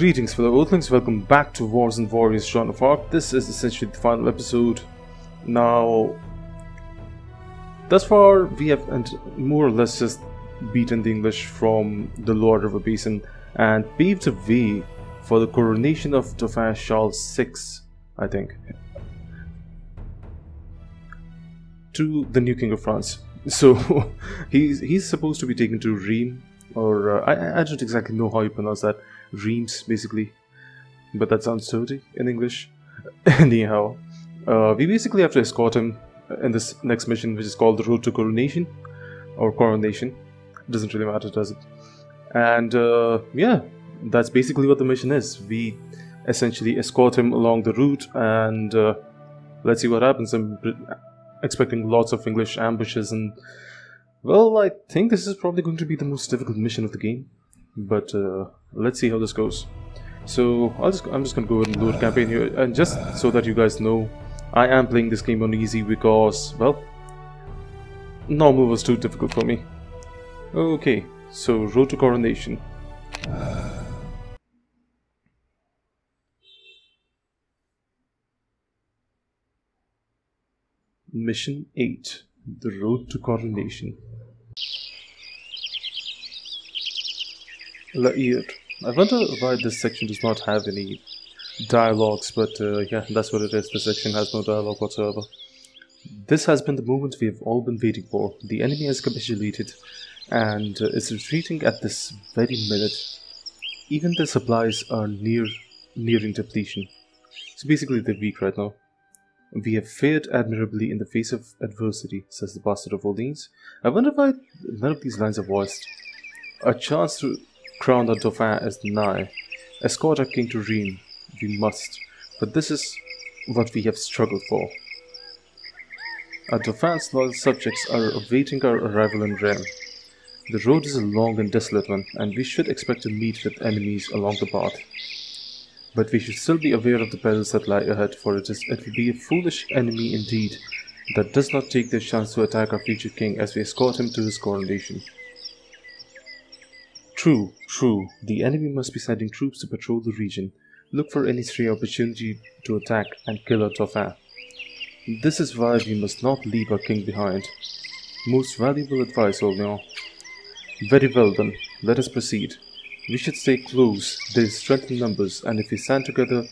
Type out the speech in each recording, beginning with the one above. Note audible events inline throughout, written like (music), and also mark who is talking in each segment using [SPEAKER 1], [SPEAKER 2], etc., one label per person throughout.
[SPEAKER 1] Greetings fellow Earthlings, welcome back to Wars and Warriors Joan of Arc. This is essentially the final episode. Now, thus far we have more or less just beaten the English from the Loire River Basin and paved the way for the coronation of Dauphin Charles VI, I think, to the new King of France. (laughs) So, (laughs) he's, he's supposed to be taken to Rheims, or uh, I, I don't exactly know how you pronounce that. Reims, basically. But that sounds dirty in English. (laughs) Anyhow, uh, we basically have to escort him in this next mission, which is called the Road to Coronation, or Coronation. Doesn't really matter, does it? And uh, yeah, that's basically what the mission is. We essentially escort him along the route, and uh, let's see what happens. I'm expecting lots of English ambushes, and well, I think this is probably going to be the most difficult mission of the game. But uh, let's see how this goes. So I'll just, I'm just gonna go ahead and load campaign here, and just so that you guys know, I am playing this game on easy because, well, normal was too difficult for me. Okay, so road to coronation. Mission 8, the road to coronation. Lair. I wonder why this section does not have any dialogues, but uh, yeah, that's what it is. This section has no dialogue whatsoever. This has been the moment we have all been waiting for. The enemy has capitulated and uh, is retreating at this very minute. Even their supplies are near nearing depletion. So basically they're weak right now. We have fared admirably in the face of adversity, says the bastard of Orleans. I wonder why none of these lines are voiced. A chance to crown the Dauphin as nigh. Escort our king to Rheims, we must, but this is what we have struggled for. Our Dauphin's loyal subjects are awaiting our arrival in Reims. The road is a long and desolate one, and we should expect to meet with enemies along the path. But we should still be aware of the perils that lie ahead, for it, is, it will be a foolish enemy indeed that does not take their chance to attack our future king as we escort him to his coronation. True, true. The enemy must be sending troops to patrol the region. Look for any stray opportunity to attack and kill our Dauphin. This is why we must not leave our king behind. Most valuable advice, Orleans. Very well then, let us proceed. We should stay close, there is strength in numbers, and if we stand together,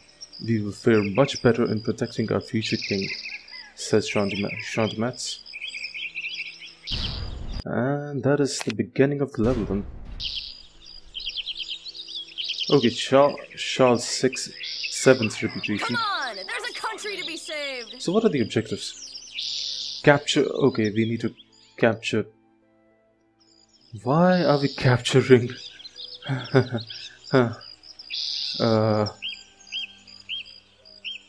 [SPEAKER 1] we will fare much better in protecting our future king, says de And that is the beginning of the level then. Okay, Charles, Charles six, seventh reputation.
[SPEAKER 2] Come on, there's a country to be saved.
[SPEAKER 1] So what are the objectives? Capture. Okay, we need to capture. Why are we capturing? (laughs) uh,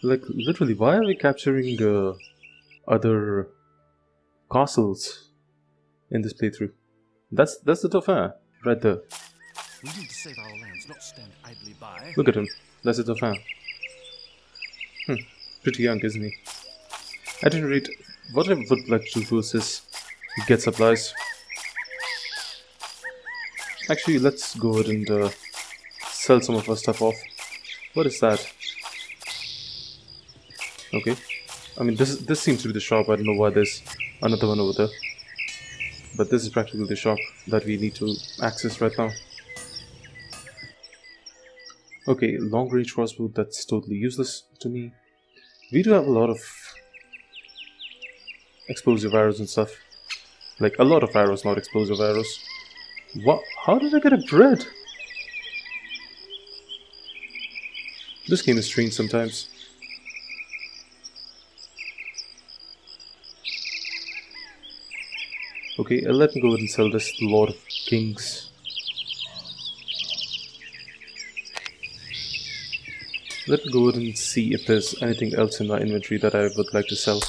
[SPEAKER 1] like literally, why are we capturing uh, other castles in this playthrough? That's that's the Dauphin right there.
[SPEAKER 3] We need to save our lands, not stand idly by.
[SPEAKER 1] Look at him. Dauphin. Hmm. Pretty young, isn't he? At any rate, what I would like to do is get supplies. Actually, let's go ahead and uh, sell some of our stuff off. What is that? Okay. I mean, this this seems to be the shop. I don't know why there's another one over there. But this is practically the shop that we need to access right now. Okay, long range crossbow, that's totally useless to me. We do have a lot of explosive arrows and stuff. Like, a lot of arrows, not explosive arrows. What? How did I get a bread? This game is strange sometimes. Okay, uh, let me go ahead and sell this Lord of Kings. Let me go ahead and see if there's anything else in my inventory that I would like to sell.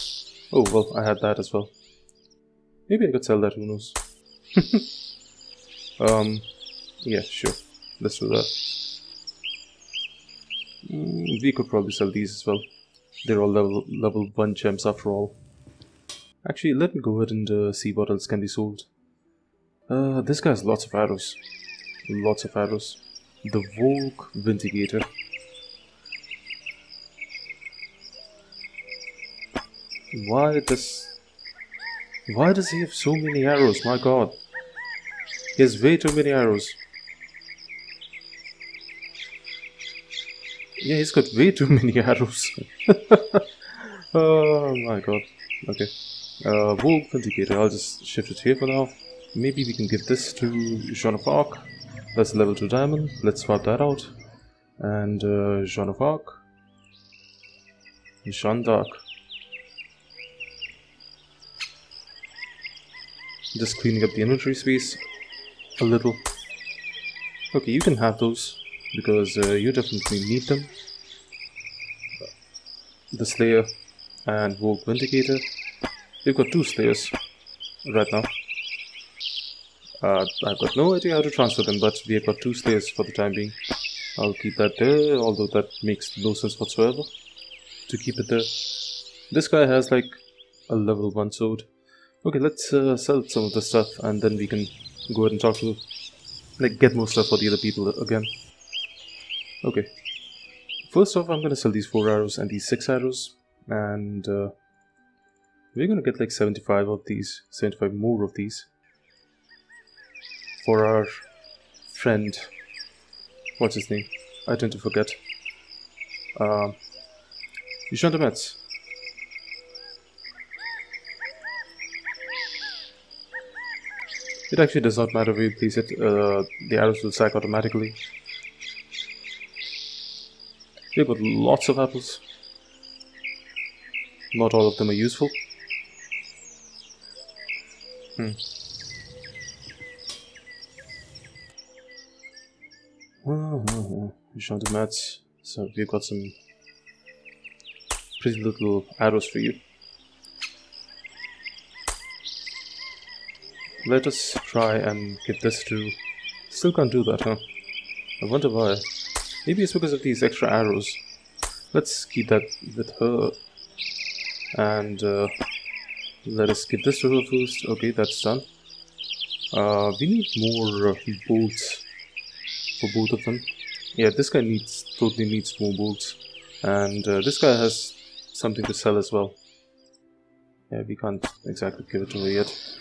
[SPEAKER 1] Oh, well, I had that as well. Maybe I could sell that, who knows. (laughs) um, yeah, sure. Let's do that. Mm, we could probably sell these as well. They're all level, level 1 gems after all. Actually, let me go ahead and uh, see what else can be sold. Uh, this guy has lots of arrows. Lots of arrows. the Volk Vindicator. Why does... Why does he have so many arrows? My god. He has way too many arrows. Yeah, he's got way too (laughs) many arrows. (laughs) oh my god. Okay. Uh, Wolf Vindicator, I'll just shift it here for now. Maybe we can give this to Jean of Arc. That's level 2 diamond. Let's swap that out. And uh, Jean of Arc. Jean d'Arc. Just cleaning up the inventory space a little. Okay, you can have those because uh, you definitely need them. The Slayer and Vogue Vindicator. We've got two Slayers right now. Uh, I've got no idea how to transfer them, but we have got two Slayers for the time being. I'll keep that there, although that makes no sense whatsoever to keep it there. This guy has like a level 1 sword. Okay, let's uh, sell some of the stuff and then we can go ahead and talk to, like, get more stuff for the other people again. Okay. First off, I'm gonna sell these 4 arrows and these 6 arrows and uh, we're gonna get like 75 of these, 75 more of these for our friend. What's his name? I tend to forget. Uh, Jean de It actually does not matter place it, uh, the arrows will sack automatically. We've got lots of apples. Not all of them are useful. Hmm. De Metz. So we've got some pretty little arrows for you. Let us try and give this to... Still can't do that, huh? I wonder why. Maybe it's because of these extra arrows. Let's keep that with her. And uh, let us give this to her first. Okay, that's done. Uh, we need more uh, bolts for both of them. Yeah, this guy needs totally needs more bolts. And uh, this guy has something to sell as well. Yeah, we can't exactly give it to her yet.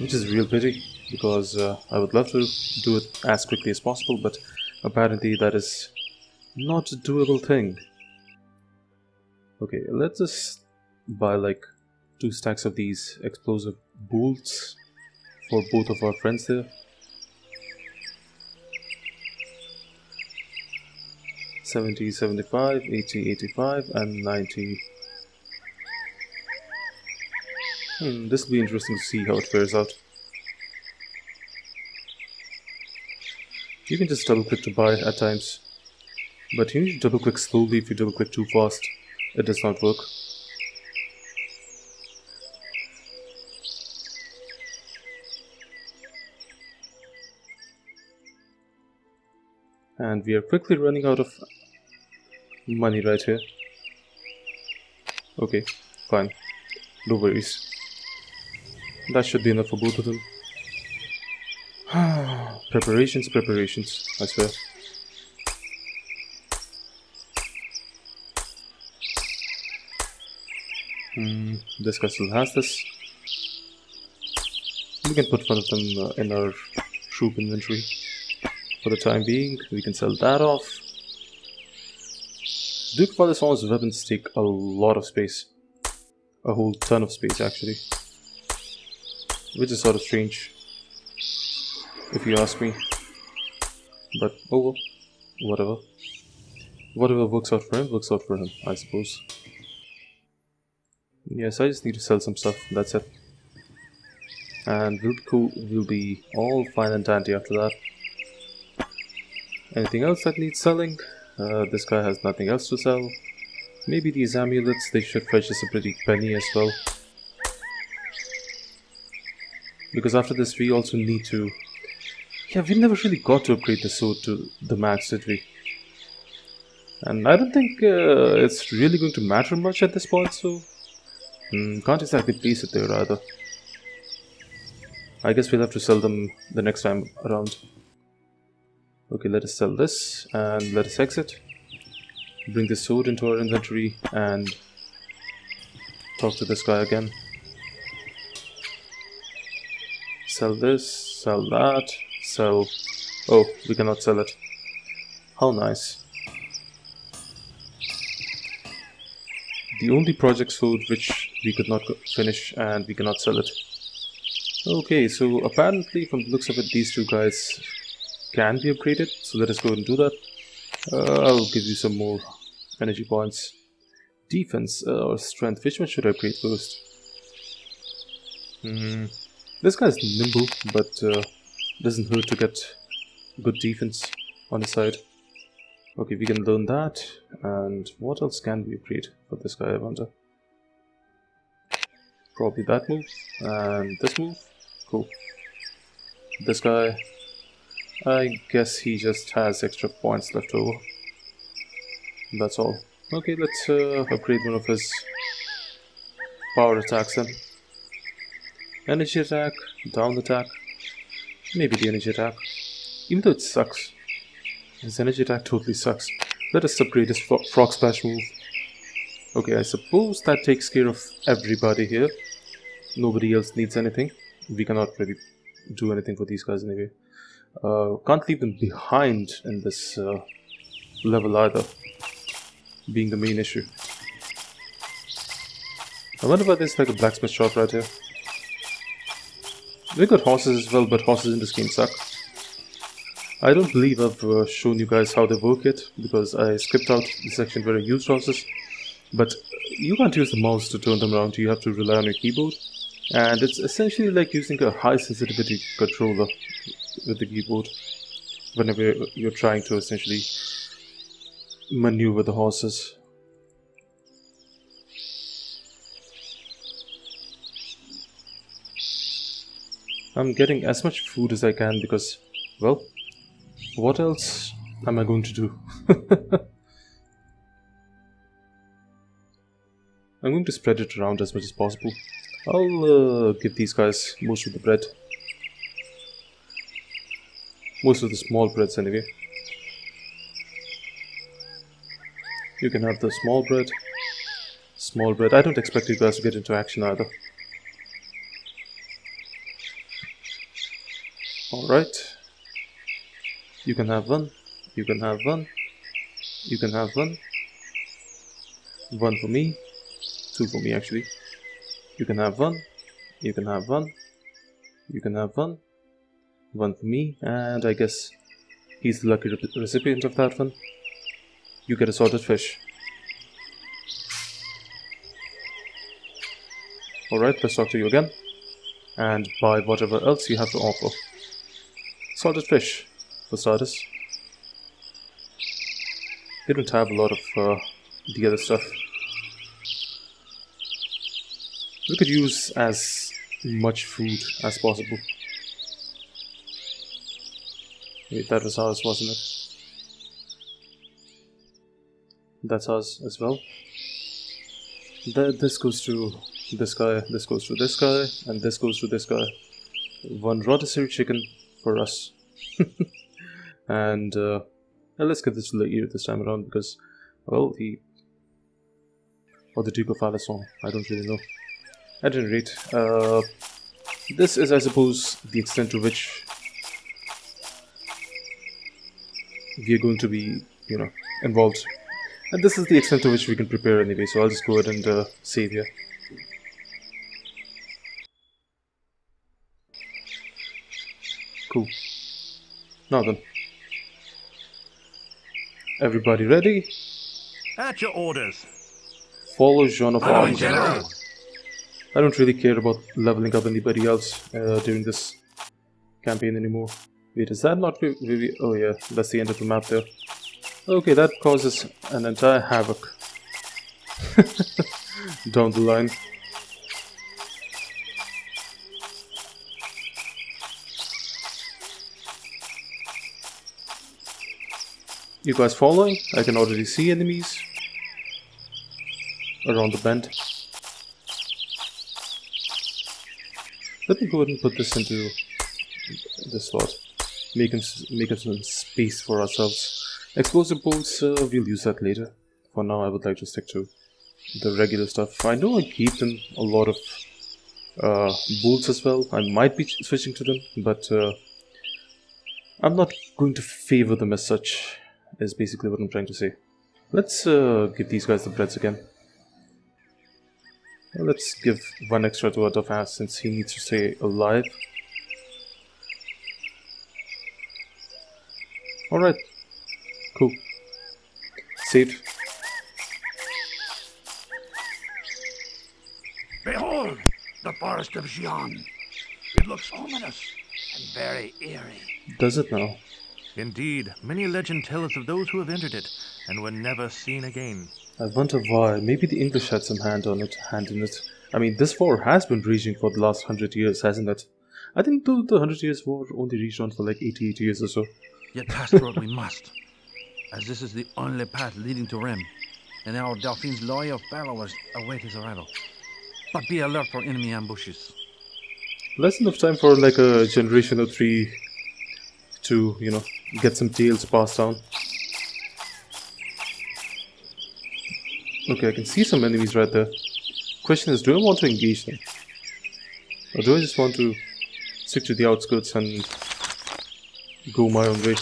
[SPEAKER 1] Which is real pity, because uh, I would love to do it as quickly as possible, but apparently that is not a doable thing. Okay, let's just buy like two stacks of these explosive bolts for both of our friends there. 70, 75, 80, 85, and 90. Hmm, this will be interesting to see how it fares out. You can just double click to buy at times, but you need to double click slowly if you double click too fast. It does not work. And we are quickly running out of money right here. Okay, fine. No worries. That should be enough for both of them. (sighs) preparations, preparations, I swear. Hmm, this guy still has this. We can put one of them uh, in our troop inventory. For the time being, we can sell that off. Duke Valeson's weapons take a lot of space. A whole ton of space, actually. Which is sort of strange. If you ask me. But, oh well. Whatever. Whatever works out for him, works out for him, I suppose. Yes, I just need to sell some stuff, that's it. And we'll be, cool, we'll be all fine and dandy after that. Anything else that needs selling? Uh, this guy has nothing else to sell. Maybe these amulets, they should fetch us a pretty penny as well. Because after this we also need to... Yeah, we never really got to upgrade the sword to the max, did we? And I don't think uh, it's really going to matter much at this point, so... Hmm, can't exactly place it there either. I guess we'll have to sell them the next time around. Okay, let us sell this and let us exit. Bring the sword into our inventory and talk to this guy again. Sell this, sell that, sell... Oh, we cannot sell it. How nice. The only project sword which we could not finish and we cannot sell it. Okay, so apparently from the looks of it, these two guys can be upgraded. So let us go and do that. Uh, I'll give you some more energy points. Defense uh, or strength, which one should I upgrade first? Hmm. This guy's nimble, but uh, doesn't hurt to get good defense on his side. Okay, we can learn that. And what else can we upgrade for this guy, I wonder? Probably that move. And this move. Cool. This guy, I guess he just has extra points left over. That's all. Okay, let's uh, upgrade one of his power attacks then. Energy attack, down attack, maybe the energy attack. Even though it sucks. His energy attack totally sucks. Let us upgrade his frog splash move. Okay, I suppose that takes care of everybody here. Nobody else needs anything. We cannot really do anything for these guys anyway. Uh, can't leave them behind in this uh, level either, being the main issue. I wonder why there's like a blacksmith shop right here. We got horses as well, but horses in this game suck. I don't believe I've uh, shown you guys how they work yet, because I skipped out the section where I used horses. But you can't use the mouse to turn them around, you have to rely on your keyboard. And it's essentially like using a high sensitivity controller with the keyboard whenever you're trying to essentially maneuver the horses. I'm getting as much food as I can because, well, what else am I going to do? (laughs) I'm going to spread it around as much as possible. I'll uh, give these guys most of the bread. Most of the small breads anyway. You can have the small bread. Small bread. I don't expect you guys to get into action either. Alright. You can have one. You can have one. You can have one. One for me. Two for me actually. You can have one. You can have one. You can have one. One for me. And I guess he's the lucky recipient of that one. You get a sorted fish. Alright, let's talk to you again. And buy whatever else you have to offer. Salted fish, for starters. They don't have a lot of uh, the other stuff. We could use as much food as possible. Wait, that was ours, wasn't it? That's ours as well. That this goes to this guy, this goes to this guy, and this goes to this guy. One rotisserie chicken for us. (laughs) and uh, let's get this to this time around because, well, the or the Duke of Alençon, I don't really know. At any rate, uh, this is, I suppose, the extent to which we are going to be, you know, involved. And this is the extent to which we can prepare anyway, so I'll just go ahead and uh, save here. Cool. Now then. Everybody ready?
[SPEAKER 3] At your orders.
[SPEAKER 1] Follow Jean of Arc. I don't really care about leveling up anybody else uh, during this campaign anymore. Wait, is that not really... Oh yeah, that's the end of the map there. Okay, that causes an entire havoc (laughs) down the line. You guys following? I can already see enemies around the bend. Let me go ahead and put this into this slot. making s- making some space for ourselves. Explosive bolts, uh, we'll use that later. For now, I would like to stick to the regular stuff. I know I keep them a lot of uh, bolts as well. I might be switching to them, but uh, I'm not going to favor them as such. Is basically what I'm trying to say. Let's uh, give these guys the breads again. Let's give one extra to Adolf since he needs to stay alive. Alright. Cool. Saved.
[SPEAKER 3] Behold, the forest of Xi'an. It looks ominous and very eerie.
[SPEAKER 1] Does it now?
[SPEAKER 3] Indeed, many a legend tell us of those who have entered it and were never seen again.
[SPEAKER 1] I wonder why. Maybe the English had some hand on it, hand in it. I mean, this war has been raging for the last hundred years, hasn't it? I think the, the hundred years war only reached on for like 88 years or so.
[SPEAKER 3] Yet pass through it we must, as this is the only path leading to Rem, and our Dauphine's loyal followers await his arrival. But be alert for enemy ambushes.
[SPEAKER 1] Less enough time for like a generation or three to, you know, get some tales passed down. Okay, I can see some enemies right there. Question is, do I want to engage them? Or do I just want to stick to the outskirts and go my own way?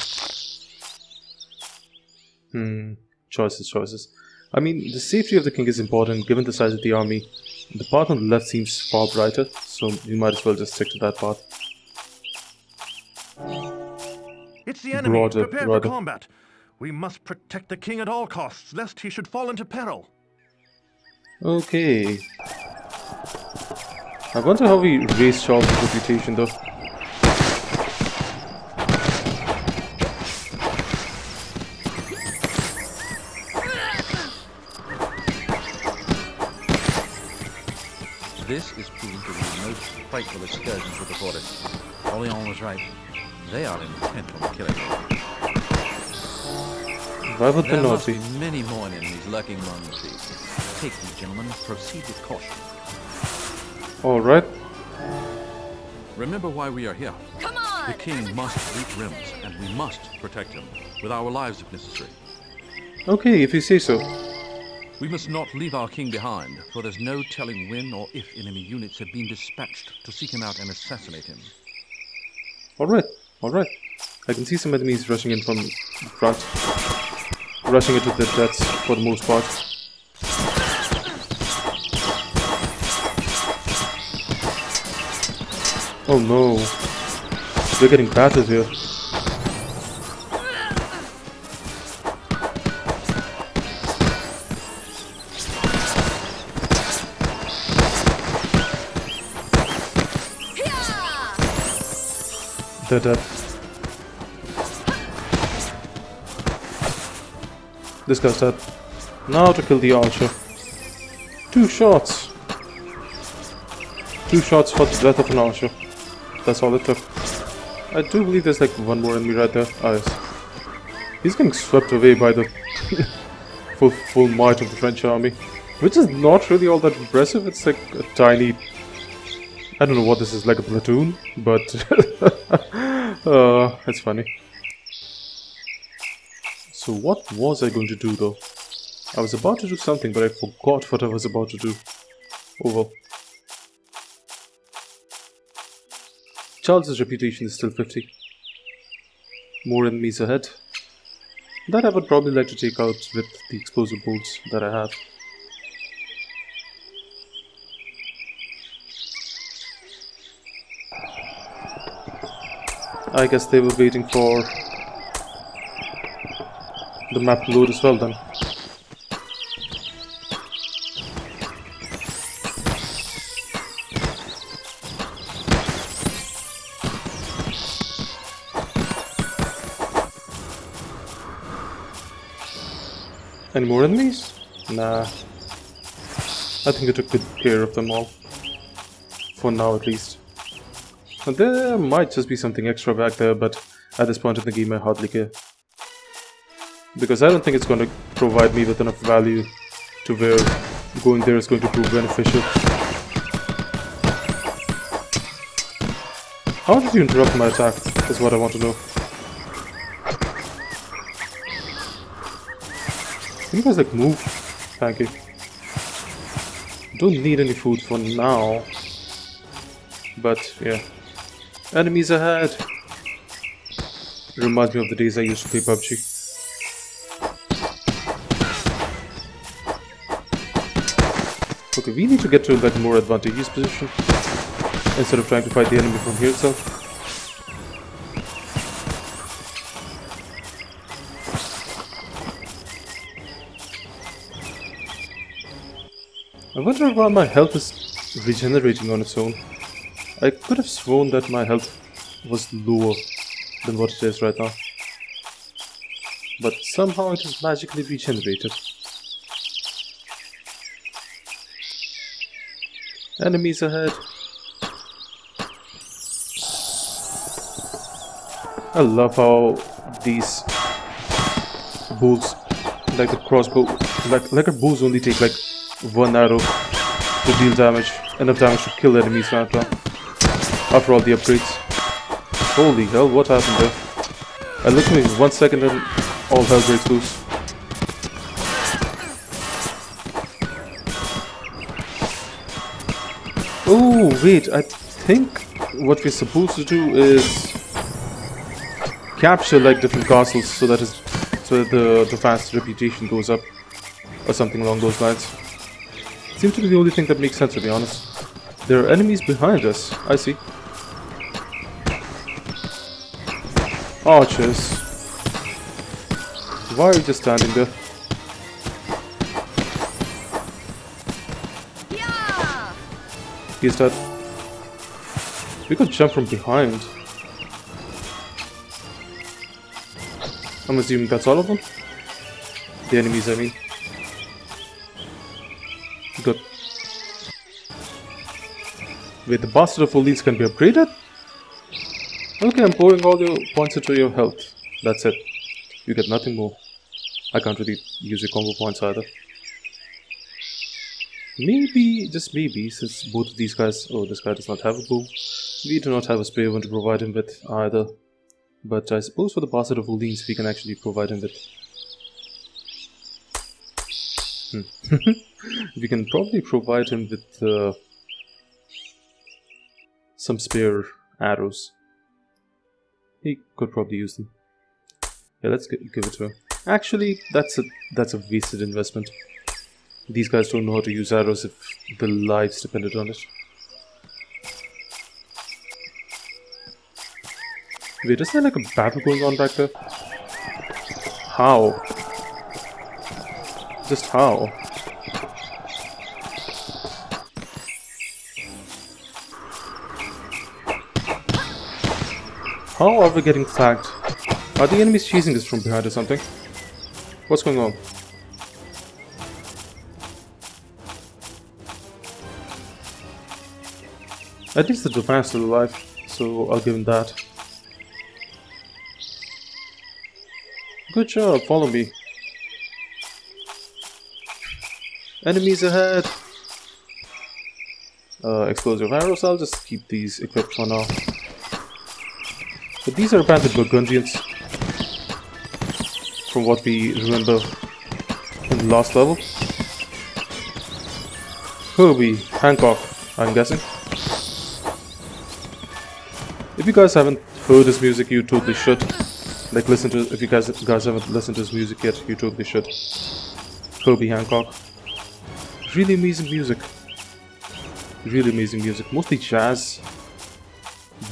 [SPEAKER 1] Hmm, choices, choices. I mean, the safety of the king is important given the size of the army. The path on the left seems far brighter, so we might as well just stick to that path.
[SPEAKER 3] It's the enemy.
[SPEAKER 1] Broader,
[SPEAKER 3] Prepare
[SPEAKER 1] broader.
[SPEAKER 3] for combat. We must protect the king at all costs, lest he should fall into peril.
[SPEAKER 1] Okay. I wonder how we raise Charles' reputation though.
[SPEAKER 4] This is proving to be the most frightful excursion to the forest. Orleans was right. They are intent on killing us.
[SPEAKER 1] Why would
[SPEAKER 4] There
[SPEAKER 1] they not
[SPEAKER 4] must
[SPEAKER 1] be?
[SPEAKER 4] be many more enemies lurking among the trees. Take them, gentlemen. Proceed with caution.
[SPEAKER 1] Alright.
[SPEAKER 4] Remember why we are here.
[SPEAKER 2] Come on!
[SPEAKER 4] The king must reach Reims, and we must protect him, with our lives if necessary.
[SPEAKER 1] Okay, if you say so.
[SPEAKER 4] We must not leave our king behind, for there's no telling when or if enemy units have been dispatched to seek him out and assassinate him.
[SPEAKER 1] Alright, alright. I can see some enemies rushing in from the front. Rushing into their deaths for the most part. Oh no. They're getting battered here. They're. This guy's dead. Now to kill the archer. Two shots. Two shots for the death of an archer. That's all it took. I do believe there's like one more enemy right there. Ah, yes. He's getting swept away by the (laughs) full, full might of the French army. Which is not really all that impressive. It's like a tiny I don't know what this is, like a platoon, but (laughs) uh, that's funny. So what was I going to do though? I was about to do something, but I forgot what I was about to do. Oh well. Charles's reputation is still 50. More enemies ahead. That I would probably like to take out with the explosive bolts that I have. I guess they were waiting for the map load as well then. Any more enemies? Nah. I think I took good care of them all. For now at least. There might just be something extra back there, but at this point in the game I hardly care. Because I don't think it's going to provide me with enough value to where going there is going to prove beneficial. How did you interrupt my attack, is what I want to know. Can you guys like move? Thank you. Don't need any food for now. But yeah. Enemies ahead! Reminds me of the days I used to play PUBG. Okay, we need to get to like more advantageous position instead of trying to fight the enemy from here itself. I wonder why my health is regenerating on its own. I could have sworn that my health was lower than what it is right now. But somehow it is magically regenerated. Enemies ahead. I love how these bulls, like the crossbow, like like a bulls only take like one arrow to deal damage, enough damage to kill enemies right now. After all the upgrades. Holy hell, what happened there? I literally one second and all hell breaks loose. Oh wait, I think what we're supposed to do is capture like different castles so that is so that the the fast reputation goes up or something along those lines. Seems to be the only thing that makes sense to be honest. There are enemies behind us. I see. Archers. Why are you just standing there?
[SPEAKER 2] Yeah!
[SPEAKER 1] He's dead. We could jump from behind. I'm assuming that's all of them? The enemies, I mean. Good. Wait, the Bastard of Orleans can be upgraded? Okay, I'm pouring all your points into your health. That's it. You get nothing more. I can't really use your combo points either. Maybe, just maybe, since both of these guys... Oh, this guy does not have a bow. We do not have a spear one to provide him with either. But I suppose for the Bastard of Orleans, we can actually provide him with... Hmm. (laughs) we can probably provide him with uh, some spear arrows. He could probably use them. Yeah, let's give it to him. Actually, that's a that's a wasted investment. These guys don't know how to use arrows if the lives depended on it. Wait, is there like a battle going on back there? How? Just how? How are we getting flagged? Are the enemies chasing us from behind or something? What's going on? At least the Dauphin's still alive, so I'll give him that. Good job, follow me. Enemies ahead! Uh, explosive arrows, I'll just keep these equipped for now. But these are abandoned Burgundians. From what we remember in the last level. Herbie Hancock, I'm guessing. If you guys haven't heard his music, you totally should. Like, listen to if you guys guys haven't listened to his music yet, you totally should. Herbie Hancock. Really amazing music. Really amazing music. Mostly jazz,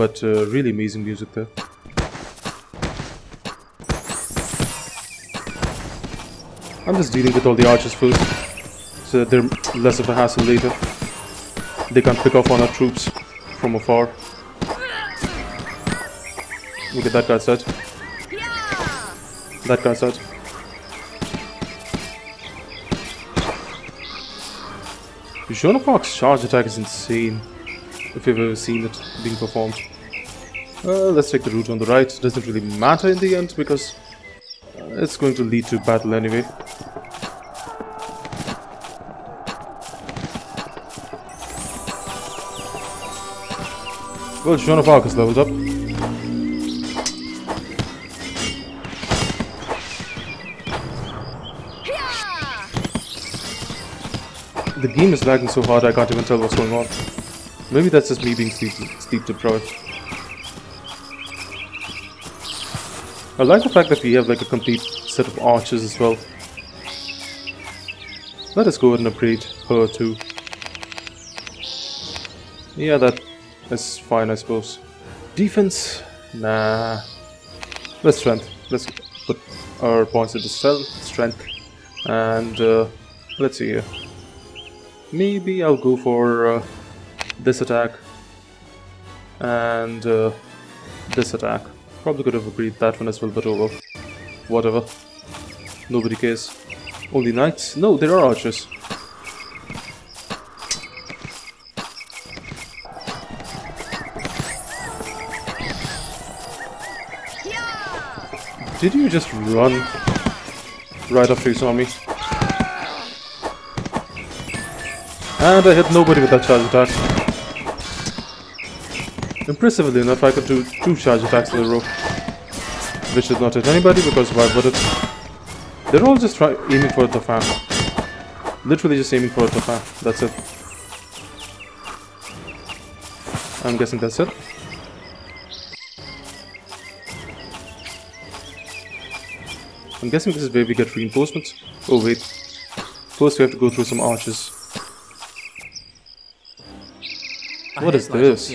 [SPEAKER 1] but uh, really amazing music there. I'm just dealing with all the archers first, so that they're less of a hassle later. They can pick off on our troops from afar. Look at that guy's.
[SPEAKER 2] Yeah!
[SPEAKER 1] That guy's dead. Joan of Arc's charge attack is insane, if you've ever seen it being performed. Uh, let's take the route on the right. Doesn't really matter in the end because uh, it's going to lead to battle anyway. Well, Joan of Arc is leveled up. The game is lagging so hard I can't even tell what's going on. Maybe that's just me being sleep, sleep deprived. I like the fact that we have like a complete set of archers as well. Let us go ahead and upgrade her too. Yeah, that is fine I suppose. Defense? Nah. Let's strength. Let's put our points into strength. And uh, let's see here. Maybe I'll go for uh, this attack and uh, this attack. Probably could have agreed that one as well, but oh well. Whatever. Nobody cares. Only knights? No, there are archers. Did you just run right after you saw me? And I hit nobody with that charge attack. Impressively enough, I could do two charge attacks in a row. Which did not hit anybody because why would it? They're all just try aiming for the fan. Literally just aiming for the fan. That's it. I'm guessing that's it. I'm guessing this is where we get reinforcements. Oh wait. First we have to go through some arches. What is this?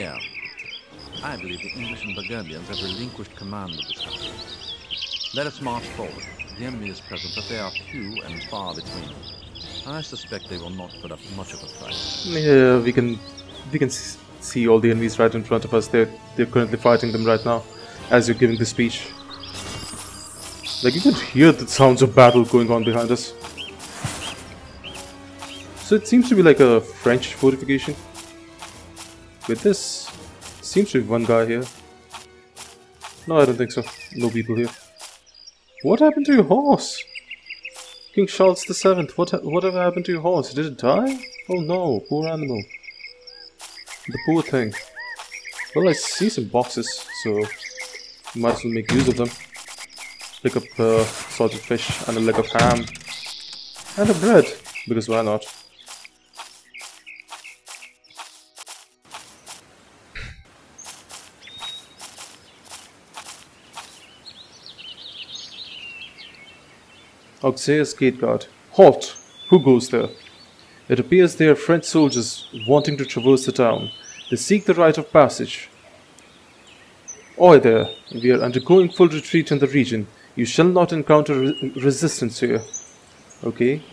[SPEAKER 3] I believe the English and Burgundians have relinquished command of this country. Let us march forward. The enemy is present, but they are few and far between. I suspect they will not put up much of a fight.
[SPEAKER 1] Yeah, we can we can see all the enemies right in front of us. They're they're currently fighting them right now, as you're giving the speech. Like you can hear the sounds of battle going on behind us. So it seems to be like a French fortification. With this, seems to be one guy here. No, I don't think so. No people here. What happened to your horse? King Charles the Seventh. What whatever happened to your horse? Did it die? Oh no, poor animal. The poor thing. Well, I see some boxes, so might as well make use of them. Pick up uh, salted fish and a leg of ham and a bread, because why not? Auxerre's gate guard. Halt! Who goes there? It appears they are French soldiers wanting to traverse the town. They seek the right of passage. Oi there! We are undergoing full retreat in the region. You shall not encounter re resistance here. Okay.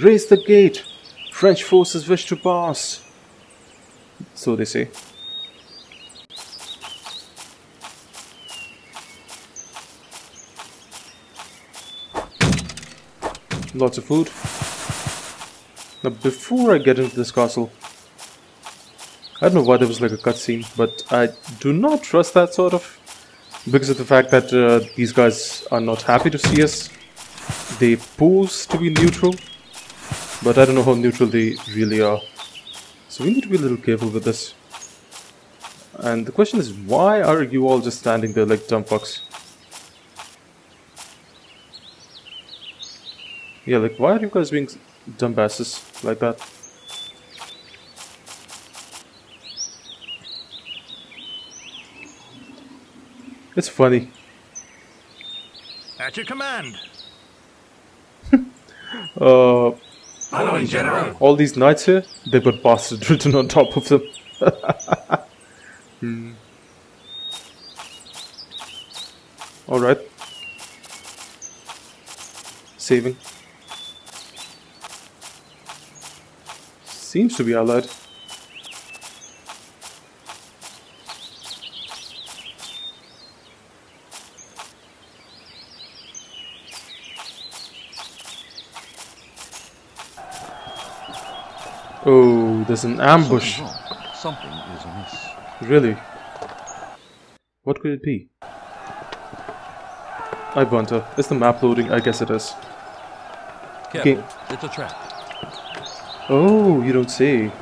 [SPEAKER 1] Raise the gate! French forces wish to pass. So they say. Lots of food. Now before I get into this castle, I don't know why there was like a cutscene, but I do not trust that sort of because of the fact that uh, these guys are not happy to see us. They pose to be neutral, but I don't know how neutral they really are. So we need to be a little careful with this. And the question is, why are you all just standing there like dumb fucks? Yeah, like, why are you guys being dumbasses like that? It's funny.
[SPEAKER 3] At your command. (laughs)
[SPEAKER 1] uh,
[SPEAKER 3] Following General.
[SPEAKER 1] all these knights here, they've got bastard written on top of them. (laughs) hmm. Alright. Saving. Seems to be allied. Oh, there's an ambush.
[SPEAKER 3] Something. Something is amiss.
[SPEAKER 1] Really? What could it be? I wonder. Is the map loading? I guess it is.
[SPEAKER 3] Careful,
[SPEAKER 1] Okay.
[SPEAKER 3] it's a trap.
[SPEAKER 1] Oh, you don't say.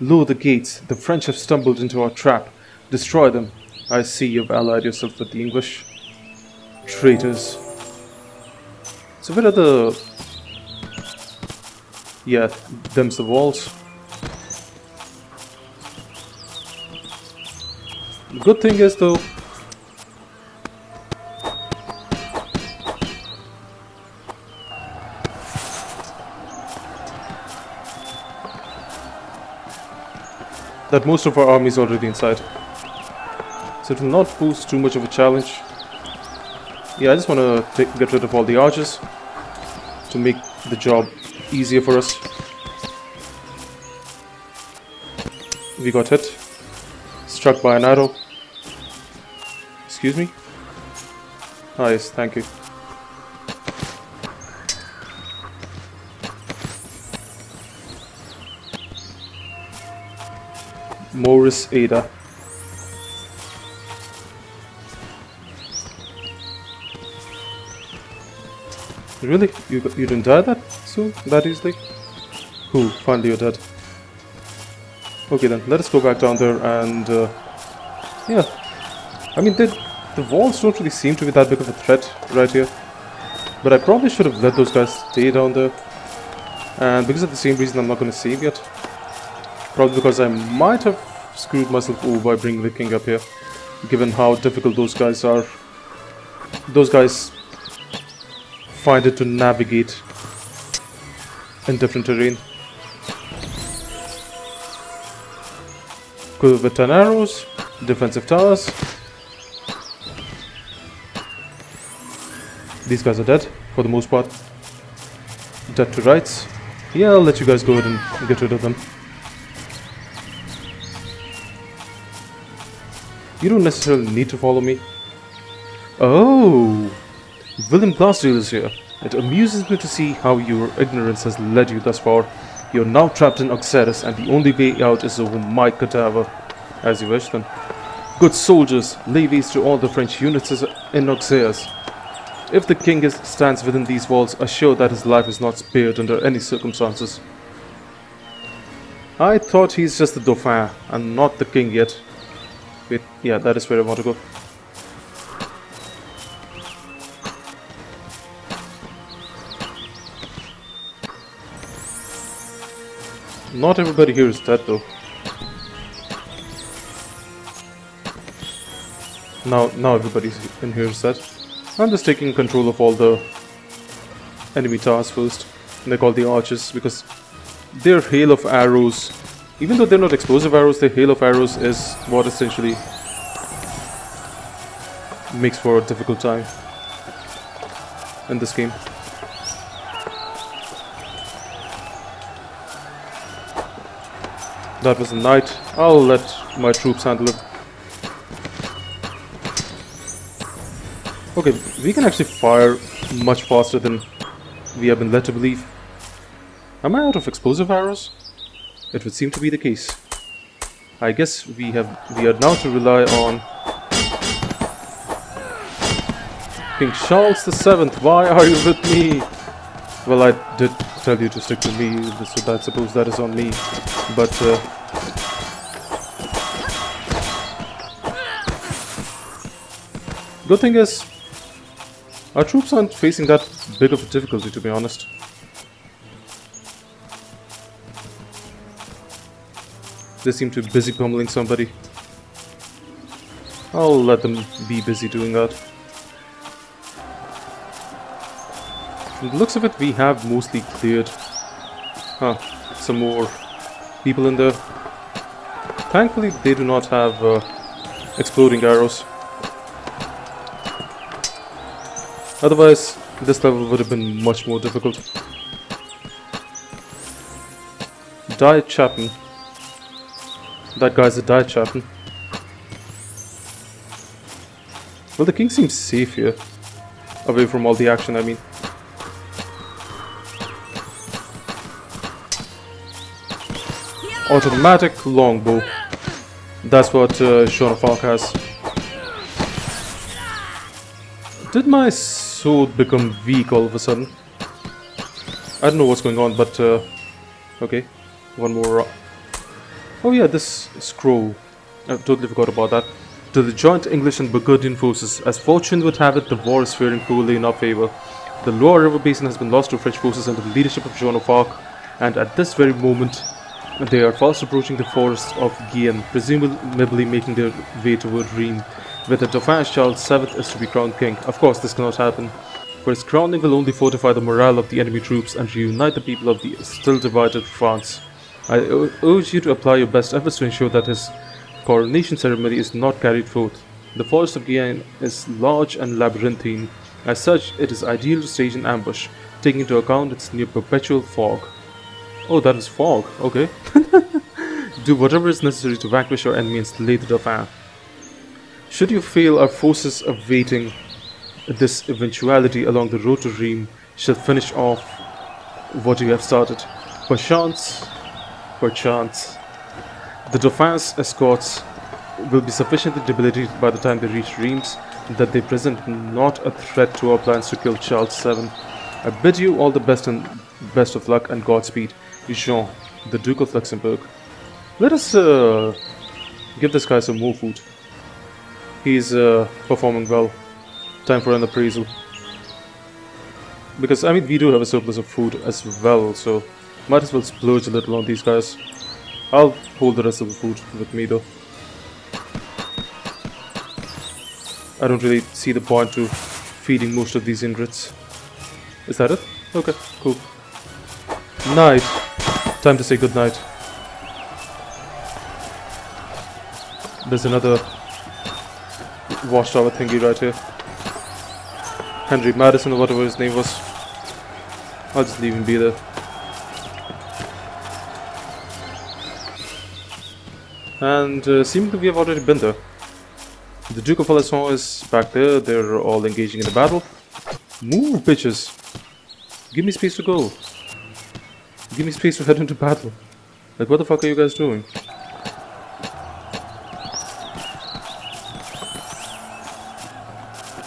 [SPEAKER 1] Lower the gates. The French have stumbled into our trap. Destroy them. I see you've allied yourself with the English. Traitors. So where are the... Yeah, them's the walls. Good thing is though, that most of our army is already inside. So it will not pose too much of a challenge. Yeah, I just want to get rid of all the archers to make the job easier for us. We got hit. Struck by an arrow. Excuse me? Ah yes, thank you. Morris Ada. Really? You you didn't die that soon? That easily? Who? finally you're dead. Okay then, let us go back down there and... Uh, yeah. I mean, they, the walls don't really seem to be that big of a threat right here. But I probably should have let those guys stay down there. And because of the same reason I'm not going to save yet. Probably because I might have screwed myself over by bringing the king up here. Given how difficult those guys are. Those guys find it to navigate in different terrain. Good with 10 arrows, defensive towers. These guys are dead, for the most part. Dead to rights. Yeah, I'll let you guys go ahead and get rid of them. You don't necessarily need to follow me. Oh! William Glassdale is here. It amuses me to see how your ignorance has led you thus far. You are now trapped in Auxerre, and the only way out is over my cadaver. As you wish then. Good soldiers, lay waste to all the French units in Auxerre. If the king is, stands within these walls, assure that his life is not spared under any circumstances. I thought he's just the Dauphin, and not the king yet. Wait, yeah, that is where I want to go. Not everybody here is dead though. Now, now everybody in here is dead. I'm just taking control of all the enemy towers first. And They're called the archers because their hail of arrows, even though they're not explosive arrows, the hail of arrows is what essentially makes for a difficult time in this game. That was a knight. I'll let my troops handle it. Okay, we can actually fire much faster than we have been led to believe. Am I out of explosive arrows? It would seem to be the case. I guess we have we are now to rely on King Charles the Seventh. Why are you with me? Well, I did tell you to stick to me, so I suppose that is on me. But, uh, Good thing is, our troops aren't facing that big of a difficulty, to be honest. They seem to be busy pummeling somebody. I'll let them be busy doing that. From the looks of it, we have mostly cleared huh, some more people in there. Thankfully, they do not have uh, exploding arrows. Otherwise, this level would have been much more difficult. Diet Chapman. That guy's a die Chapman. Well, the king seems safe here. Away from all the action, I mean. Automatic longbow. That's what uh, of Arc has. Did my sword become weak all of a sudden? I don't know what's going on, but uh, okay. One more. Oh yeah, this scroll. I totally forgot about that. To the joint English and Burgundian forces, as fortune would have it, the war is faring poorly in our favor. The Loire River Basin has been lost to French forces under the leadership of Joan of Arc, and at this very moment, they are fast approaching the forest of Gien, presumably making their way toward Reims, where the Dauphin Charles VII is to be crowned king. Of course, this cannot happen, for his crowning will only fortify the morale of the enemy troops and reunite the people of the still divided France. I urge you to apply your best efforts to ensure that his coronation ceremony is not carried forth. The forest of Gien is large and labyrinthine. As such, it is ideal to stage an ambush, taking into account its near perpetual fog. Oh, that is fog. Okay. (laughs) Do whatever is necessary to vanquish your enemy and slay the Dauphin. Should you fail, our forces awaiting this eventuality along the road to Reims shall finish off what you have started. Perchance, perchance, the Dauphin's escorts will be sufficiently debilitated by the time they reach Reims that they present not a threat to our plans to kill Charles VII. I bid you all the best and best of luck and Godspeed, Jean, the Duke of Luxembourg. Let us uh, give this guy some more food. He's uh, performing well. Time for an appraisal. Because, I mean, we do have a surplus of food as well, so might as well splurge a little on these guys. I'll hold the rest of the food with me though. I don't really see the point to feeding most of these ingrates. Is that it? Okay, cool. Night. Time to say goodnight. There's another watchtower thingy right here. Henry Madison or whatever his name was. I'll just leave him be there. And uh, seemingly we have already been there. The Duke of Alençon is back there, they're all engaging in the battle. Move, bitches! Give me space to go. Give me space to head into battle. Like, what the fuck are you guys doing?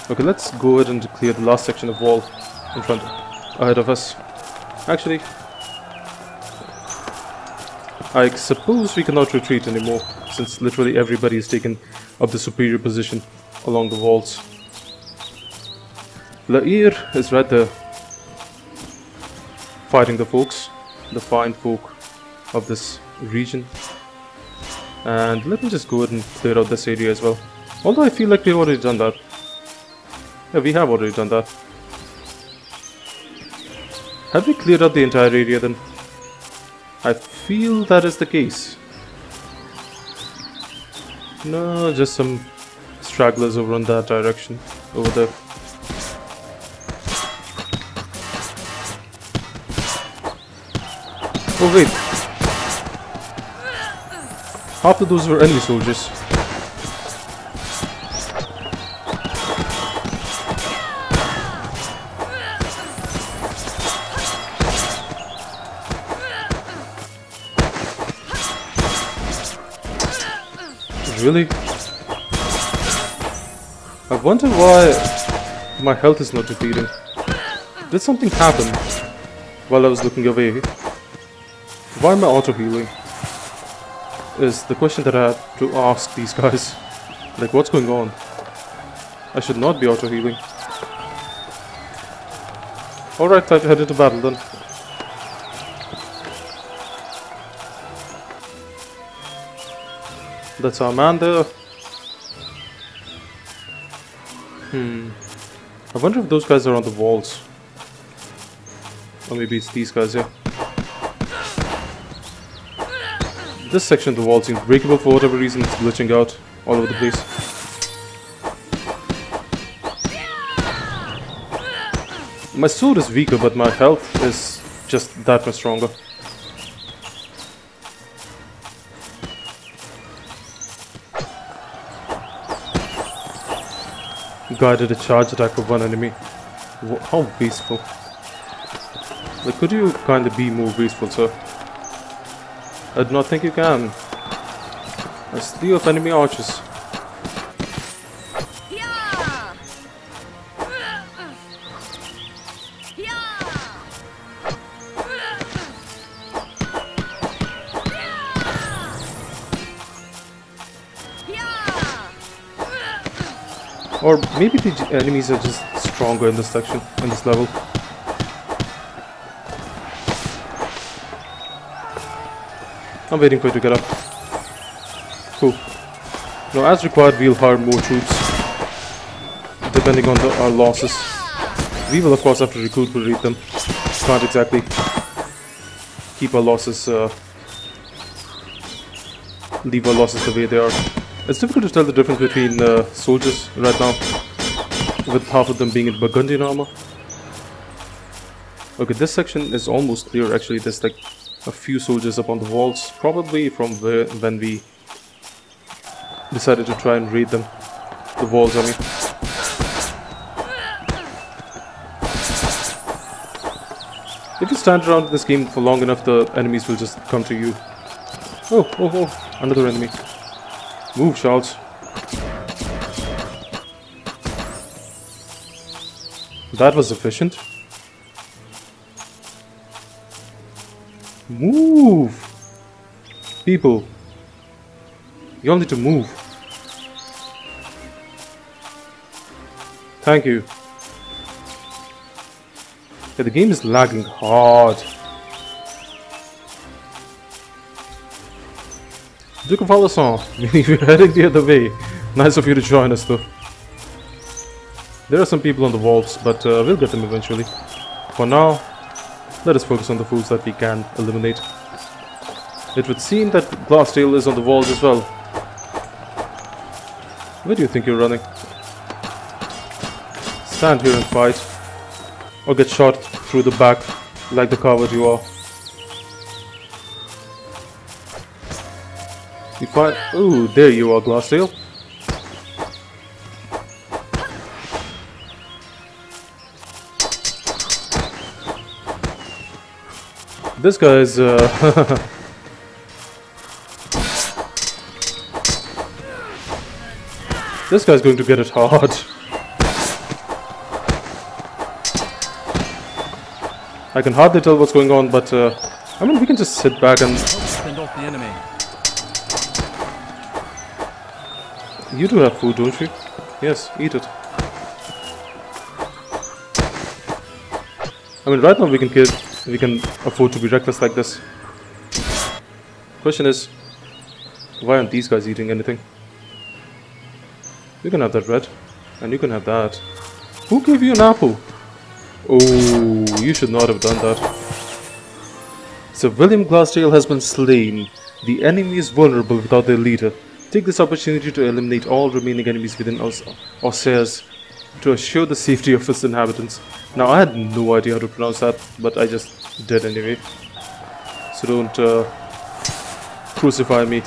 [SPEAKER 1] Okay, let's go ahead and clear the last section of wall in front, ahead of us. Actually, I suppose we cannot retreat anymore, since literally everybody is taken up the superior position along the walls. La Hire is right there, fighting the folks, the fine folk of this region. And let me just go ahead and clear out this area as well. Although I feel like we've already done that. Yeah, we have already done that. Have we cleared out the entire area then? I feel that is the case. No, just some stragglers over in that direction. Over there. Oh wait. Half of those were enemy soldiers. Really? I wonder why my health is not depleting. Did something happen while I was looking away? Why am I auto-healing? Is the question that I have to ask these guys. Like, what's going on? I should not be auto-healing. Alright, time to head into battle then. That's our man there. Hmm. I wonder if those guys are on the walls. Or maybe it's these guys, yeah. This section of the wall seems breakable for whatever reason, it's glitching out all over the place. My sword is weaker, but my health is just that much stronger. Guided a charge attack of one enemy. How wasteful. Like, could you kind of be more wasteful, sir? I do not think you can. A slew of enemy archers. Or maybe the enemies are just stronger in this section, in this level. I'm waiting for you to get up. Cool. Now, as required, we'll hire more troops. Depending on the, our losses. We will, of course, have to recuperate them. Can't exactly keep our losses, uh, leave our losses the way they are. It's difficult to tell the difference between uh, soldiers right now, with half of them being in Burgundian armor. Okay, this section is almost clear actually. There's like a few soldiers up on the walls, probably from where, when we decided to try and raid them. The walls, I mean. If you stand around this game for long enough, the enemies will just come to you. Oh, oh, oh, another enemy. Move, Charles. That was efficient. Move! People. You all need to move. Thank you. Yeah, the game is lagging hard. Alençon, we're heading the other way. Nice of you to join us though. There are some people on the walls, but uh, we'll get them eventually. For now, let us focus on the fools that we can eliminate. It would seem that Glassdale is on the walls as well. Where do you think you're running? Stand here and fight. Or get shot through the back like the coward you are. Fight. Ooh, there you are, Glassdale. This guy's... Uh, (laughs) this guy's going to get it hard. I can hardly tell what's going on, but uh, I mean, we can just sit back and. You do have food, don't you? Yes, eat it. I mean, right now we can kill we can afford to be reckless like this. Question is, why aren't these guys eating anything? You can have that bread, and you can have that. Who gave you an apple? Oh, you should not have done that. So William Glassdale has been slain. The enemy is vulnerable without their leader. Take this opportunity to eliminate all remaining enemies within Os Auxerre to assure the safety of its inhabitants. Now, I had no idea how to pronounce that, but I just did anyway. So don't uh, crucify me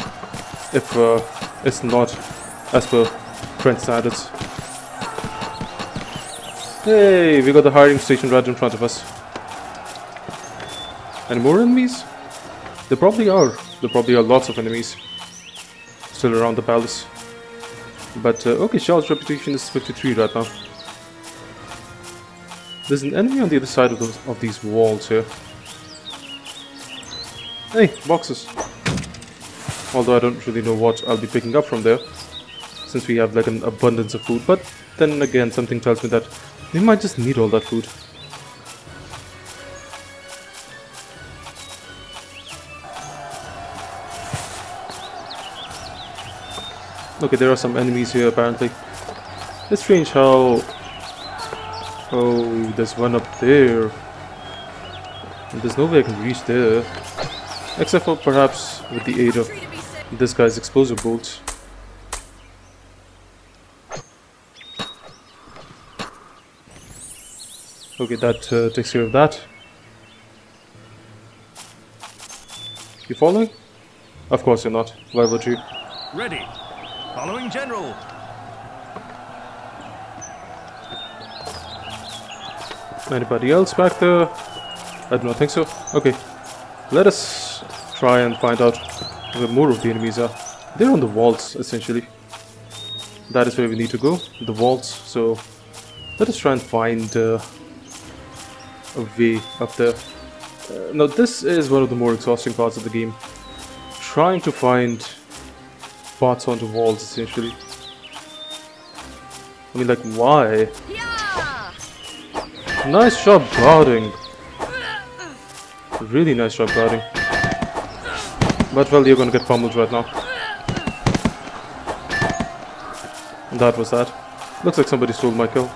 [SPEAKER 1] if uh, it's not as per French standards. Hey, we got the hiring station right in front of us. Any more enemies? There probably are. There probably are lots of enemies still around the palace. But, uh, okay, Charles' reputation is 53 right now. There's an enemy on the other side of, those, of these walls here. Hey, boxes. Although I don't really know what I'll be picking up from there. Since we have like an abundance of food. But then again, something tells me that we might just need all that food. Okay, there are some enemies here apparently. It's strange how... Oh, there's one up there. And there's no way I can reach there. Except for perhaps with the aid of this guy's explosive bolts. Okay, that uh, takes care of that. You following? Of course you're not. Why would you?
[SPEAKER 5] Ready. Following General.
[SPEAKER 1] Anybody else back there? I do not think so. Okay. Let us try and find out where more of the enemies are. They're on the walls, essentially. That is where we need to go. The walls. So, let us try and find uh, a way up there. Uh, now, this is one of the more exhausting parts of the game. Trying to find spots on the walls essentially. I mean like why? Nice job guarding. Really nice job guarding. But well, you're gonna get pummeled right now. That was that. Looks like somebody stole my kill.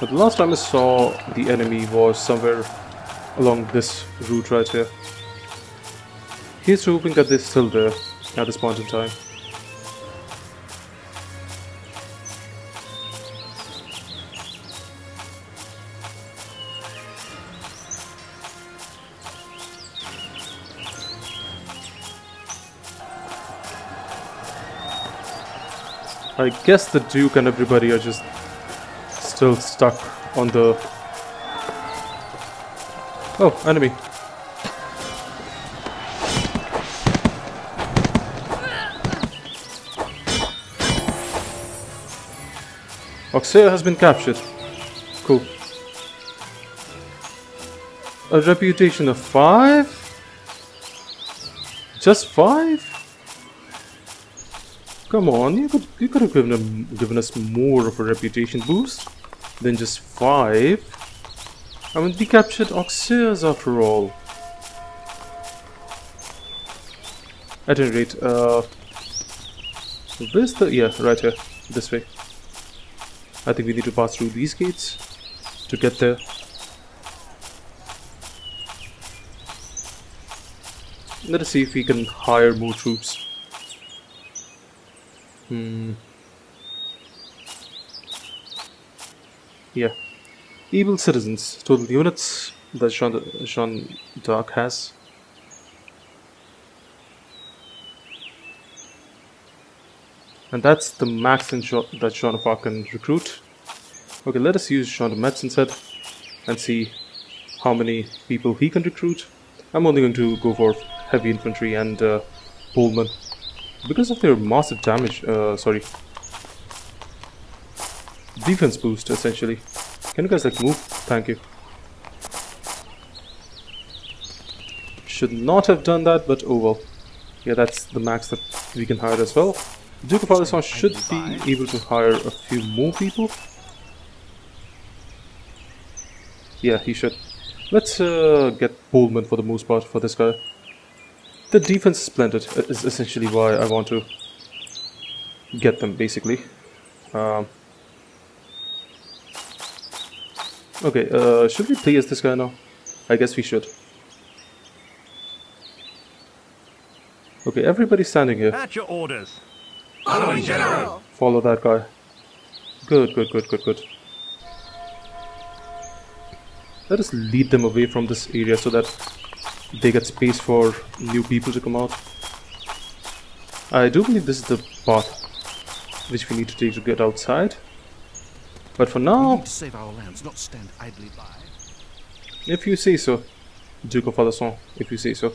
[SPEAKER 1] But the last time I saw the enemy was somewhere along this route right here. Here's hoping that they're still there at this point in time. I guess the Duke and everybody are just still stuck on the... Oh, enemy. Auxerre has been captured. Cool. A reputation of 5? Just 5? Come on, you could you could have given him, given us more of a reputation boost than just five. I mean, we captured Oxeas after all. At any rate, uh, where's the yeah right here this way. I think we need to pass through these gates to get there. Let us see if we can hire more troops. Hmm. Yeah. Evil citizens. Total units that Jean, Jean d'Arc has. And that's the max in that Jean of Arc can recruit. Okay, let us use Jean de Metz instead and see how many people he can recruit. I'm only going to go for heavy infantry and uh, because of their massive damage, uh, sorry, defense boost essentially. Can you guys like move? Thank you. Should not have done that, but oh well. Yeah, that's the max that we can hire as well. Duke of Alençon should be able to hire a few more people. Yeah, he should. Let's uh, get Pullman for the most part for this guy. The defense is splendid, is essentially why I want to get them, basically. Um, okay, uh, should we play as this guy now? I guess we should. Okay, everybody's standing here.
[SPEAKER 5] At your orders.
[SPEAKER 2] Following General.
[SPEAKER 1] Follow that guy. Good, good, good, good, good. Let us lead them away from this area so that they get space for new people to come out. I do believe this is the path which we need to take to get outside. But for now,
[SPEAKER 3] to save our lands, not stand idly by.
[SPEAKER 1] if you say so, Duke of Alençon, if you say so.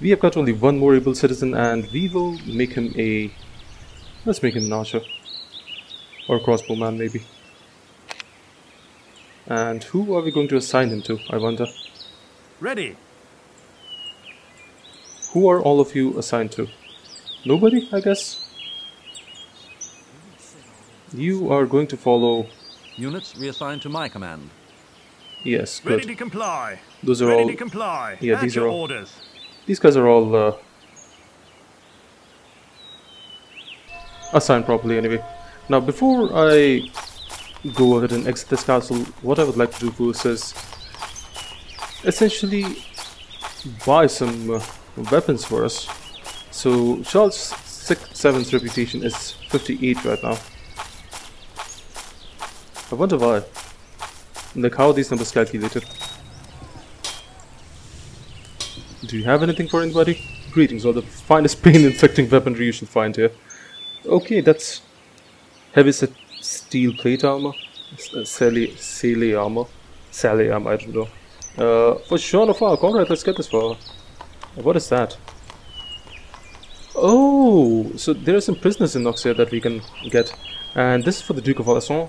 [SPEAKER 1] We have got only one more able citizen and we will make him a... Let's make him an archer. Or a crossbowman maybe. And who are we going to assign him to, I wonder?
[SPEAKER 5] Ready.
[SPEAKER 1] Who are all of you assigned to? Nobody, I guess? You are going to follow...
[SPEAKER 3] Units reassigned to my command.
[SPEAKER 1] Yes, good.
[SPEAKER 5] Ready to comply.
[SPEAKER 1] Those are
[SPEAKER 5] Ready
[SPEAKER 1] all...
[SPEAKER 5] to comply.
[SPEAKER 1] Yeah,
[SPEAKER 5] At
[SPEAKER 1] these
[SPEAKER 5] your
[SPEAKER 1] are all-
[SPEAKER 5] orders.
[SPEAKER 1] These guys are all uh, assigned properly anyway. Now, before I go ahead and exit this castle, what I would like to do first is essentially buy some uh, weapons for us. So, Charles 6 7's reputation is 58 right now. I wonder why. Like, how are these numbers calculated? Do you have anything for anybody? Greetings, all the finest (laughs) pain-inflicting weaponry you shall find here. Okay, that's heavy set steel plate armor, Sally, Sally armor, Sally armor, I don't know. Uh, for Jean of Arc, alright, let's get this for What is that? Oh, so there are some prisoners in Noxia that we can get. And this is for the Duke of Alençon.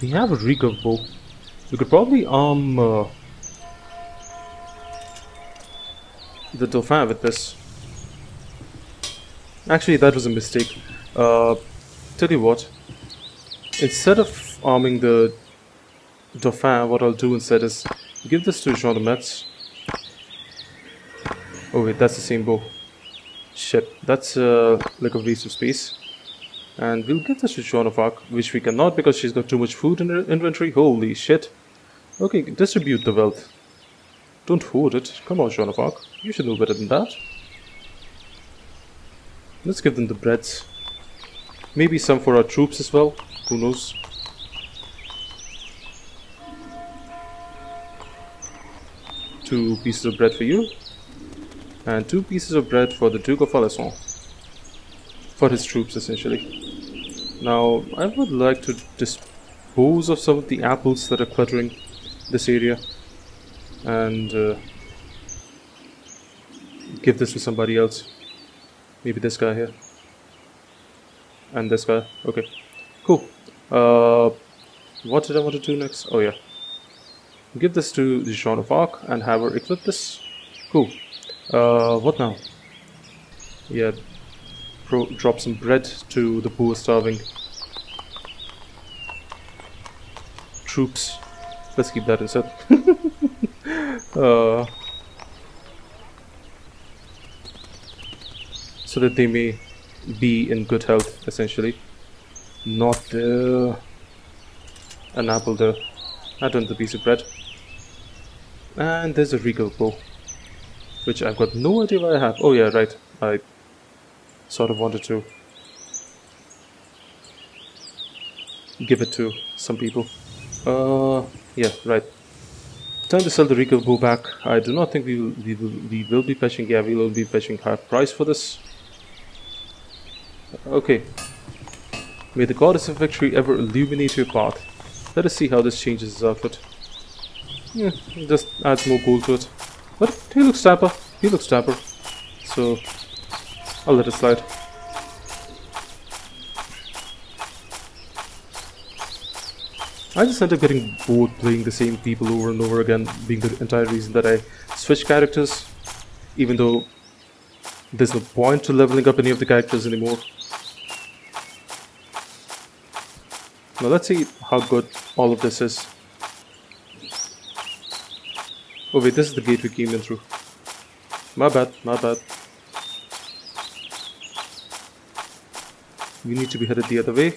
[SPEAKER 1] We have a recurve bow. We could probably arm uh, the Dauphin with this. Actually, that was a mistake. Uh, tell you what, instead of arming the Dauphin, what I'll do instead is give this to Jean de Metz. Oh wait, that's the same bow. Shit, that's uh, like a waste of space. And we'll give this to Joan of Arc, which we cannot because she's got too much food in her inventory. Holy shit. Okay, distribute the wealth. Don't hoard it. Come on, Joan of Arc. You should know better than that. Let's give them the breads. Maybe some for our troops as well. Who knows? Two pieces of bread for you. And two pieces of bread for the Duke of Alençon. For his troops, essentially. Now, I would like to dispose of some of the apples that are cluttering this area. And uh, give this to somebody else. Maybe this guy here. And this guy. Okay. Cool. Uh, what did I want to do next? Oh yeah. Give this to Jean of Arc and have her equip this. Cool. Uh, what now? Yeah. Pro drop some bread to the poor starving troops. Let's keep that instead. (laughs) uh, so that they may be in good health, essentially. Not. An apple there. I don't the piece of bread. And there's a regal bow. Which I've got no idea why I have. Oh yeah, right. I sort of wanted to give it to some people. Uh, yeah, right. Time to sell the regal bow back. I do not think we will, we will, we will be fetching, yeah, we will be fetching half price for this. Okay. May the goddess of victory ever illuminate your path. Let us see how this changes his outfit. Hmm, yeah, just adds more gold to it. But he looks dapper. He looks dapper. So, I'll let it slide. I just end up getting bored playing the same people over and over again, being the entire reason that I switch characters, even though there's no point to leveling up any of the characters anymore. Now let's see how good all of this is. Oh wait, this is the gate we came in through. My bad, my bad. We need to be headed the other way.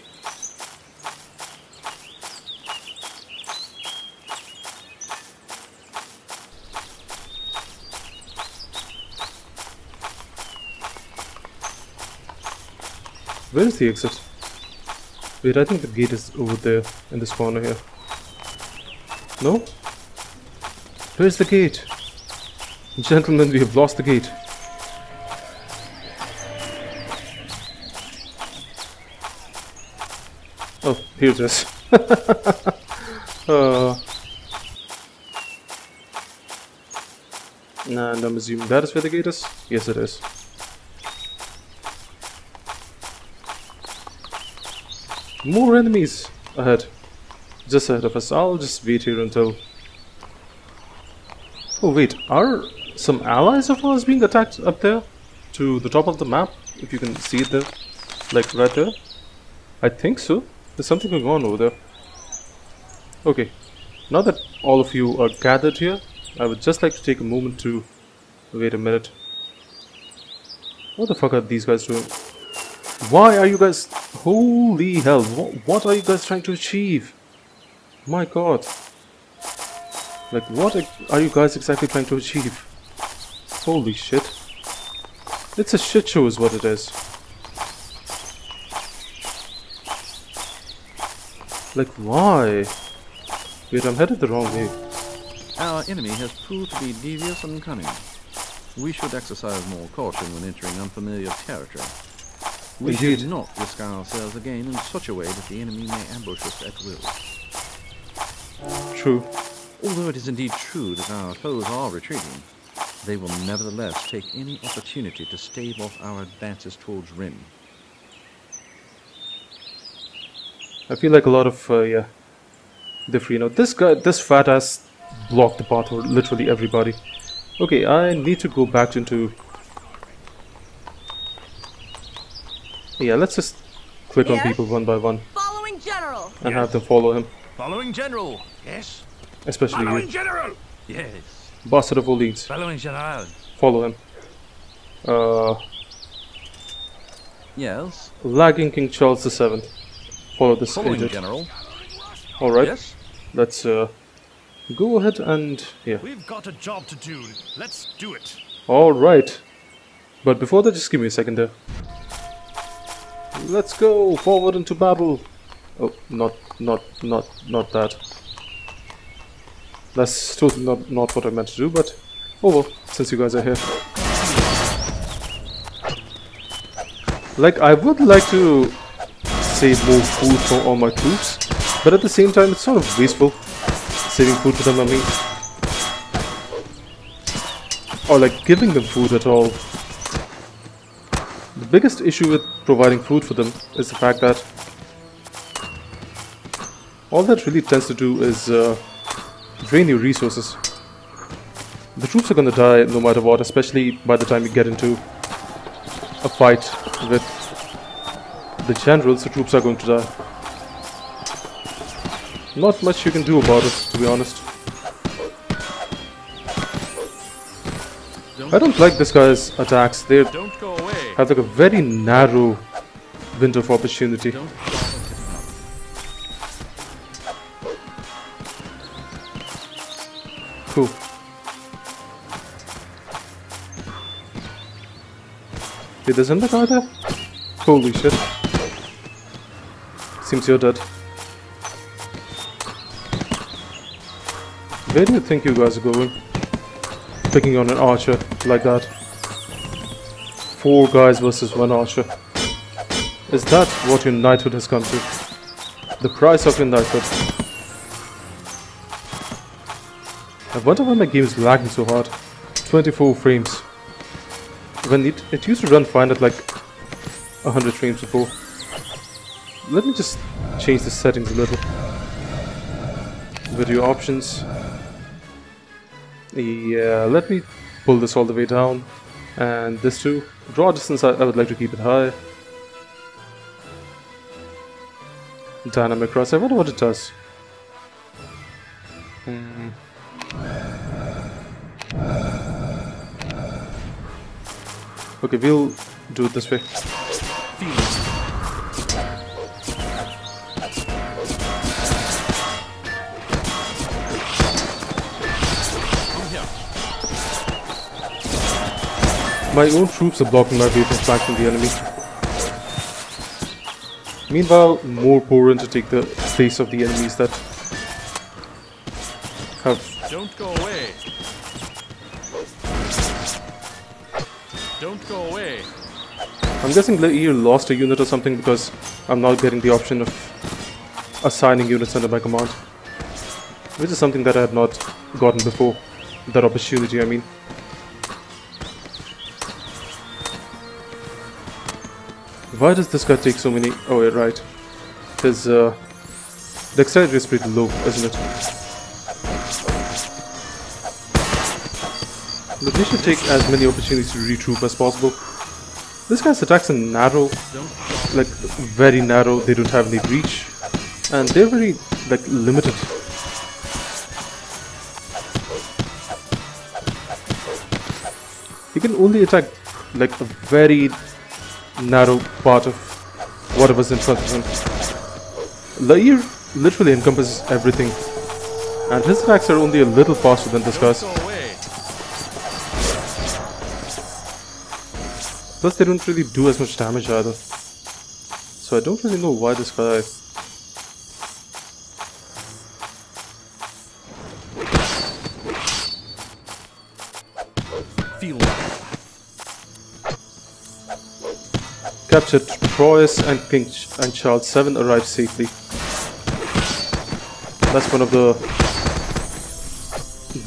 [SPEAKER 1] Where is the exit? Wait, I think the gate is over there in this corner here. No? Where's the gate? Gentlemen, we have lost the gate. Oh, here it is. (laughs) uh, and I'm assuming that is where the gate is? Yes, it is. More enemies ahead. Just ahead of us. I'll just wait here until... Oh wait, are some allies of ours being attacked up there? To the top of the map? If you can see it there. Like right there. I think so. There's something going on over there. Okay. Now that all of you are gathered here, I would just like to take a moment to... Wait a minute. What the fuck are these guys doing? Why are you guys... Holy hell, what, are you guys trying to achieve? My god. Like, what are you guys exactly trying to achieve? Holy shit. It's a shit show is what it is. Like, why? Wait, I'm headed the wrong way.
[SPEAKER 3] Our enemy has proved to be devious and cunning. We should exercise more caution when entering unfamiliar territory. We
[SPEAKER 1] Indeed.
[SPEAKER 3] should not risk ourselves again in such a way that the enemy may ambush us at will.
[SPEAKER 1] True.
[SPEAKER 3] Although it is indeed true that our foes are retreating, they will nevertheless take any opportunity to stave off our advances towards Reims.
[SPEAKER 1] I feel like a lot of, uh, yeah, different, you know, this guy, this fat ass blocked the path for literally everybody. Okay, I need to go back into... Yeah, let's just click on people one by one
[SPEAKER 2] Following General.
[SPEAKER 1] and have them follow him.
[SPEAKER 5] Following General.
[SPEAKER 3] Yes?
[SPEAKER 1] Especially
[SPEAKER 2] Following
[SPEAKER 1] you.
[SPEAKER 2] General!
[SPEAKER 3] Yes.
[SPEAKER 1] Bastard of Orleans.
[SPEAKER 3] Following General.
[SPEAKER 1] Follow him. Uh,
[SPEAKER 3] Yes.
[SPEAKER 1] lagging King Charles VII. Follow this
[SPEAKER 3] Following
[SPEAKER 1] agent.
[SPEAKER 3] General.
[SPEAKER 1] Alright,
[SPEAKER 3] Yes?
[SPEAKER 1] let's uh, go ahead and... yeah.
[SPEAKER 5] We've got a job to do. Let's do it.
[SPEAKER 1] Alright. But before that, just give me a second there. Let's go forward into battle. Oh, not, not, not, not that. That's totally not, not what I meant to do, but oh well, since you guys are here. Like, I would like to save more food for all my troops, but at the same time, it's sort of wasteful saving food for them, I mean. Or like giving them food at all. The biggest issue with providing food for them is the fact that all that really tends to do is uh, drain your resources. The troops are gonna die no matter what, especially by the time you get into a fight with the generals, the troops are going to die. Not much you can do about it, to be honest. I don't like this guy's attacks. They Have like a very narrow window of opportunity. Cool. Wait, there's another guy there? Holy shit. Seems you're dead. Where do you think you guys are going? Picking on an archer like that. Four guys versus one archer. Is that what your knighthood has come to? The price of your knighthood. I wonder why my game is lagging so hard. 24 frames. When it, it used to run fine at like 100 frames before. Let me just change the settings a little. Video options. Yeah, let me pull this all the way down. And this too. Draw distance, I, I would like to keep it high. Dynamic cross, I wonder what it does. Hmm. Okay, we'll do it this way. My own troops are blocking my way from flanking the enemy. Meanwhile, more pour in to take the place of the enemies that have
[SPEAKER 5] Don't go away. Don't go away.
[SPEAKER 1] I'm guessing La Hire lost a unit or something because I'm not getting the option of assigning units under my command. Which is something that I had not gotten before. That opportunity, I mean. Why does this guy take so many... Oh, yeah, right. His uh, dexterity is pretty low, isn't it? But we should take as many opportunities to retroop as possible. This guy's attacks are narrow, like very narrow. They don't have any reach, and they're very like limited. He can only attack like a very narrow part of whatever's in front of him. La Hire literally encompasses everything, and his attacks are only a little faster than this guy's. Plus, they don't really do as much damage either. So I don't really know why this guy.
[SPEAKER 5] Feel
[SPEAKER 1] Captured Troyes and King Ch- and Charles VII arrived safely. That's one of the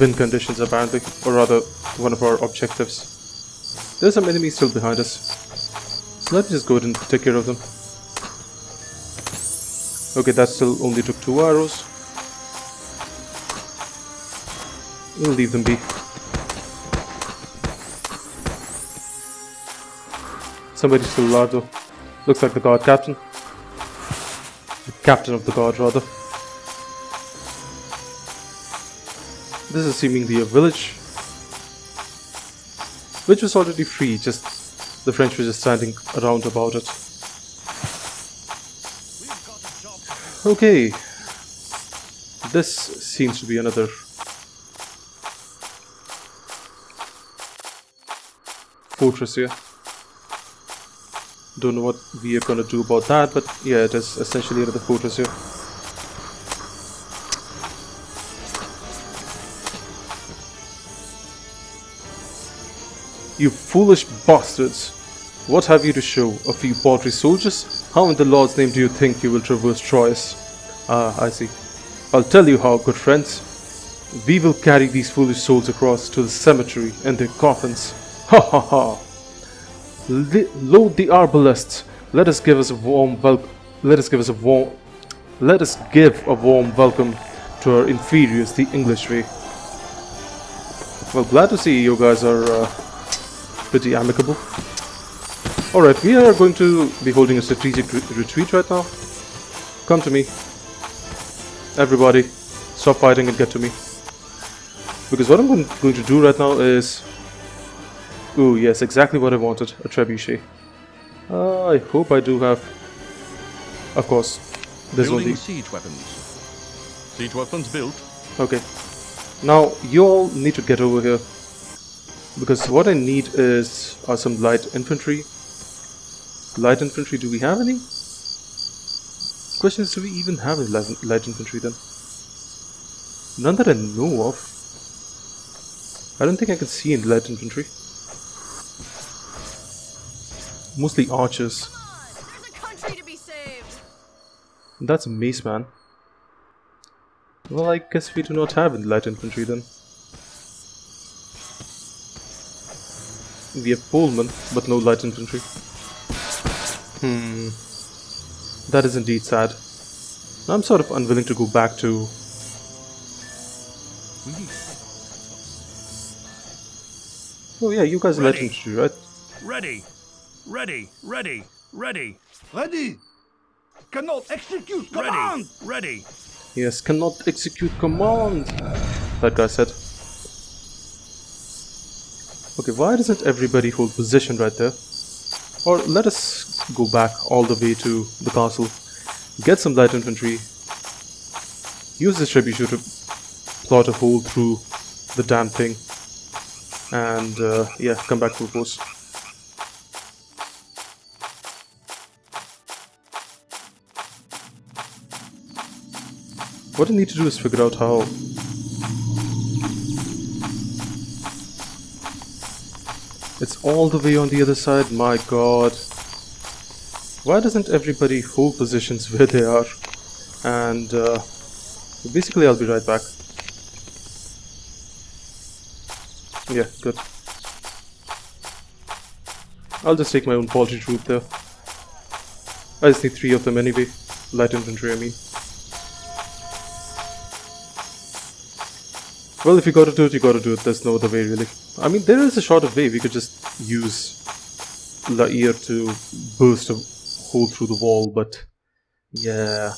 [SPEAKER 1] win conditions apparently, or rather, one of our objectives. There's some enemies still behind us. So let me just go ahead and take care of them. Okay, that still only took two arrows. We'll leave them be. Somebody's still alive though. Looks like the guard captain. The captain of the guard, rather. This is seemingly a village, which was already free, just the French were just standing around about it. Okay, this seems to be another fortress here. Don't know what we are gonna do about that, but yeah, it is essentially the fortress here. You foolish bastards! What have you to show? A few paltry soldiers? How in the Lord's name do you think you will traverse Troyes? Ah, I see. I'll tell you how, good friends. We will carry these foolish souls across to the cemetery and their coffins. Ha ha ha! Load the arbalists. Let us give us a warm welcome. Let us give us a warm. Let us give a warm welcome to our inferiors, the English way. Well, glad to see you guys are uh, pretty amicable. Alright, we are going to be holding a strategic re retreat right now. Come to me. Everybody, stop fighting and get to me. Because what I'm going to do right now is... Ooh, yes, exactly what I wanted, a trebuchet. Uh, I hope I do have... Of course, this
[SPEAKER 4] Building
[SPEAKER 1] be
[SPEAKER 4] siege weapons. Siege weapons built.
[SPEAKER 1] Okay. Now, you all need to get over here. Because what I need is are some light infantry. Light infantry, do we have any? Question is, do we even have any light, light infantry then? None that I know of. I don't think I can see any light infantry. Mostly archers.
[SPEAKER 6] A country to be saved.
[SPEAKER 1] That's a mace man. Well, I guess we do not have light infantry then. We have Pullman, but no light infantry. Hmm. That is indeed sad. I'm sort of unwilling to go back to... Oh yeah, you guys are light
[SPEAKER 5] Ready.
[SPEAKER 1] infantry, right?
[SPEAKER 5] Ready. Ready. Ready. Ready.
[SPEAKER 2] Ready. Cannot execute command.
[SPEAKER 5] Ready.
[SPEAKER 1] Yes, cannot execute command. That guy said. Okay, why doesn't everybody hold position right there? Or let us go back all the way to the castle, get some light infantry, use this trebuchet to plot a hole through the damn thing, and uh, yeah, come back to the force. What I need to do is figure out how It's all the way on the other side, my god. Why doesn't everybody hold positions (laughs) where they are? And uh, basically I'll be right back. Yeah, good. I'll just take my own paltry troop there. I just need three of them anyway. Light infantry, I mean. Well, if you gotta do it, you gotta do it. There's no other way, really. I mean, there is a shorter way. We could just use La Hire to burst a hole through the wall, but yeah.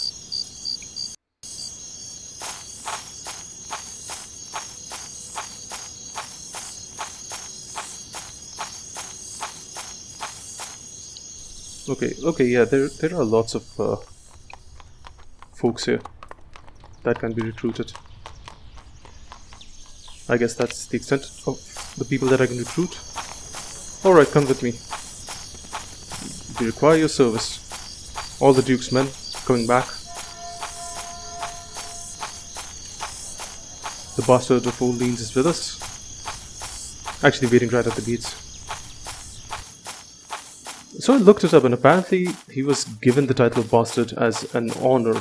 [SPEAKER 1] Okay, okay, yeah, there there are lots of uh, folks here that can be recruited. I guess that's the extent of the people that I can recruit. Alright, come with me. We require your service. All the Duke's men coming back. The bastard of Orleans is with us. Actually waiting right at the gates. So I looked it up and apparently he was given the title of bastard as an honor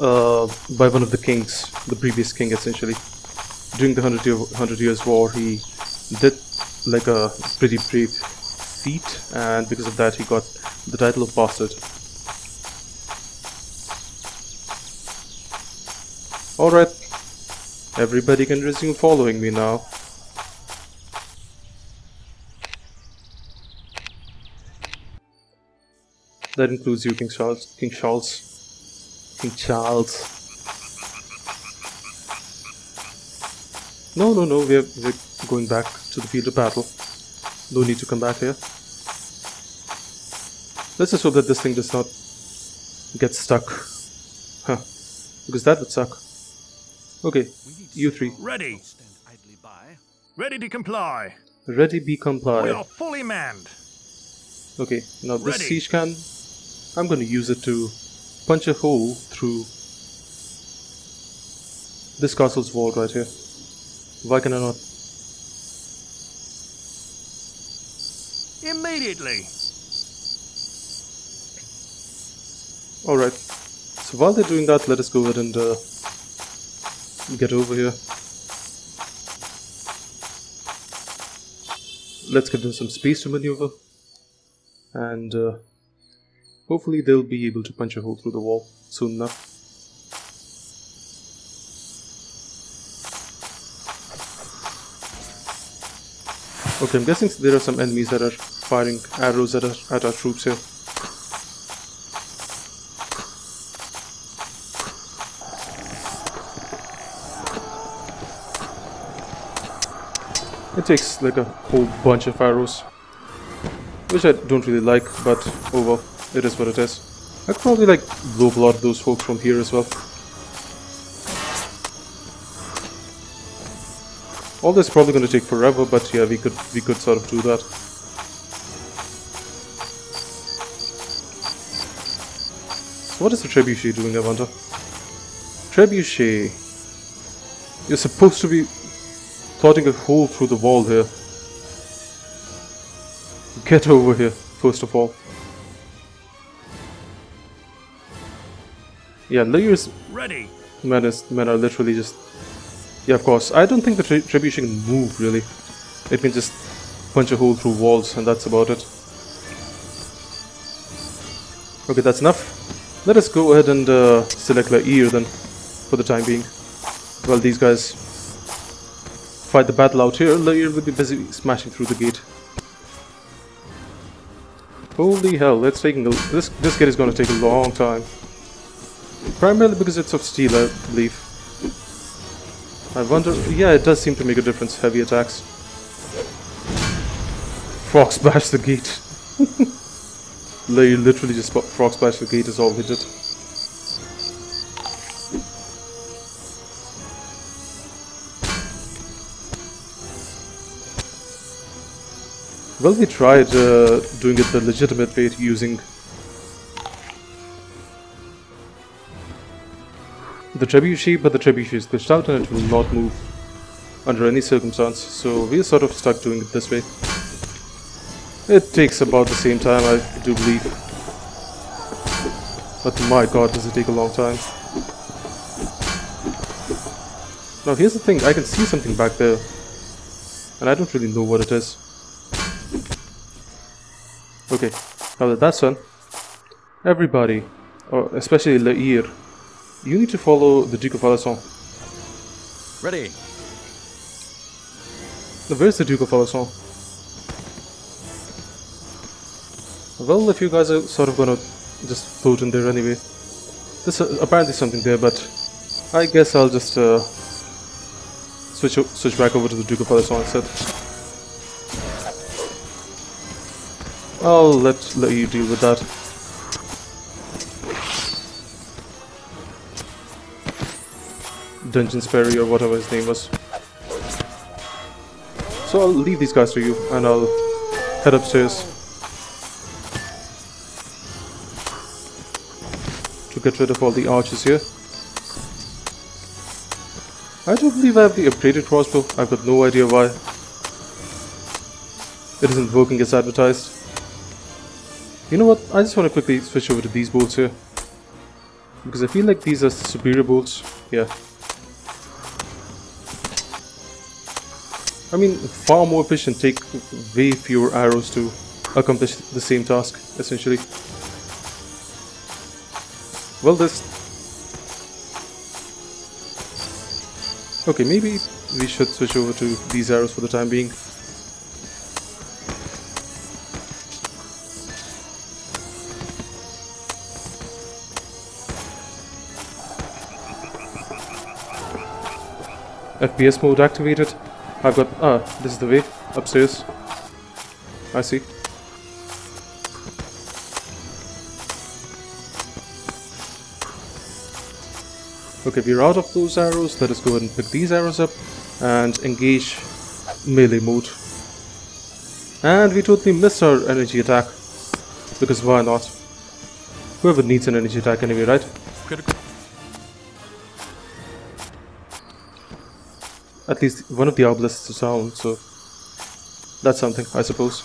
[SPEAKER 1] uh, by one of the kings, the previous king essentially. During the Hundred, Year, Hundred Years' War, he did like a pretty brave feat, and because of that, he got the title of bastard. Alright, everybody can resume following me now. That includes you, King Charles. King Charles. King Charles. No, no, no, we're, we're going back to the field of battle. No need to come back here. Let's just hope that this thing does not get stuck. Huh. Because that would suck. Okay, you three.
[SPEAKER 5] Ready. Ready to comply.
[SPEAKER 1] Ready, be comply.
[SPEAKER 5] We are fully manned.
[SPEAKER 1] Okay, now this
[SPEAKER 5] Ready.
[SPEAKER 1] siege cannon, I'm gonna use it to punch a hole through this castle's wall right here. Why can I not?
[SPEAKER 5] Immediately.
[SPEAKER 1] Alright. So while they're doing that, let us go ahead and uh, get over here. Let's give them some space to maneuver. And uh, hopefully they'll be able to punch a hole through the wall soon enough. Okay, I'm guessing there are some enemies that are firing arrows at our, at our troops here. It takes like a whole bunch of arrows. Which I don't really like, but oh well, it is what it is. I could probably like blow of those folks from here as well. All this is probably going to take forever, but yeah, we could we could sort of do that. So what is the trebuchet doing, I wonder? Trebuchet. You're supposed to be plotting a hole through the wall here. Get over here, first of all. Yeah, La Hire's
[SPEAKER 5] Ready.
[SPEAKER 1] men, is, men are literally just... Yeah, of course. I don't think the tri- trebuchet can move, really. It can just punch a hole through walls, and that's about it. Okay, that's enough. Let us go ahead and uh, select Ear then, for the time being. While these guys fight the battle out here, La will be busy smashing through the gate. Holy hell, it's taking a, this this gate is going to take a long time. Primarily because it's of steel, I believe. I wonder. Yeah, it does seem to make a difference. Heavy attacks. Frog splash the gate. (laughs) Literally just frog splash the gate is all he did. Well, we tried uh, doing it the legitimate way using the trebuchet, but the trebuchet is glitched out and it will not move under any circumstance. So we are sort of stuck doing it this way. It takes about the same time, I do believe. But my god, does it take a long time. Now here's the thing, I can see something back there. And I don't really know what it is. Okay, now that that's done, everybody, or especially La Hire, you need to follow the Duke of Alençon.
[SPEAKER 3] Ready.
[SPEAKER 1] Where's the Duke of Alençon? Well, if you guys are sort of gonna just float in there anyway, there's uh, apparently something there, but I guess I'll just uh, switch switch back over to the Duke of Alençon instead. I'll let, let you deal with that. Dungeon Sperry or whatever his name was. So I'll leave these guys to you and I'll head upstairs to get rid of all the archers here. I don't believe I have the upgraded crossbow. I've got no idea why. It isn't working as advertised. You know what? I just want to quickly switch over to these bolts here. Because I feel like these are superior bolts. Yeah. I mean, far more efficient, take way fewer arrows to accomplish the same task, essentially. Well, this... Okay, maybe we should switch over to these arrows for the time being. FPS mode activated. I've got ah, this is the way upstairs. I see. Okay, we're out of those arrows. Let us go ahead and pick these arrows up and engage melee mode. And we totally missed our energy attack. Because why not? Whoever needs an energy attack anyway, right?
[SPEAKER 4] Critical.
[SPEAKER 1] At least one of the obelisks is down, so that's something, I suppose.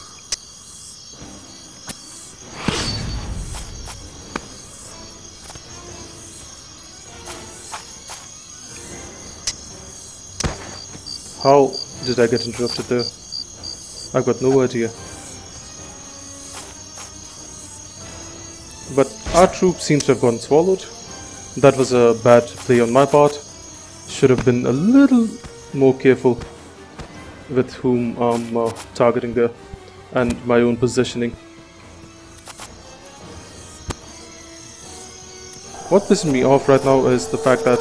[SPEAKER 1] How did I get interrupted there? I've got no idea. But our troop seems to have gotten swallowed. That was a bad play on my part. Should have been a little more careful with whom I'm uh, targeting there and my own positioning. What pisses me off right now is the fact that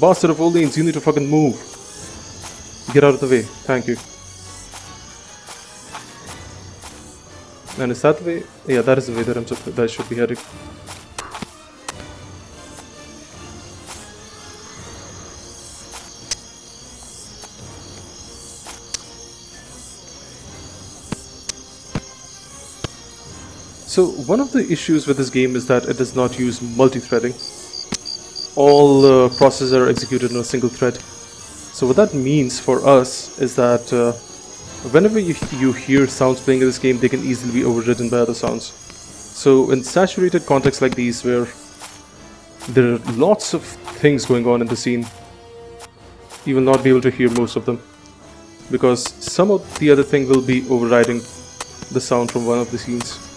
[SPEAKER 1] Bastard of all Orleans, you need to fucking move. Get out of the way. Thank you. And is that way? Yeah, that is the way that I'm supposed that I should be heading. So one of the issues with this game is that it does not use multi-threading. All uh, processes are executed in a single thread. So what that means for us is that uh, whenever you, you hear sounds playing in this game, they can easily be overridden by other sounds. So in saturated contexts like these where there are lots of things going on in the scene, you will not be able to hear most of them. Because some of the other thing will be overriding the sound from one of the scenes.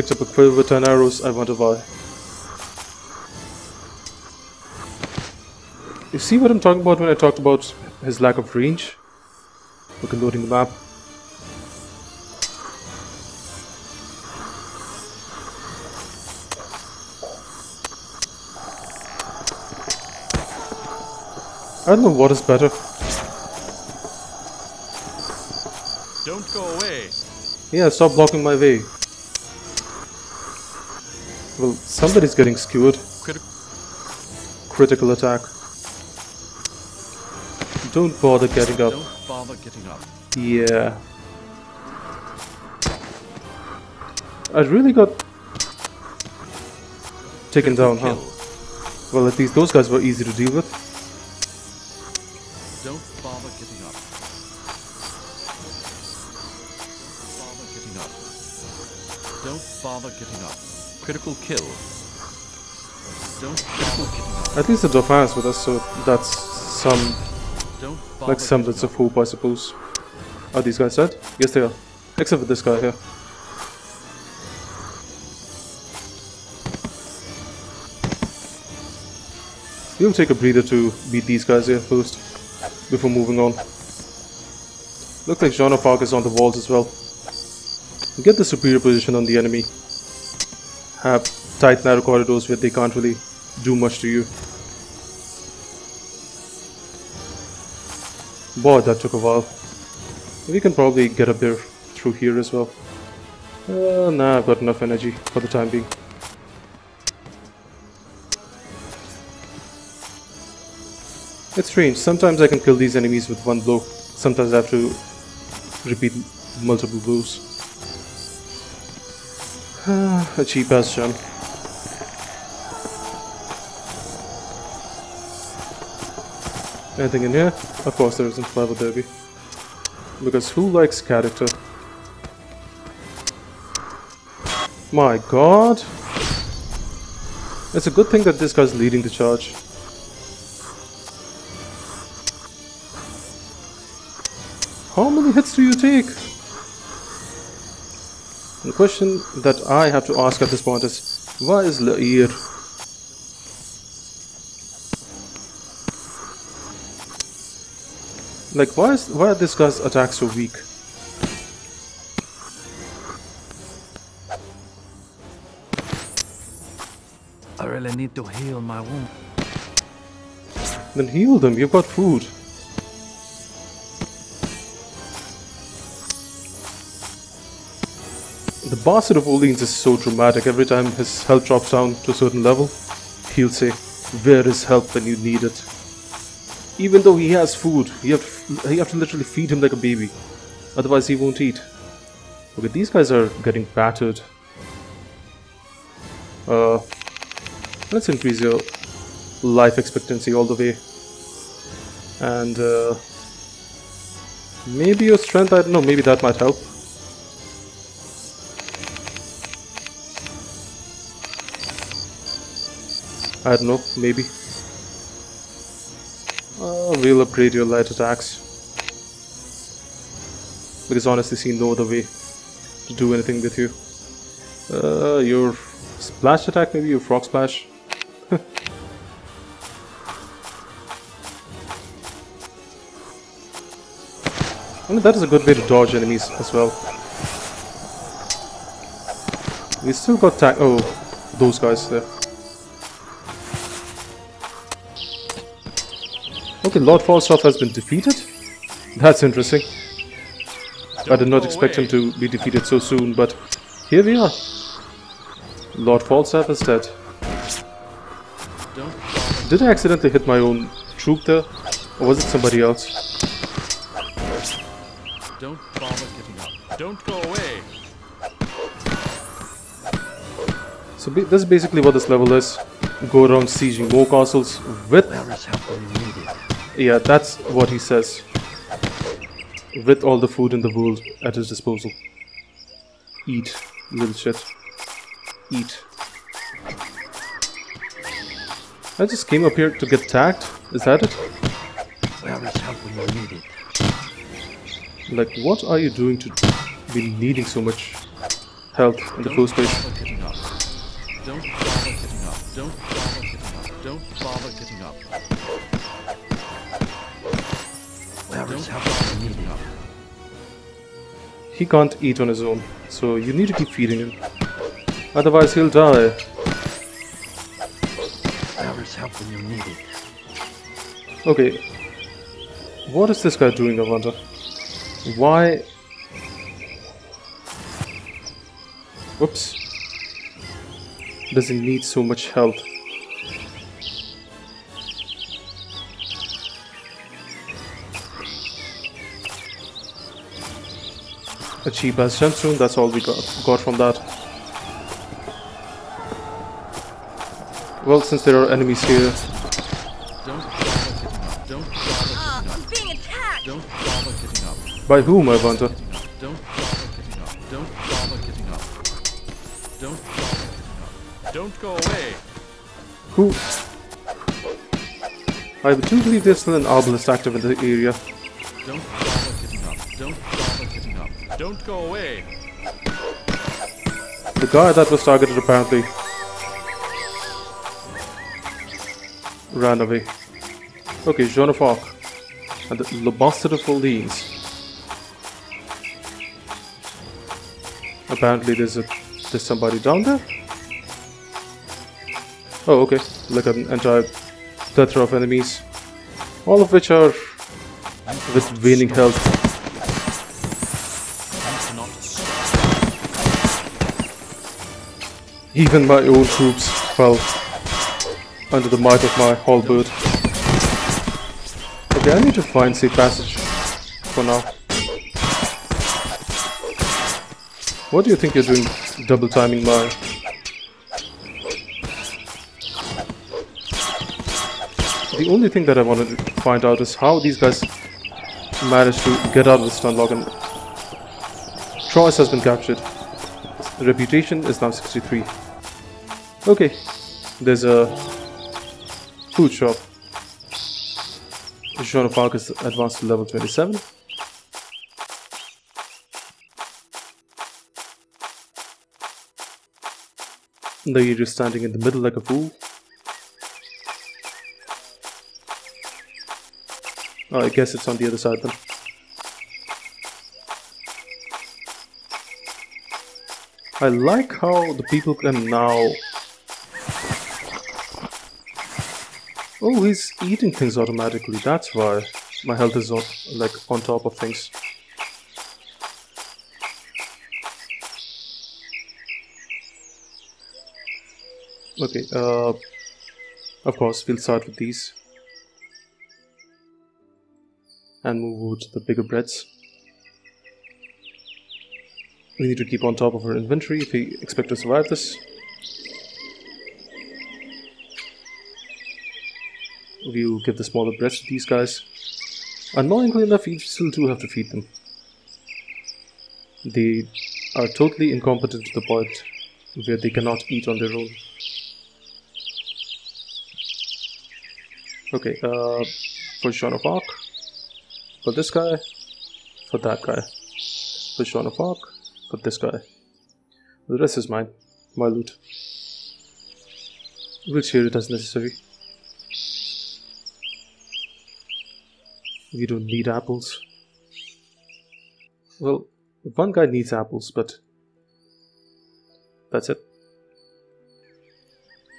[SPEAKER 1] Picked up a quiver with 10 arrows, I wonder why. You see what I'm talking about when I talked about his lack of range? Look at loading the map. I don't know what is better.
[SPEAKER 4] Don't go away.
[SPEAKER 1] Yeah, stop blocking my way. Well, somebody's getting skewered.
[SPEAKER 4] Critical.
[SPEAKER 1] Critical attack. Don't bother getting up.
[SPEAKER 4] Don't bother getting up.
[SPEAKER 1] Yeah. I really got taken down, huh? Well, at least those guys were easy to deal with.
[SPEAKER 4] Critical kill.
[SPEAKER 1] At least the Dauphin is with us, so that's some like semblance of hope, I suppose. Are these guys dead? Yes, they are. Except for this guy here. We'll take a breather to beat these guys here first, before moving on. Looks like Jean of Arc is on the walls as well. Get the superior position on the enemy. Have tight narrow corridors where they can't really do much to you. Boy, that took a while. We can probably get up there through here as well. Uh, nah, I've got enough energy for the time being. It's strange, sometimes I can kill these enemies with one blow, sometimes I have to repeat multiple blows. A cheap ass gem. Anything in here? Of course there isn't, would there? Because who likes character? My god! It's a good thing that this guy's leading the charge. How many hits do you take? The question that I have to ask at this point is, why is La Hire? Like, why, is, why are these guys' attacks so weak?
[SPEAKER 3] I really need to heal my wound.
[SPEAKER 1] Then heal them, you've got food. The Bastard of Orleans is so dramatic. Every time his health drops down to a certain level, he'll say, "Where is help when you need it?" Even though he has food, you have to, have to literally feed him like a baby. Otherwise, he won't eat. Okay, these guys are getting battered. Uh, let's increase your life expectancy all the way. And uh, maybe your strength, I don't know, maybe that might help. I don't know, maybe. Uh, we'll upgrade your light attacks. Because honestly, see no other way to do anything with you. Uh, your splash attack, maybe your frog splash. (laughs) I mean, that is a good way to dodge enemies as well. We still got tag. Oh, those guys there. Okay, Lord Falstaff has been defeated. That's interesting. I did not expect him to be defeated so soon, but here we are. Lord Falstaff is dead. Did I accidentally hit my own troop there? Or was it somebody else?
[SPEAKER 3] don't bother getting up. Don't go away.
[SPEAKER 1] So ba- this is basically what this level is. Go around sieging more castles with... Yeah, that's what he says. With all the food in the world at his disposal. Eat, little shit. Eat. I just came up here to get tagged? Is that it. Like, what are you doing to be needing so much health in the first place? He can't eat on his own, so you need to keep feeding him. Otherwise, he'll die.
[SPEAKER 3] Help when you need it.
[SPEAKER 1] Okay. What is this guy doing, I wonder? Why... Whoops. Does he need so much health? A cheap ass gemstone, that's all we got, got from that. Well, since there are enemies here,
[SPEAKER 3] Don't bother getting up. Don't bother getting
[SPEAKER 6] I'm
[SPEAKER 3] up.
[SPEAKER 6] Ah, being attacked.
[SPEAKER 3] Don't bother getting up.
[SPEAKER 1] by whom, I wonder?
[SPEAKER 3] Don't bother getting up. Don't bother getting up. Don't bother getting up. Don't go away.
[SPEAKER 1] Who? I do believe there's still an obelisk active in the area.
[SPEAKER 3] Don't Don't go away.
[SPEAKER 1] The guy that was targeted apparently ran away. Okay, Joan of Arc. And the Le Bastard of Orleans. Apparently there's a there's somebody down there. Oh okay. Like an entire plethora of enemies. All of which are with waning health. Even my own troops fell under the might of my halberd. Okay, I need to find safe passage for now. What do you think you're doing double timing my... The only thing that I want to find out is how these guys managed to get out of the stun lock and Troyes has been captured. Reputation is now 63. Okay, there's a food shop. Joan of Arc is advanced to level 27. The area is standing in the middle like a fool. Oh, I guess it's on the other side then. I like how the people can now... Oh, he's eating things automatically, that's why my health is on, like on top of things. Okay, uh, of course, we'll start with these. And move over to the bigger breads. We need to keep on top of our inventory if we expect to survive this. We'll give the smaller breads to these guys. Annoyingly enough, we still do have to feed them. They are totally incompetent to the point where they cannot eat on their own. Okay, uh, for Joan of Arc, for this guy, for that guy, for Joan of Arc, for this guy. The rest is mine, my loot. We'll share it as necessary. We don't need apples. Well, one guy needs apples, but that's it.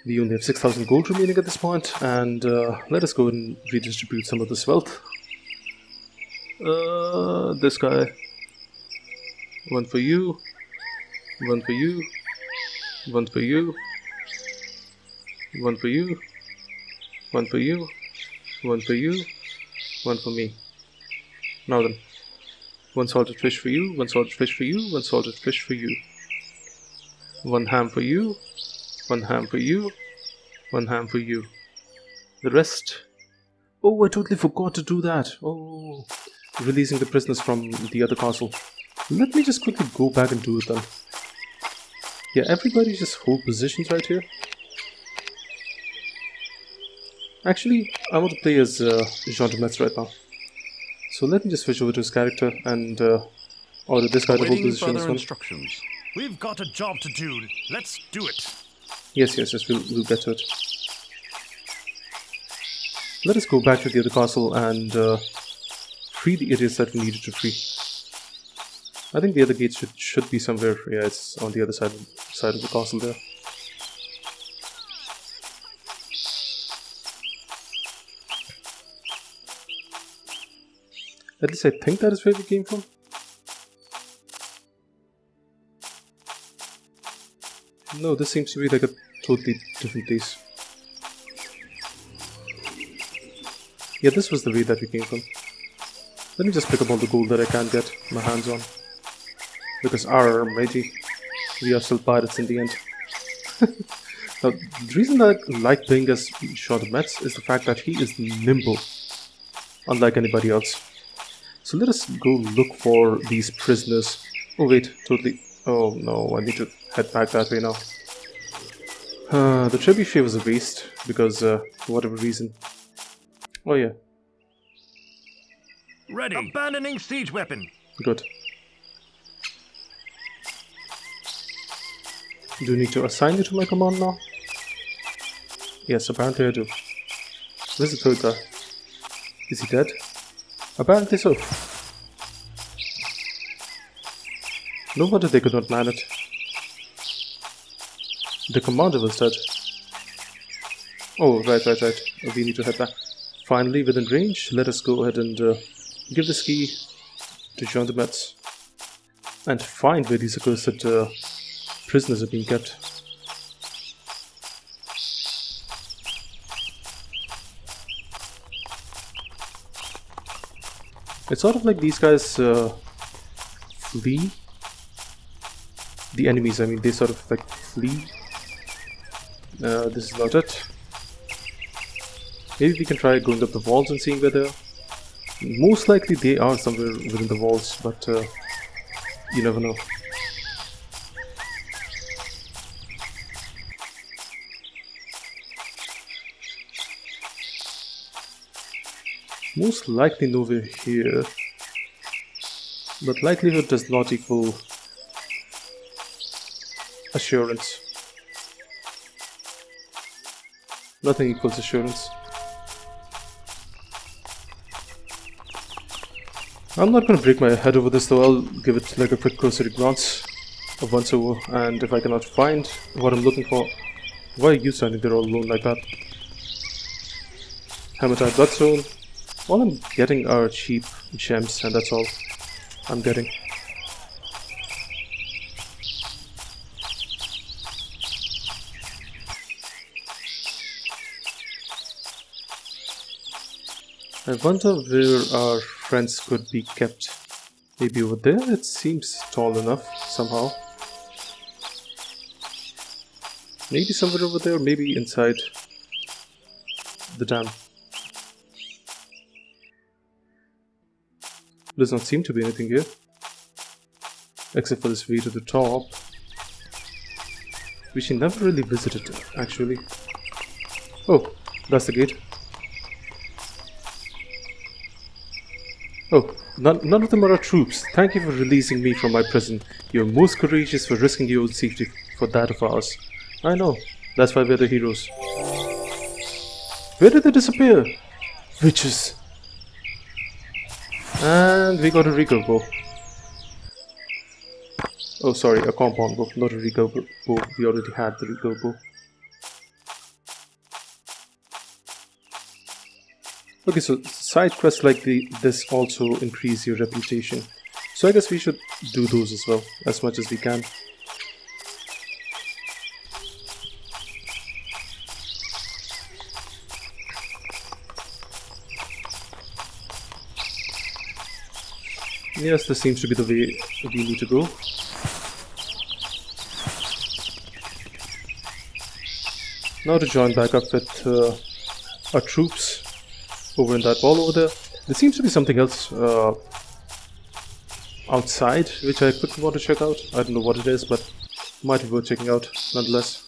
[SPEAKER 1] We only have 6000 gold remaining at this point, and uh, let us go and redistribute some of this wealth. Uh, this guy. One for you. One for you. One for you. One for you. One for you. One for you. One for me. Now then. One salted fish for you, one salted fish for you, one salted fish for you. One ham for you, one ham for you, one ham for you. The rest. Oh, I totally forgot to do that. Oh, releasing the prisoners from the other castle. Let me just quickly go back and do it then. Yeah, everybody just hold positions right here. Actually, I want to play as uh, Jean de Metz right now. So let me just switch over to his character and uh, order this guy to hold position as well.
[SPEAKER 3] Instructions.
[SPEAKER 5] We've got a job to do. Let's do it.
[SPEAKER 1] Yes, yes, yes, we'll, we'll get to it. Let us go back to the other castle and uh, free the idiots that we needed to free. I think the other gate should, should be somewhere. Yeah, it's on the other side, side of the castle there. At least I think that is where we came from. No, this seems to be like a totally different place. Yeah, this was the way that we came from. Let me just pick up all the gold that I can get my hands on. Because our matey, we are still pirates in the end. (laughs) now, the reason that I like playing as Short Metz is the fact that he is nimble, unlike anybody else. So let us go look for these prisoners. Oh wait, totally. Oh no, I need to head back that way now. Uh, the trebuchet was a waste because, uh, for whatever reason. Oh yeah,
[SPEAKER 5] Ready. Abandoning siege weapon.
[SPEAKER 1] good. Do you need to assign you to my command now? Yes, apparently I do. Where's the third guy? Is he dead? Apparently so. No wonder they could not man it. The commander was dead. Oh, right, right, right. We need to head back. Finally, within range, let us go ahead and uh, give this key to Jean de Metz and find where these accursed uh, prisoners are being kept. It's sort of like these guys uh, flee. The enemies, I mean, they sort of like flee. Uh, this is not it. Maybe we can try going up the walls and seeing whether... Most likely they are somewhere within the walls, but uh, you never know. Most likely nowhere here, but likelihood does not equal assurance. Nothing equals assurance. I'm not gonna break my head over this though, I'll give it like a quick cursory glance of once over and if I cannot find what I'm looking for, why are you standing there all alone like that? Hematite Bloodstone, all I'm getting are cheap gems and that's all I'm getting. I wonder where our friends could be kept. Maybe over there? It seems tall enough, somehow. Maybe somewhere over there, maybe inside the dam. Does not seem to be anything here. Except for this view to the top. Which he never really visited, actually. Oh, that's the gate. Oh, none, none of them are our troops. Thank you for releasing me from my prison. You're most courageous for risking your own safety for that of ours. I know. That's why we're the heroes. Where did they disappear? Witches. And we got a recurve bow. Oh, sorry, a compound bow, not a recurve bow. We already had the recurve bow. Okay, so side quests like the, this also increase your reputation. So I guess we should do those as well, as much as we can. Yes, this seems to be the way we need to go. Now to join back up with uh, our troops over in that wall over there. There seems to be something else uh, outside, which I quickly want to check out. I don't know what it is, but might be worth checking out nonetheless.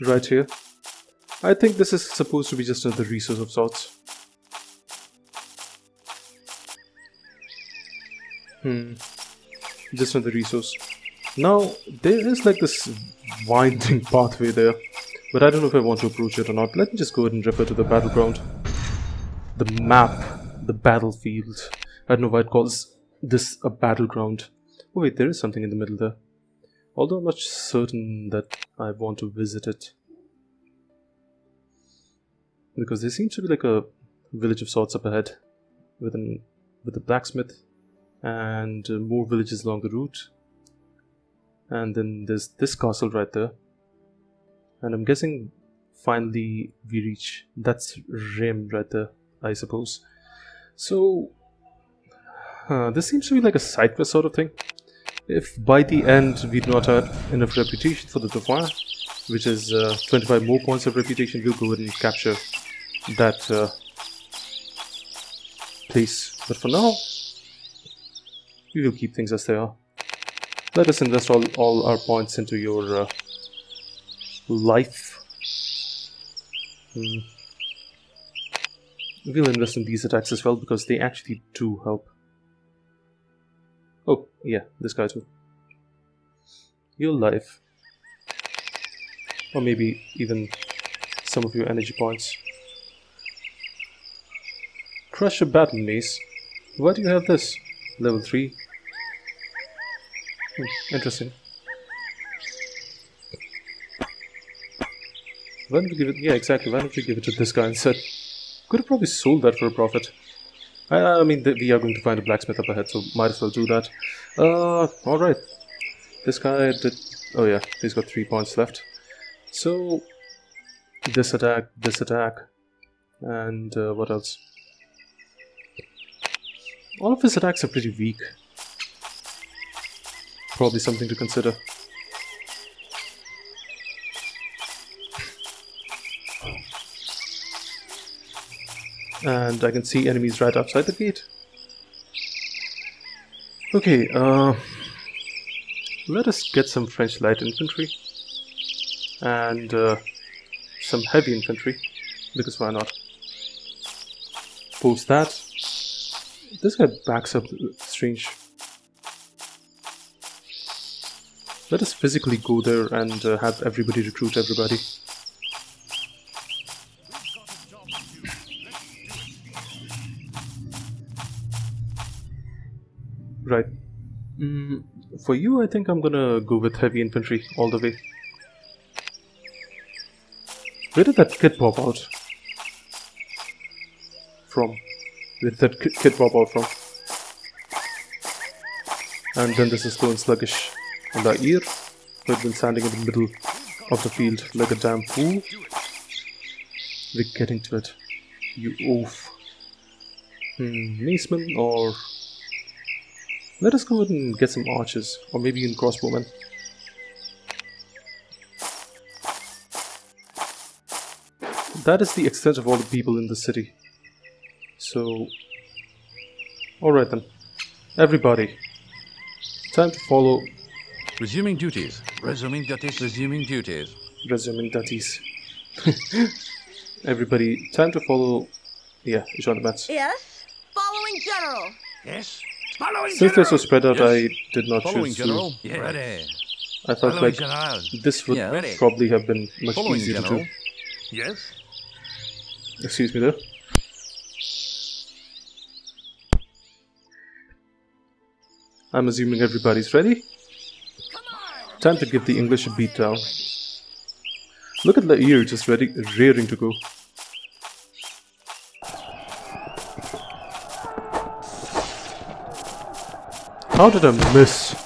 [SPEAKER 1] Right here. I think this is supposed to be just another resource of sorts. Hmm. Just another resource. Now, there is like this winding (laughs) pathway there, but I don't know if I want to approach it or not. Let me just go ahead and refer to the battleground. The map, the battlefield. I don't know why it calls this a battleground. Oh wait, there is something in the middle there. Although I'm not certain that I want to visit it. Because there seems to be like a village of sorts up ahead with an with a blacksmith and uh, more villages along the route. And then there's this castle right there. And I'm guessing finally we reach that's Reims right there I suppose. So uh, this seems to be like a side quest sort of thing. If by the end we do not have enough reputation for the Dauphin which is uh, 25 more points of reputation we'll go ahead and capture that uh, place. But for now we will keep things as they are let us invest all, all our points into your uh, life. Hmm. We'll invest in these attacks as well because they actually do help. Oh, yeah, this guy too. Your life. Or maybe even some of your energy points. Crush a battle mace. Why do you have this? Level 3. Hmm, interesting. Why don't we give it? Yeah, exactly. Why don't we give it to this guy instead? Could have probably sold that for a profit. I, I mean, we are going to find a blacksmith up ahead, so might as well do that. Uh, all right. This guy did. Oh yeah, he's got three points left. So this attack, this attack, and uh, what else? All of his attacks are pretty weak probably something to consider. And I can see enemies right outside the gate. Okay, uh, let us get some French light infantry and uh, some heavy infantry, because why not? Post that. This guy backs up. Strange. Let us physically go there and uh, have everybody recruit everybody. Right. Mm, for you, I think I'm gonna go with heavy infantry all the way. Where did that kid pop out? From? Where did that ki- kid pop out from? And then this is and sluggish on the ear. We've been standing in the middle of the field like a damn fool. We're getting to it. You oof. Hmm, Maceman or... Let us go ahead and get some archers, or maybe even crossbowmen. That is the extent of all the people in the city. So... Alright then. Everybody. Time to follow
[SPEAKER 3] Resuming duties. Resuming duties. Resuming duties.
[SPEAKER 1] resuming duties. (laughs) Everybody, time to follow... Yeah, Jean Metz.
[SPEAKER 6] Yes? Following General.
[SPEAKER 5] Yes? Following
[SPEAKER 1] Since they're so spread out,
[SPEAKER 3] Yes.
[SPEAKER 1] I did not
[SPEAKER 3] Following
[SPEAKER 1] choose
[SPEAKER 3] General.
[SPEAKER 1] to.
[SPEAKER 3] Yes.
[SPEAKER 5] Ready.
[SPEAKER 1] I thought
[SPEAKER 5] Following
[SPEAKER 1] like
[SPEAKER 5] General.
[SPEAKER 1] this would
[SPEAKER 3] Yeah.
[SPEAKER 1] Probably have been much
[SPEAKER 3] Following
[SPEAKER 1] easier
[SPEAKER 3] General.
[SPEAKER 1] to do.
[SPEAKER 5] Yes?
[SPEAKER 1] Excuse me there. I'm assuming everybody's ready. Time to give the English a beat down. Look at La Hire just ready, rearing to go. How did I miss?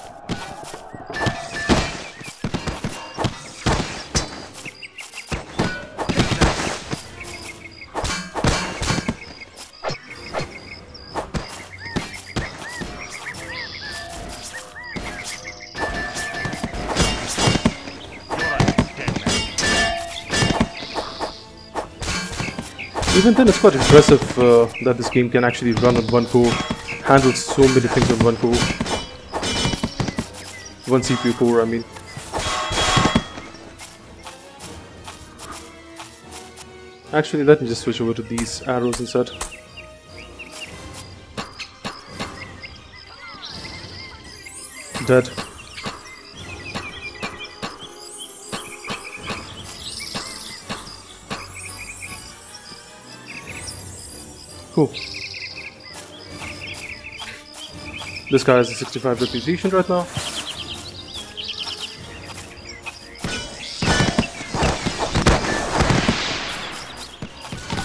[SPEAKER 1] Even then, it's quite impressive uh, that this game can actually run on one core, handle so many things on one core. One CPU core, I mean. Actually, let me just switch over to these arrows instead. Dead. Cool. This guy has a 65 reputation right now.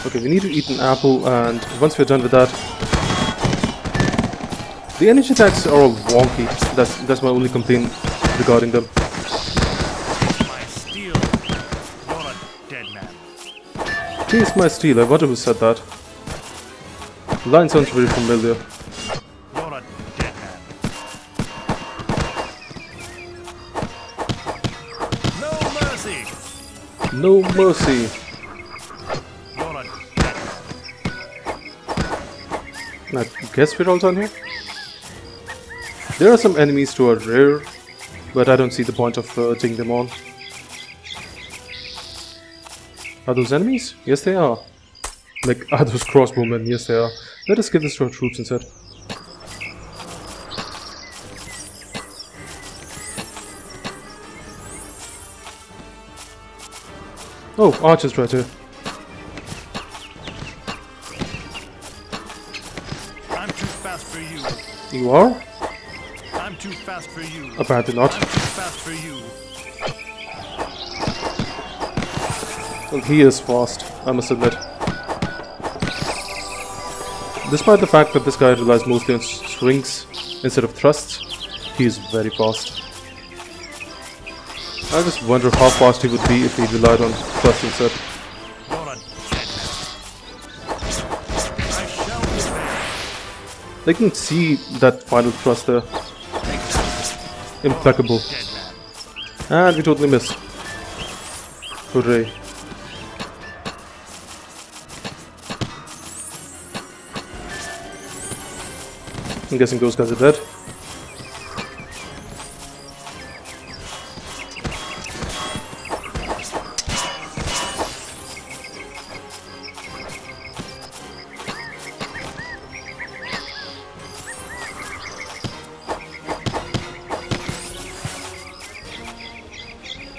[SPEAKER 1] Okay, we need to eat an apple, and once we're done with that, the energy attacks are all wonky. That's that's my only complaint regarding them.
[SPEAKER 5] My steel. You're a dead man.
[SPEAKER 1] Taste my steel. I wonder who said that. Line sounds very familiar.
[SPEAKER 5] No mercy.
[SPEAKER 1] I guess we're all done here. There are some enemies to our rear, but I don't see the point of uh, taking them on. Are those enemies? Yes, they are. Like, are those crossbowmen? Yes, they are. Let us give this to our troops instead. Oh, archers right here.
[SPEAKER 5] I'm too fast for you.
[SPEAKER 1] You are?
[SPEAKER 5] I'm too fast for you.
[SPEAKER 1] Apparently not.
[SPEAKER 5] I'm too fast for you.
[SPEAKER 1] Well, he is fast, I must admit. Despite the fact that this guy relies mostly on swings instead of thrusts, he is very fast. I just wonder how fast he would be if he relied on thrusts instead.
[SPEAKER 5] I
[SPEAKER 1] can see that final thrust there. Impeccable. And we totally missed. Hooray. I'm guessing those guys are dead.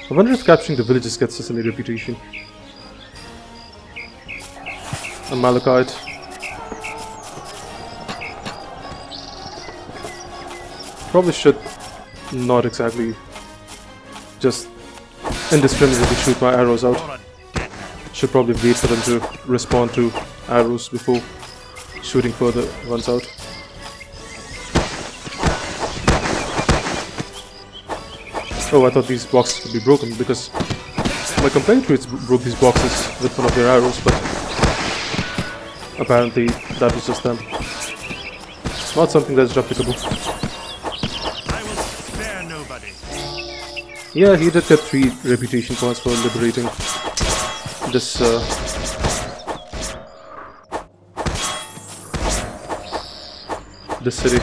[SPEAKER 1] I wonder if capturing the villages gets us any reputation. A Malachite. Probably should not exactly just indiscriminately shoot my arrows out. Should probably wait for them to respond to arrows before shooting further ones out. Oh, I thought these boxes would be broken because my compatriots broke these boxes with one of their arrows, but apparently that was just them. Not something that's replicable. Yeah, he did get three reputation points for liberating this. Uh, this city.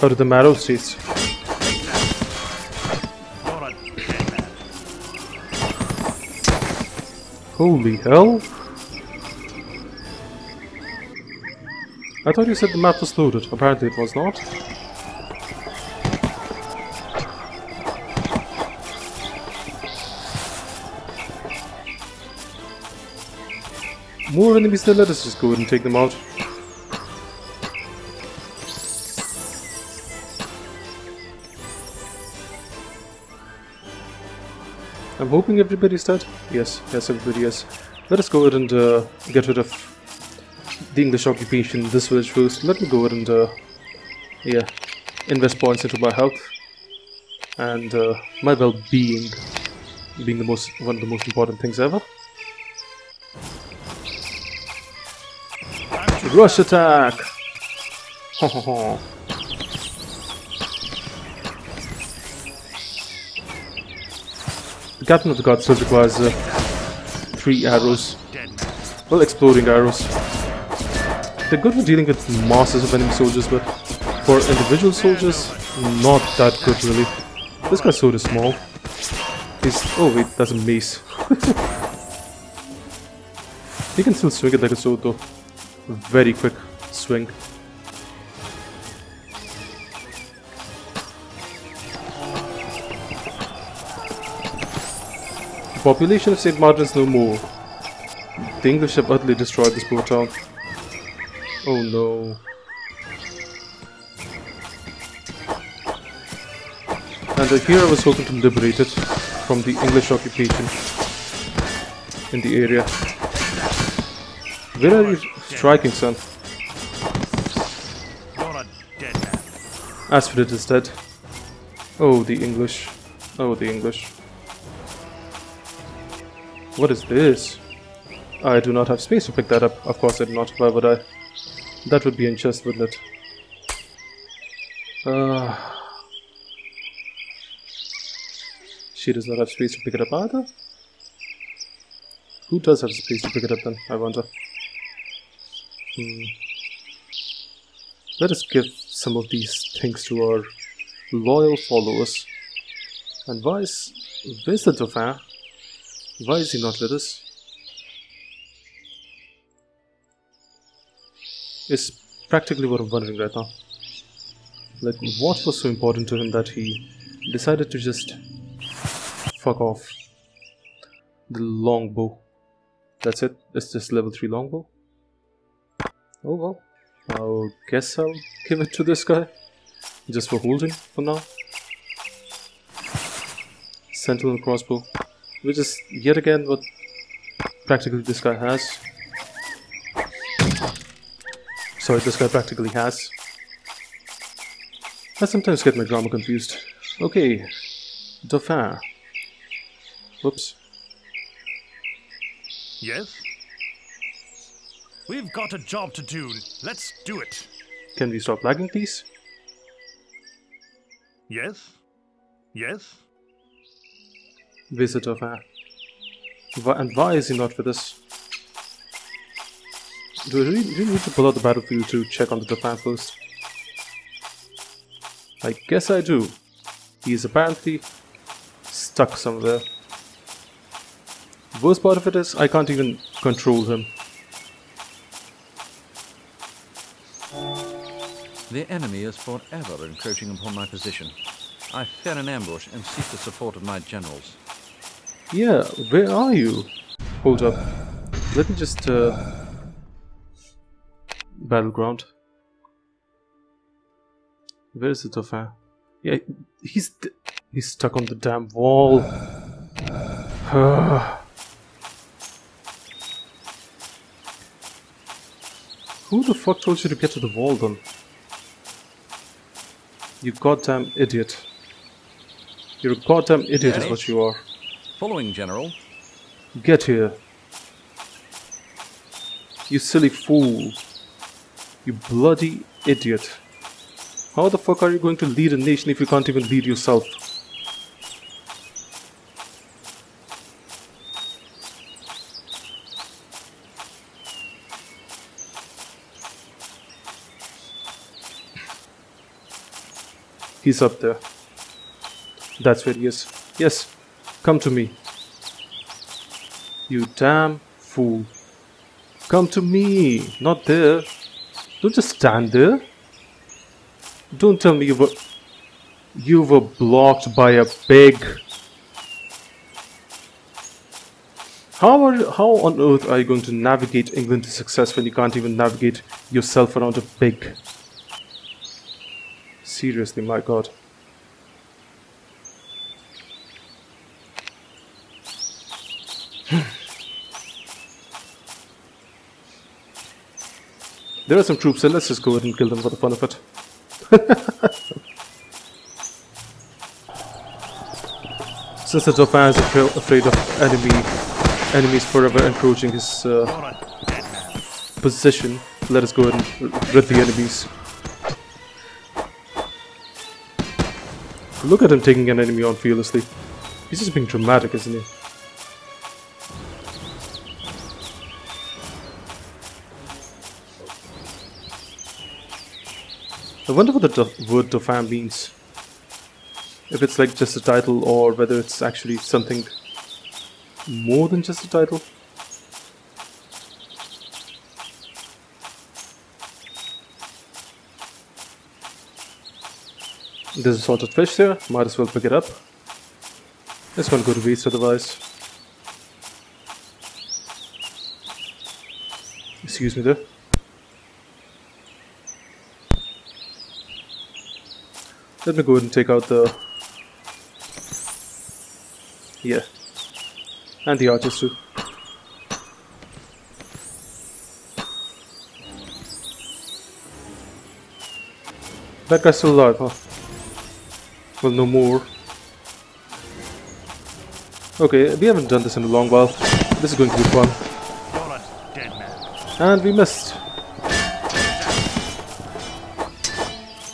[SPEAKER 1] Of the marrow states. Holy hell! I thought you said the map was loaded. Apparently it was not. More enemies there, let us just go ahead and take them out. I'm hoping everybody's dead. Yes, yes, everybody is. Let us go ahead and uh, get rid of the English occupation in this village first. Let me go ahead and, uh, yeah, invest points into my health and uh, my well-being, being the most one of the most important things ever. Rush attack! (laughs) Ho ho ho. Captain of the Guard still requires uh, three arrows. Well, exploding arrows. They're good for dealing with masses of enemy soldiers, but for individual soldiers, not that good really. This guy's is small. He's oh wait, that's a mace. (laughs) he can still swing it like a sword though. Very quick swing. Population of St. Martin's no more. The English have utterly destroyed this poor town. Oh no. And uh, here I was hoping to liberate it from the English occupation in the area. Where are you striking, son?
[SPEAKER 5] You're a dead man.
[SPEAKER 1] Asphodit is dead. Oh, the English. Oh, the English. What is this? I do not have space to pick that up. Of course I do not. Why would I? That would be in unjust, wouldn't it? Uh, she does not have space to pick it up either? Who does have space to pick it up then, I wonder? Hmm. Let us give some of these things to our loyal followers. And why is... Where's Dauphin? Why is he not with us? Is practically what I'm wondering right now. Like, what was so important to him that he decided to just fuck off? The longbow. That's it? It's just level 3 longbow? Oh well. I'll guess I'll give it to this guy. Just for holding for now. Sentinel crossbow. Which is yet again what practically this guy has. Sorry, this guy practically has. I sometimes get my grammar confused. Okay. Dauphin. Whoops.
[SPEAKER 5] Yes? We've got a job to do. Let's do it.
[SPEAKER 1] Can we stop lagging, please?
[SPEAKER 5] Yes? Yes?
[SPEAKER 1] Visit Dauphin. Why, and why is he not with us? Do we really, really need to pull out the battlefield to check on the Dauphin first? I guess I do. He is apparently stuck somewhere. Worst part of it is I can't even control him.
[SPEAKER 3] The enemy is forever encroaching upon my position. I fear an ambush and seek the support of my generals.
[SPEAKER 1] Yeah, where are you? Hold up. Let me just, uh... Battleground. Where is the Dauphin? Yeah, he's... He's stuck on the damn wall. (sighs) Who the fuck told you to get to the wall then? You goddamn idiot. You're a goddamn idiot is what you are.
[SPEAKER 3] Following, General.
[SPEAKER 1] Get here. You silly fool. You bloody idiot. How the fuck are you going to lead a nation if you can't even lead yourself? He's up there. That's where he is. Yes, come to me. You damn fool. Come to me, not there. Don't just stand there. Don't tell me you were... You were blocked by a pig. How are how on earth are you going to navigate England to success when you can't even navigate yourself around a pig? Seriously, my god. There are some troops here, let's just go ahead and kill them for the fun of it. (laughs) Since the Dauphin is afraid of enemy enemies forever encroaching his uh, position, let us go ahead and rid the enemies. Look at him taking an enemy on fearlessly. He's just being dramatic, isn't he? I wonder what the word Dauphin means. If it's like just a title or whether it's actually something more than just a title. There's a salted fish there, might as well pick it up. This one go to waste otherwise. Excuse me there. Let me go ahead and take out the... Yeah. And the archers too. That guy's still alive, huh? Well, no more. Okay, we haven't done this in a long while. This is going to be fun. And we missed.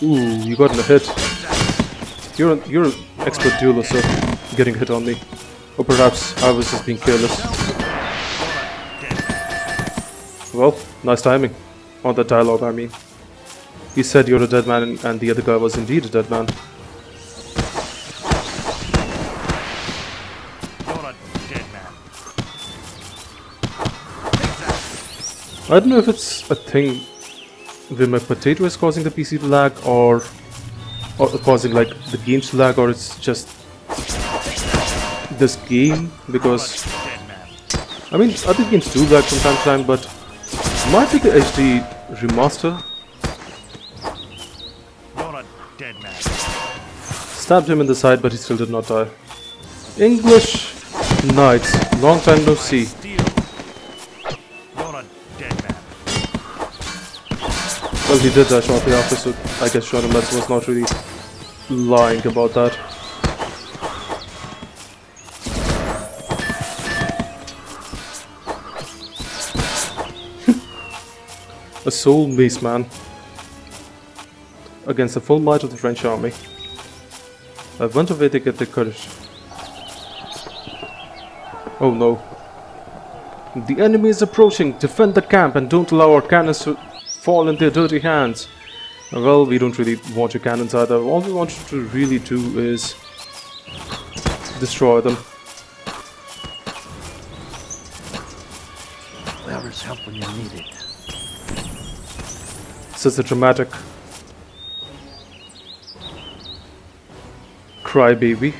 [SPEAKER 1] Ooh, you got in a hit. You're an, you're an expert duelist, so getting hit on me. Or perhaps I was just being careless. Well, nice timing. On that dialogue, I mean. He said you're a dead man and, and the other guy was indeed a dead man.
[SPEAKER 5] A dead man.
[SPEAKER 1] I don't know if it's a thing where my potato is causing the PC to lag or, or causing like the game's to lag or it's just this game because. I mean other games do lag from time to time but might be the HD remaster
[SPEAKER 5] You're a dead man.
[SPEAKER 1] stabbed him in the side but he still did not die. English Knights, long time no see. He did die shortly after so I guess Jean Metz was not really lying about that. (laughs) A soul mace man against the full might of the French army. I wonder where they get their courage. Oh no. The enemy is approaching. Defend the camp and don't allow our cannons to fall into their dirty hands. Well, we don't really want your cannons either. All we want you to really do is destroy them.
[SPEAKER 3] Where is help when you need it?
[SPEAKER 1] Such a dramatic. crybaby.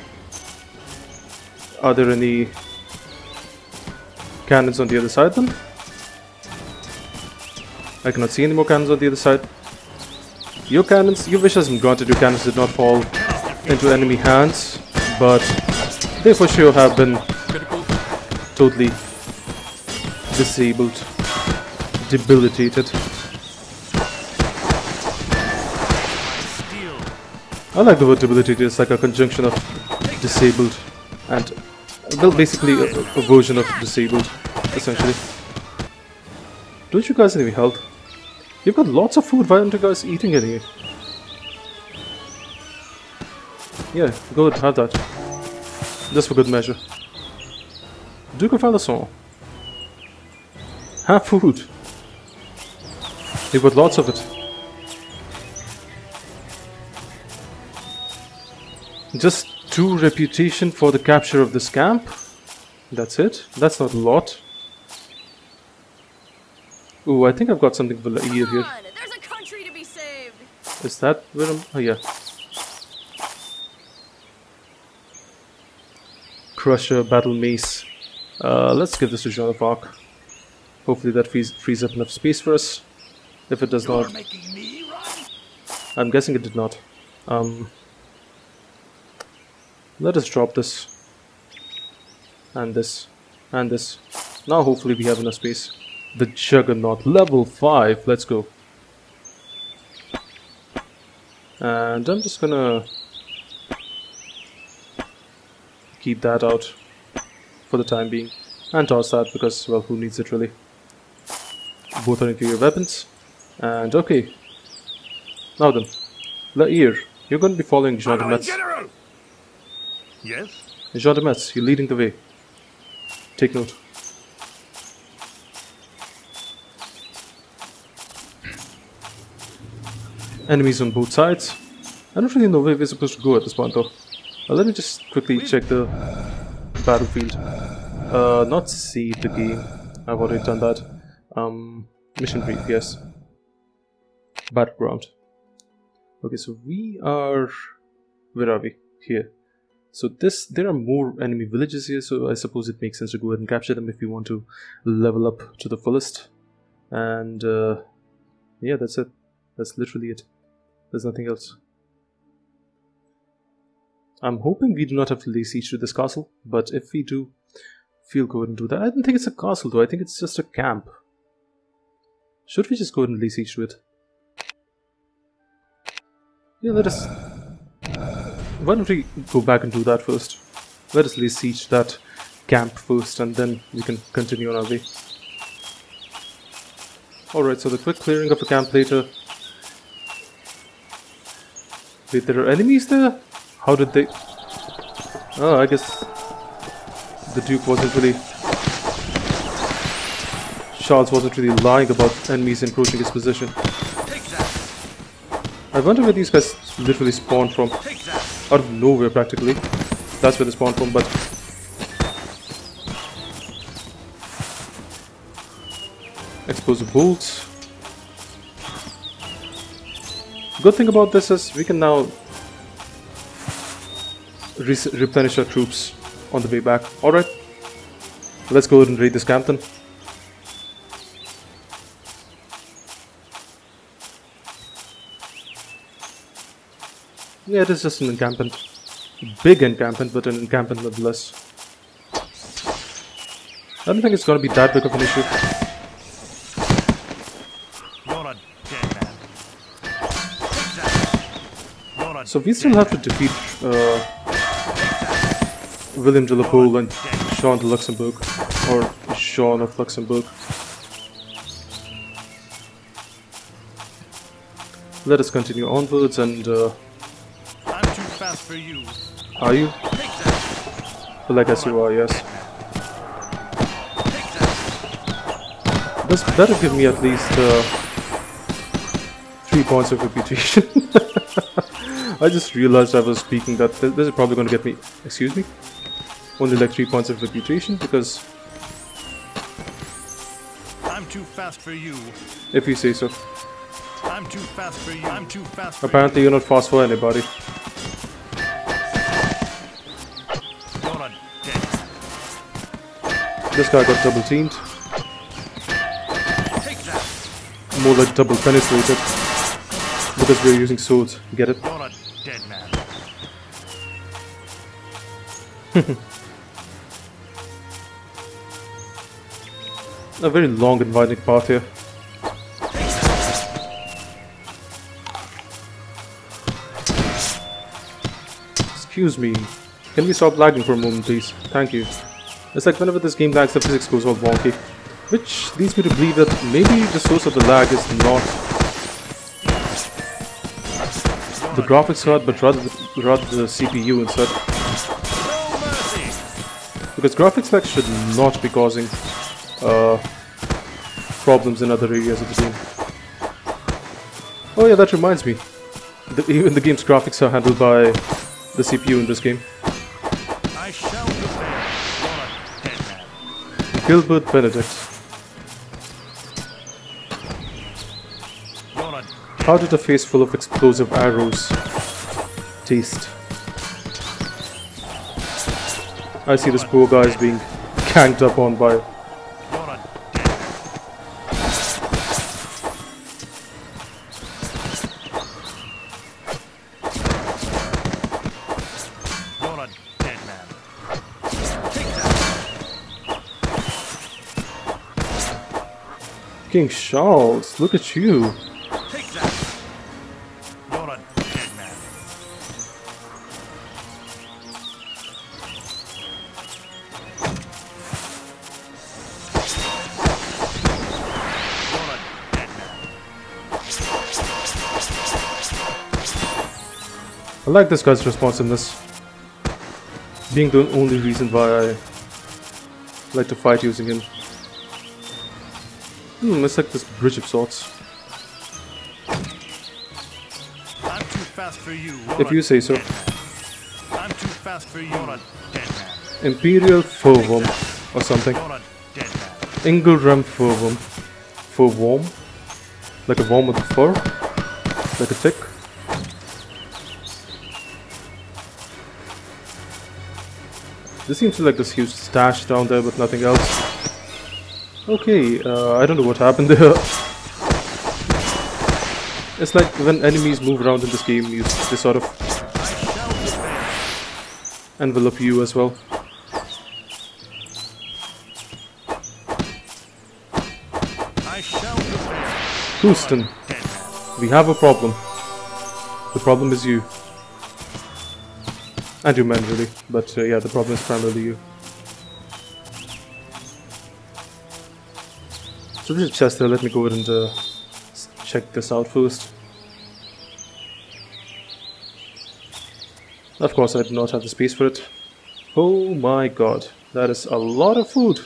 [SPEAKER 1] Are there any cannons on the other side then? I cannot see any more cannons on the other side. Your cannons, your wishes, granted, your cannons did not fall into enemy hands, but they for sure have been totally disabled, debilitated. I like the word debilitated, it's like a conjunction of disabled and, well, basically a, a version of disabled, essentially. Don't you guys have any health? You've got lots of food, why aren't you guys eating any? Yeah, go ahead, have that. Just for good measure. Duke of Alençon. Have food. You've got lots of it. Just two reputation for the capture of this camp. That's it. That's not a lot. Ooh, I think I've got something for La Hire
[SPEAKER 6] Come
[SPEAKER 1] here.
[SPEAKER 6] on, there's a country to be saved.
[SPEAKER 1] Is that where I'm? Oh, yeah. Crusher, Battle Mace. Uh, let's give this to Joan of Arc. Hopefully that frees, frees up enough space for us. If it does not,
[SPEAKER 2] Making me run?
[SPEAKER 1] I'm guessing it did not. Um, let us drop this. And this. And this. Now hopefully we have enough space. The Juggernaut, level 5, let's go. And I'm just gonna keep that out for the time being. And toss that because, well, who needs it really? Both are nuclear weapons. And okay. Now then, La Hire, you're going to be following Jean de Metz.
[SPEAKER 5] Yes?
[SPEAKER 1] Jean de Metz, you're leading the way. Take note. Enemies on both sides. I don't really know where we're supposed to go at this point though. Uh, let me just quickly check the battlefield. Uh, not save the game. I've already done that. Um, mission brief, yes. Battleground. Okay, so we are. Where are we? Here. So this, there are more enemy villages here, so I suppose it makes sense to go ahead and capture them if we want to level up to the fullest. And uh, yeah, that's it. That's literally it. There's nothing else. I'm hoping we do not have to lay siege to this castle, but if we do, we'll go ahead and do that. I don't think it's a castle though, I think it's just a camp. Should we just go ahead and lay siege to it? Yeah, let us why don't we go back and do that first? Let us lay siege to that camp first and then we can continue on our way. Alright, so the quick clearing of the camp later. Wait, there are enemies there? How did they... Oh, I guess the Duke wasn't really... Charles wasn't really lying about enemies encroaching his position. I wonder where these guys literally spawn from. Out of nowhere practically. That's where they spawn from, but explosive bolts. Good thing about this is we can now re replenish our troops on the way back. Alright, let's go ahead and raid this camp then. Yeah, it is just an encampment. Big encampment, but an encampment nonetheless. I don't think it's gonna be that big of an issue.
[SPEAKER 5] You're a dead man. Take that! You're a
[SPEAKER 1] So we still have to defeat uh, William de la Pole and Jean de Luxembourg, or Jean of Luxembourg. Let us continue onwards and uh,
[SPEAKER 5] I'm too fast for you.
[SPEAKER 1] are you? Well, I guess you are, yes. This better give me at least uh, three points of reputation. (laughs) I just realized I was speaking that th this is probably going to get me, excuse me, only like 3 points of reputation because...
[SPEAKER 5] I'm too fast for you.
[SPEAKER 1] If you say so.
[SPEAKER 5] I'm too fast for you. I'm too fast
[SPEAKER 1] Apparently you're not fast for anybody. This guy got double teamed. More like double penetrated. Because we're using swords, get it?
[SPEAKER 5] A
[SPEAKER 1] very long and winding path here. Excuse me. Can we stop lagging for a moment, please? Thank you. It's like whenever this game lags, the physics goes all wonky. Which leads me to believe that maybe the source of the lag is not the graphics card, but rather the, rather the CPU instead. Because graphics lag should not be causing uh, problems in other areas of the game. Oh yeah, that reminds me. The, even the game's graphics are handled by the CPU in this game.
[SPEAKER 5] I shall prevail. You're a dead man.
[SPEAKER 1] Gilbert Benedict. How did a face full of explosive arrows taste? I see this poor guy is being ganged up on by. King Charles. Look at you. Like this guy's responsiveness. Being the only reason why I like to fight using him. Hmm, it's like this bridge of sorts.
[SPEAKER 5] I'm too fast for you.
[SPEAKER 1] If you say so.
[SPEAKER 5] I'm too fast for you. You're a dead man.
[SPEAKER 1] Imperial Furworm or something.
[SPEAKER 5] Dead
[SPEAKER 1] Furworm. Furworm? Like a worm with a fur? Like a tick? This seems to like this huge stash down there but nothing else. Okay, uh, I don't know what happened there. (laughs) It's like when enemies move around in this game, you, they sort of envelop you as well. Houston, we have a problem. The problem is you. And your men, really. But uh, yeah, the problem is primarily you. So there's a chest there, let me go ahead and uh, check this out first. Of course, I do not have the space for it. Oh my god, that is a lot of food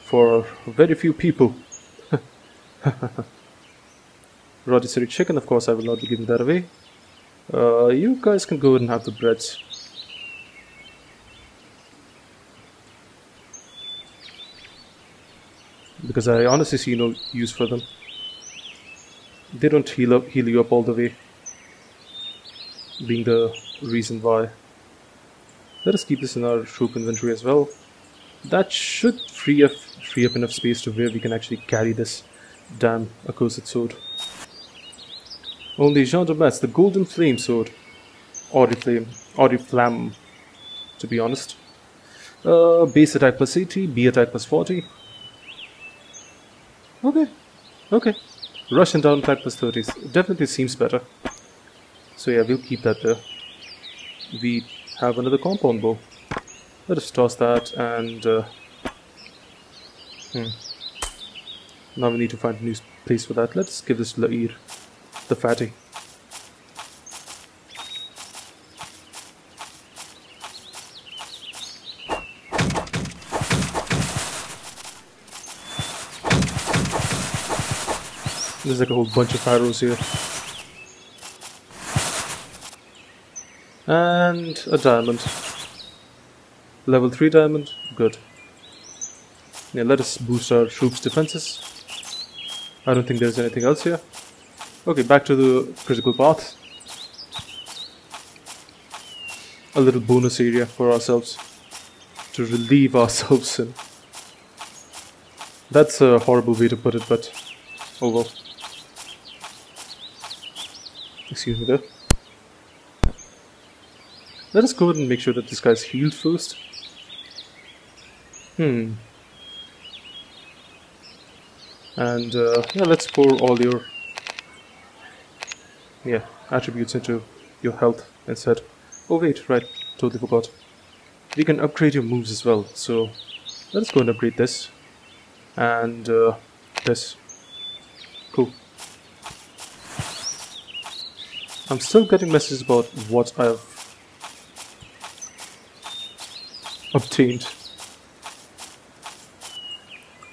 [SPEAKER 1] for very few people. (laughs) Rotisserie chicken, of course, I will not be giving that away. Uh, you guys can go ahead and have the breads. Because I honestly see no use for them. They don't heal up, heal you up all the way. Being the reason why. Let us keep this in our troop inventory as well. That should free up free up enough space to where we can actually carry this damn accursed sword. Only Jean de Metz, the golden flame sword. Oriflame. Oriflamme, to be honest. Uh, base attack plus 80, B attack plus 40. Okay, okay. Russian down attack plus 30. Definitely seems better. So yeah, we'll keep that there. We have another compound bow. Let us toss that and... Uh, hmm. Now we need to find a new place for that. Let's give this La Hire, the fatty. There's like a whole bunch of arrows here. And a diamond. Level 3 diamond, good. Yeah, let us boost our troops' defenses. I don't think there's anything else here. Okay, back to the critical path. A little bonus area for ourselves to relieve ourselves in. That's a horrible way to put it, but oh well. Excuse me there. Let us go ahead and make sure that this guy's healed first. Hmm. And uh, yeah, let's pour all your yeah attributes into your health instead. Oh wait, right, totally forgot. We can upgrade your moves as well. So let's go and upgrade this and uh, this. Cool. I'm still getting messages about what I've obtained.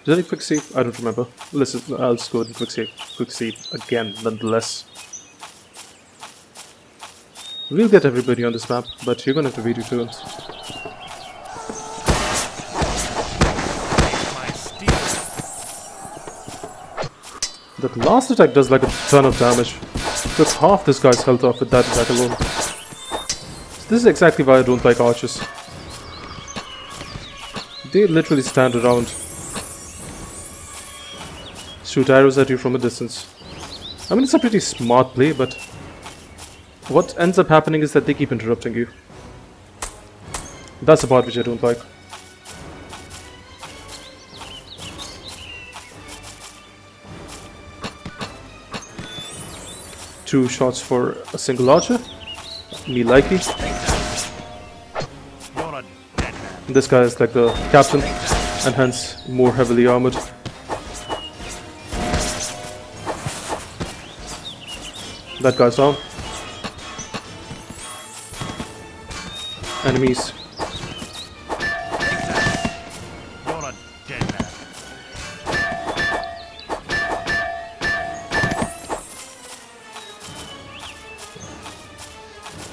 [SPEAKER 1] Did I quick save? I don't remember. Listen, I'll just go and quick save. Quick save again, nonetheless. We'll get everybody on this map, but you're gonna have to wait your turns. That last attack does like a ton of damage. Took half this guy's health off with that attack alone. So this is exactly why I don't like archers. They literally stand around. Shoot arrows at you from a distance. I mean, it's a pretty smart play, but what ends up happening is that they keep interrupting you. That's the part which I don't like. Two shots for a single archer. Me likely. This guy is like the captain, and hence more heavily armored. That guy's down. Enemies.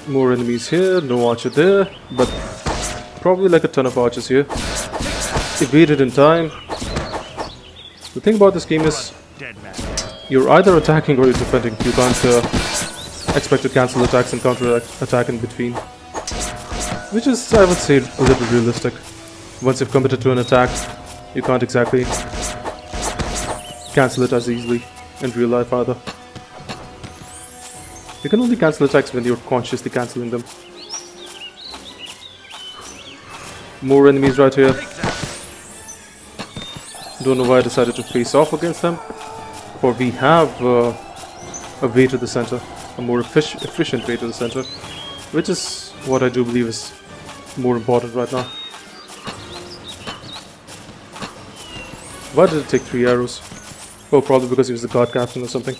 [SPEAKER 1] More enemies here, no archer there, but probably like a ton of archers here. Evaded in time. The thing about this game is you're either attacking or you're defending. You can't uh, expect to cancel attacks and counter attack in between. Which is, I would say, a little realistic. Once you've committed to an attack, you can't exactly cancel it as easily in real life either. You can only cancel attacks when you're consciously cancelling them. More enemies right here. Don't know why I decided to face off against them. For we have uh, a way to the center, a more effic- efficient way to the center, which is what I do believe is more important right now. Why did it take three arrows? Oh, probably because he was the guard captain or something.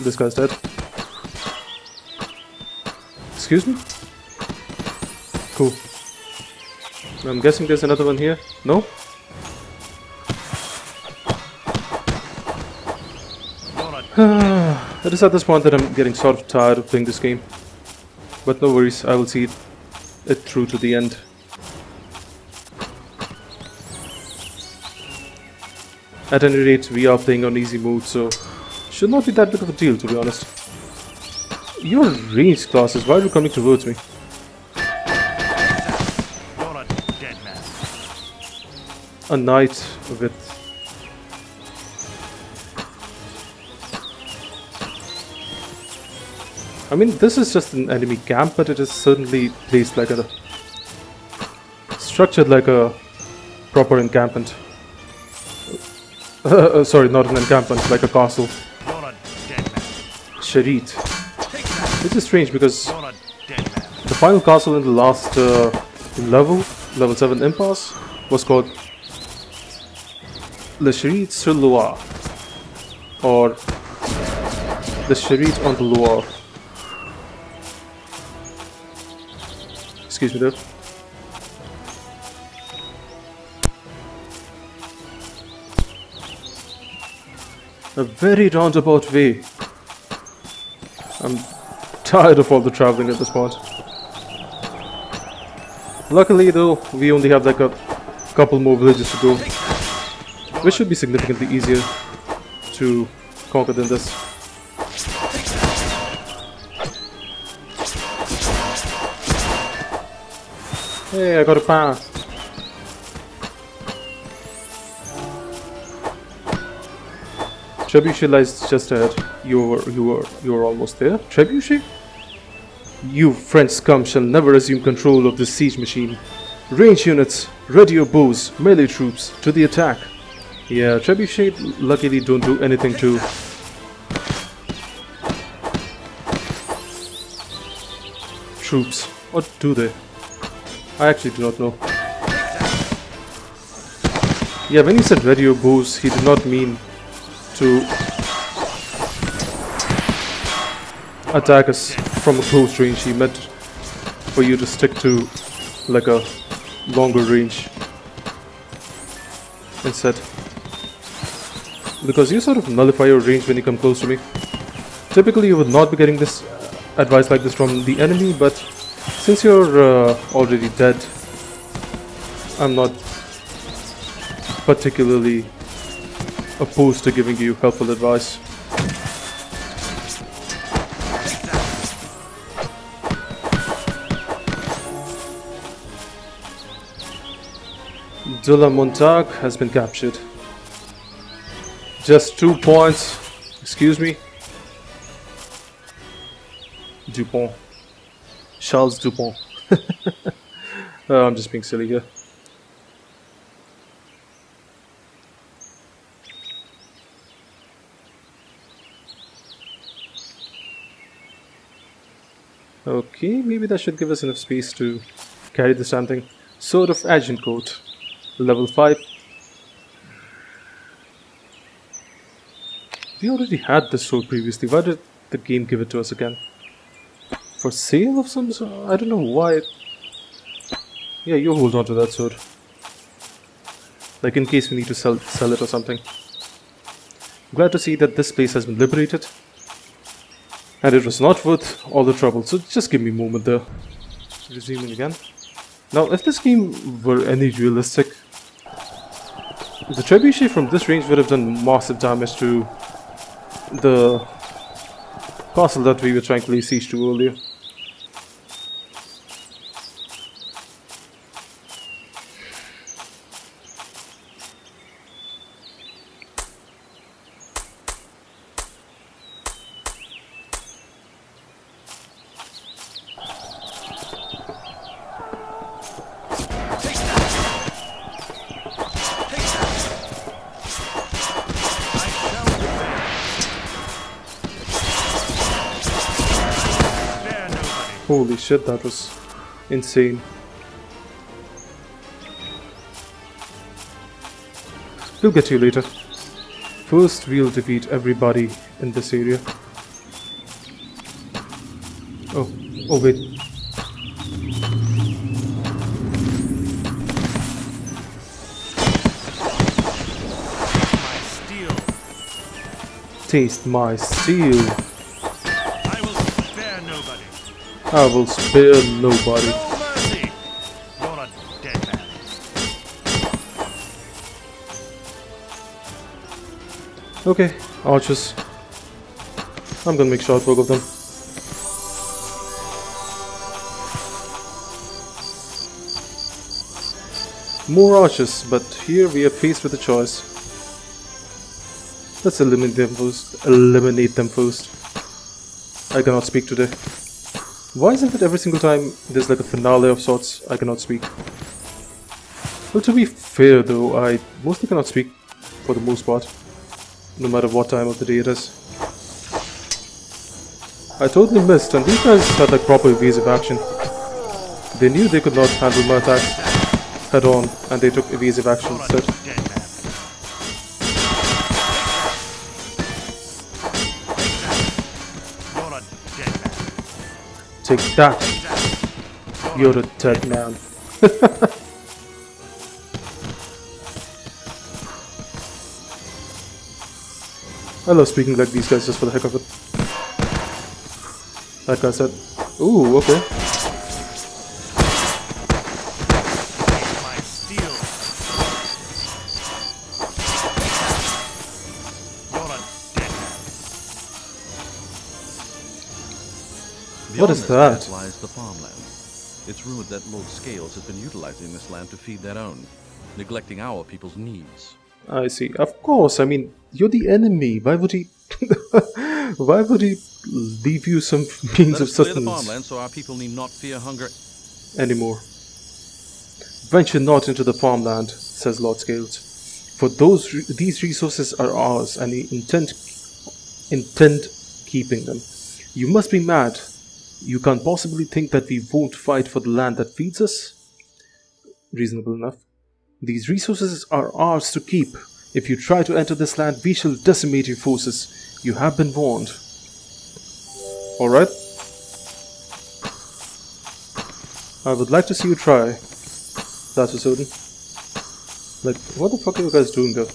[SPEAKER 1] This guy's dead. Excuse me? Cool. I'm guessing there's another one here. No? (sighs) It is at this point that I'm getting sort of tired of playing this game. But no worries, I will see it, it through to the end. At any rate, we are playing on easy mode, so should not be that big of a deal, to be honest. Your ranged classes, why are you coming towards me?
[SPEAKER 5] you're a dead man.
[SPEAKER 1] A knight with... I mean, this is just an enemy camp, but it is certainly placed like a... Structured like a proper encampment. (laughs) Uh, sorry, not an encampment, like a castle. Sharit. Which is strange because the final castle in the last uh, level, level 7 impasse, was called Le Cherit sur Loire, or the Cherit on the Loire. Excuse me there. A very roundabout way. I'm tired of all the traveling at this point. Luckily though, we only have like a couple more villages to go. Which should be significantly easier to conquer than this. Hey, I got a power. Trebuchet lies just ahead. You're you are you are almost there. Trebuchet? You French scum shall never assume control of this siege machine. Range units, your bows, melee troops, to the attack. Yeah, Trebuchet luckily don't do anything to troops. Or do they? I actually do not know. Yeah, when he said your bows, he did not mean to attack us from a close range. He meant for you to stick to like a longer range instead. Because you sort of nullify your range when you come close to me. Typically you would not be getting this advice like this from the enemy, but since you're uh, already dead, I'm not particularly opposed to giving you helpful advice. De la Montague has been captured. Just two points. Excuse me. Dupont. Charles Dupont. (laughs) Uh, I'm just being silly here. Okay, maybe that should give us enough space to carry this damn thing. Sword of Agincourt. Level 5. We already had this sword previously. Why did the game give it to us again? For sale of some sort? I don't know why. Yeah, you hold on to that sword. Like in case we need to sell, sell it or something. Glad to see that this place has been liberated. And it was not worth all the trouble, so just give me a moment there. Resuming again. Now, if this game were any realistic, the trebuchet from this range would have done massive damage to the castle that we were trying to lay siege to earlier. Shit, that was insane. We'll get to you later. First, we'll defeat everybody in this area. Oh, oh wait.
[SPEAKER 5] My.
[SPEAKER 1] Taste my steel.
[SPEAKER 5] I will spare nobody. No mercy. You're a dead man.
[SPEAKER 1] Okay, archers. I'm gonna make short work of them. More archers, but here we are faced with a choice. Let's eliminate them first. Eliminate them first. I cannot speak today. Why isn't it every single time there's like a finale of sorts, I cannot speak? Well, to be fair though, I mostly cannot speak for the most part no matter what time of the day it is. I totally missed, and these guys had like proper evasive action. They knew they could not handle my attacks head on, and they took evasive action instead. Take that, you're a dead man. I love speaking like these guys just for the heck of it. Like I said, ooh, okay. What
[SPEAKER 3] Beyond
[SPEAKER 1] is
[SPEAKER 3] this
[SPEAKER 1] that?
[SPEAKER 3] lies the farmland. It's rumored that Lord Scales has been utilizing this land to feed their own, neglecting our people's needs.
[SPEAKER 1] I see. Of course. I mean, you're the enemy. Why would he? (laughs) Why would he leave you some (laughs) means
[SPEAKER 3] Let
[SPEAKER 1] of
[SPEAKER 3] us clear the
[SPEAKER 1] sustenance
[SPEAKER 3] farmland so our people need not fear hunger.
[SPEAKER 1] anymore? Venture not into the farmland, says Lord Scales. For those re- these resources are ours, and we intend intend keeping them. You must be mad. You can't possibly think that we won't fight for the land that feeds us. Reasonable enough. These resources are ours to keep. If you try to enter this land, we shall decimate your forces. You have been warned. Alright? I would like to see you try. That's for certain. Like, what the fuck are you guys doing there?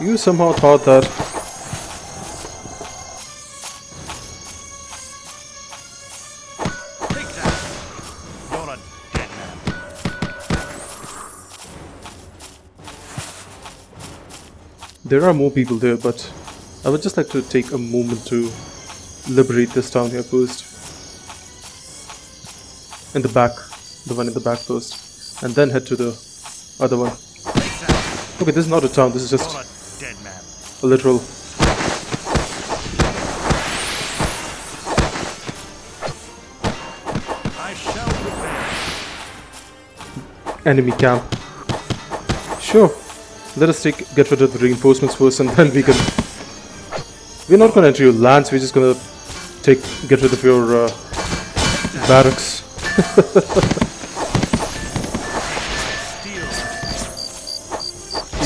[SPEAKER 1] You somehow thought that There are more people there, but I would just like to take a moment to liberate this town here first. In the back, the one in the back first, and then head to the other one. Okay, this is not a town, this is just
[SPEAKER 5] a dead man.
[SPEAKER 1] a literal
[SPEAKER 5] I shall prepare.
[SPEAKER 1] enemy camp. Sure, let us take get rid of the reinforcements first, and (laughs) then we can. We're not gonna enter your lands. We're just gonna take get rid of your uh, barracks. (laughs)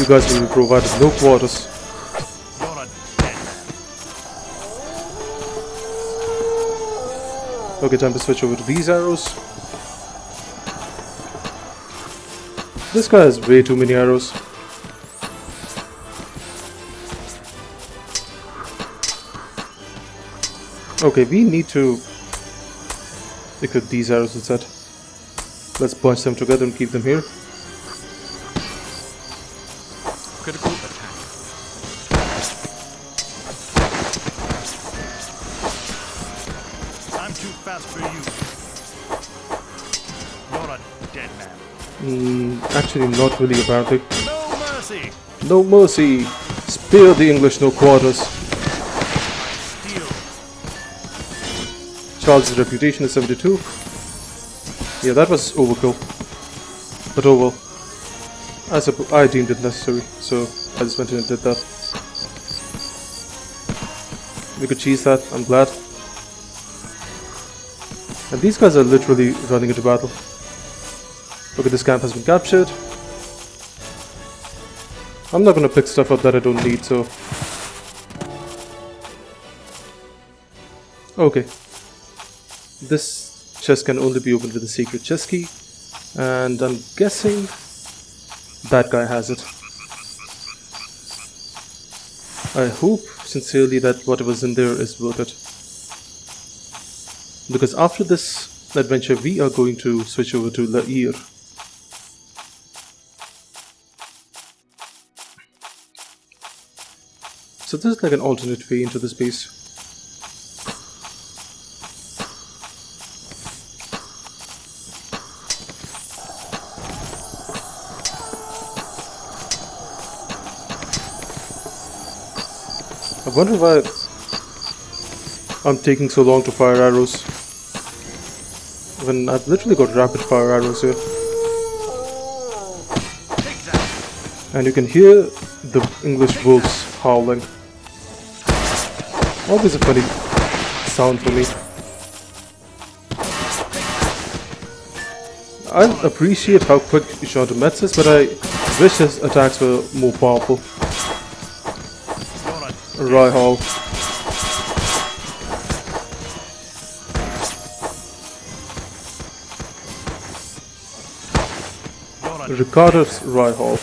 [SPEAKER 1] You guys will be provided no quarters. Okay, time to switch over to these arrows. This guy has way too many arrows. Okay, we need to equip these arrows instead. Let's bunch them together and keep them here.
[SPEAKER 3] Critical attack.
[SPEAKER 5] I'm too fast for you. You're a dead man.
[SPEAKER 1] Mm, actually, not really, apparently.
[SPEAKER 5] No mercy.
[SPEAKER 1] No mercy! Spare the English no quarters. Charles' reputation is 72. Yeah, that was overkill. But oh well. I I deemed it necessary, so I just went in and did that. We could cheese that, I'm glad. And these guys are literally running into battle. Okay, this camp has been captured. I'm not gonna pick stuff up that I don't need, so... Okay. This chest can only be opened with a secret chest key, and I'm guessing that guy has it. I hope sincerely that whatever's in there is worth it. Because after this adventure, we are going to switch over to La Hire. So this is like an alternate way into this base. I wonder why I'm taking so long to fire arrows. When I've literally got rapid fire arrows here. And you can hear the English wolves howling. Always a funny sound for me. I appreciate how quick de Metz is, but I wish his attacks were more powerful. Roy Hall. Ricardo's Roy Hall.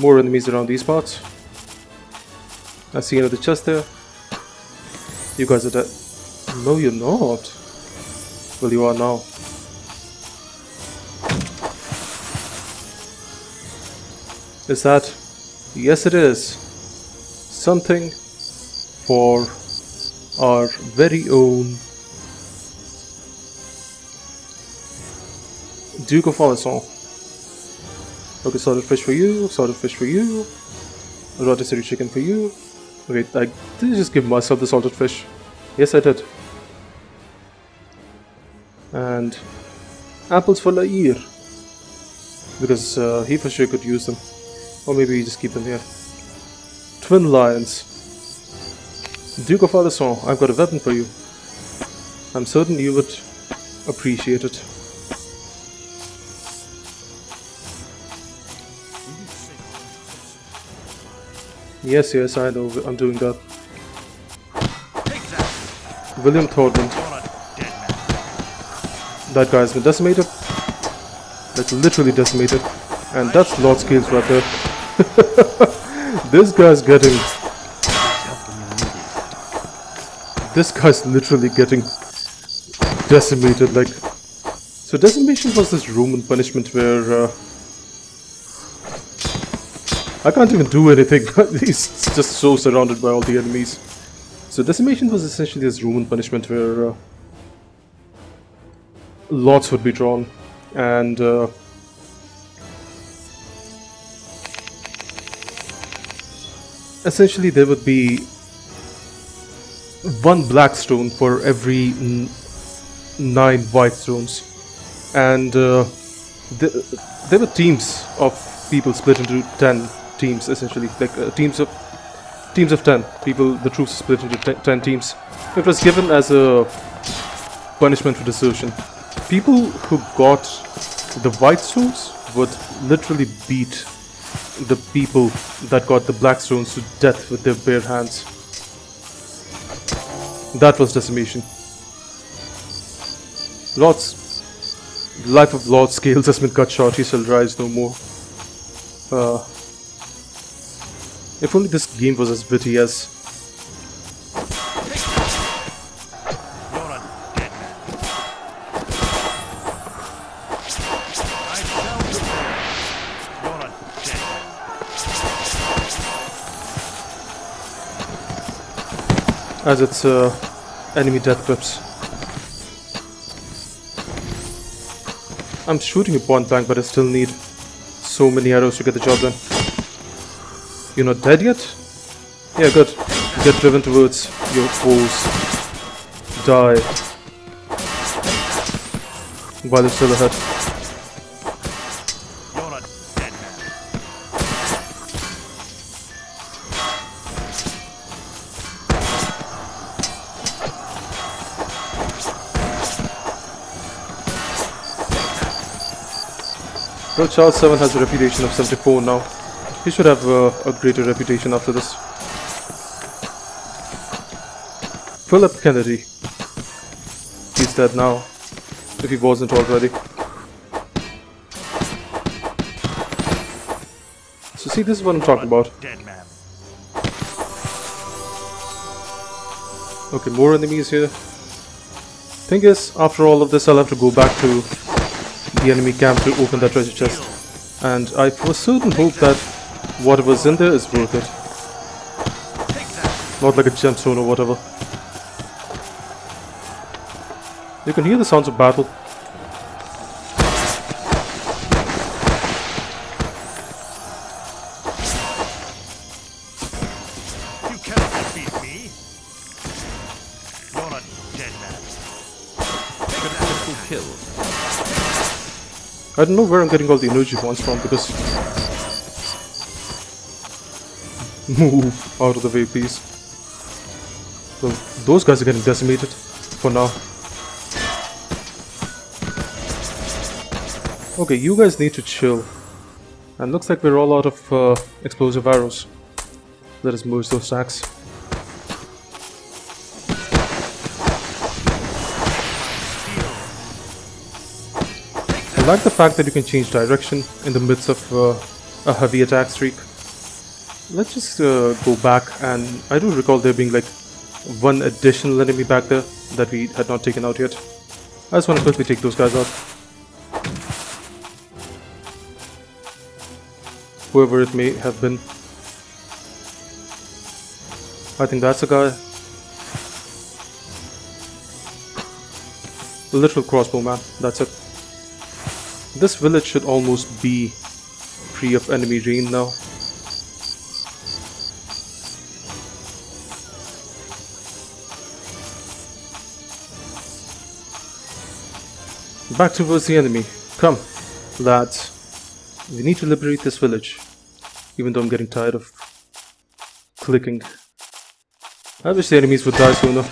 [SPEAKER 1] More enemies around these parts. I see another chest there. You guys are dead. No, you're not. Well, you are now. Is that? Yes, it is. Something for our very own Duke of Alençon. Okay, salted fish for you, salted fish for you, rotisserie chicken for you. Okay, I did just give myself the salted fish. Yes, I did. And apples for La Hire. Because uh, he for sure could use them. Or maybe we just keep them here. Twin lions. Duke of Alençon, I've got a weapon for you. I'm certain you would appreciate it. Yes, yes, I know, I'm doing that. William Thornton, that guy's been decimated. That's literally decimated. And that's Lord Scales right eh? (laughs) there. This guy's getting... This guy's literally getting decimated, like... So decimation was this Roman punishment where... Uh, I can't even do anything. (laughs) He's just so surrounded by all the enemies. So decimation was essentially this Roman punishment where... Uh, lots would be drawn and uh, essentially there would be one black stone for every nine white stones. And uh, th- there were teams of people split into 10 teams essentially. Like uh, teams of teams of 10 people the troops split into te- 10 teams. It was given as a punishment for desertion. People who got the white stones would literally beat the people that got the black stones to death with their bare hands. That was decimation. Lord's life of Lord Scales has been cut short, he shall rise no more. Uh, if only this game was as witty as as its uh, enemy death grips. I'm shooting a point blank, but I still need so many arrows to get the job done. You're not dead yet? Yeah, good. Get driven towards your foes. Die. While it's still ahead. Well, Charles 7 has a reputation of 74 now. He should have uh, a greater reputation after this. Philip Kennedy. He's dead now. If he wasn't already. So see, this is what I'm talking about.
[SPEAKER 5] Dead man.
[SPEAKER 1] Okay, more enemies here. Thing is, after all of this, I'll have to go back to the enemy camp to open that treasure chest. And I for certain hope that whatever's in there is worth it. Not like a gemstone or whatever. You can hear the sounds of battle. I don't know where I'm getting all the energy points from because... Move out of the way, please. Well, those guys are getting decimated for now. Okay, you guys need to chill. And looks like we're all out of uh, explosive arrows. Let us merge those sacks. Like the fact that you can change direction in the midst of uh, a heavy attack streak. Let's just uh, go back and I do recall there being like one additional enemy back there that we had not taken out yet. I just want to quickly take those guys out. Whoever it may have been. I think that's a guy. Literal crossbow man, that's it. This village should almost be free of enemy rain now. Back towards the enemy. Come, lads. We need to liberate this village. Even though I'm getting tired of clicking. I wish the enemies would die sooner.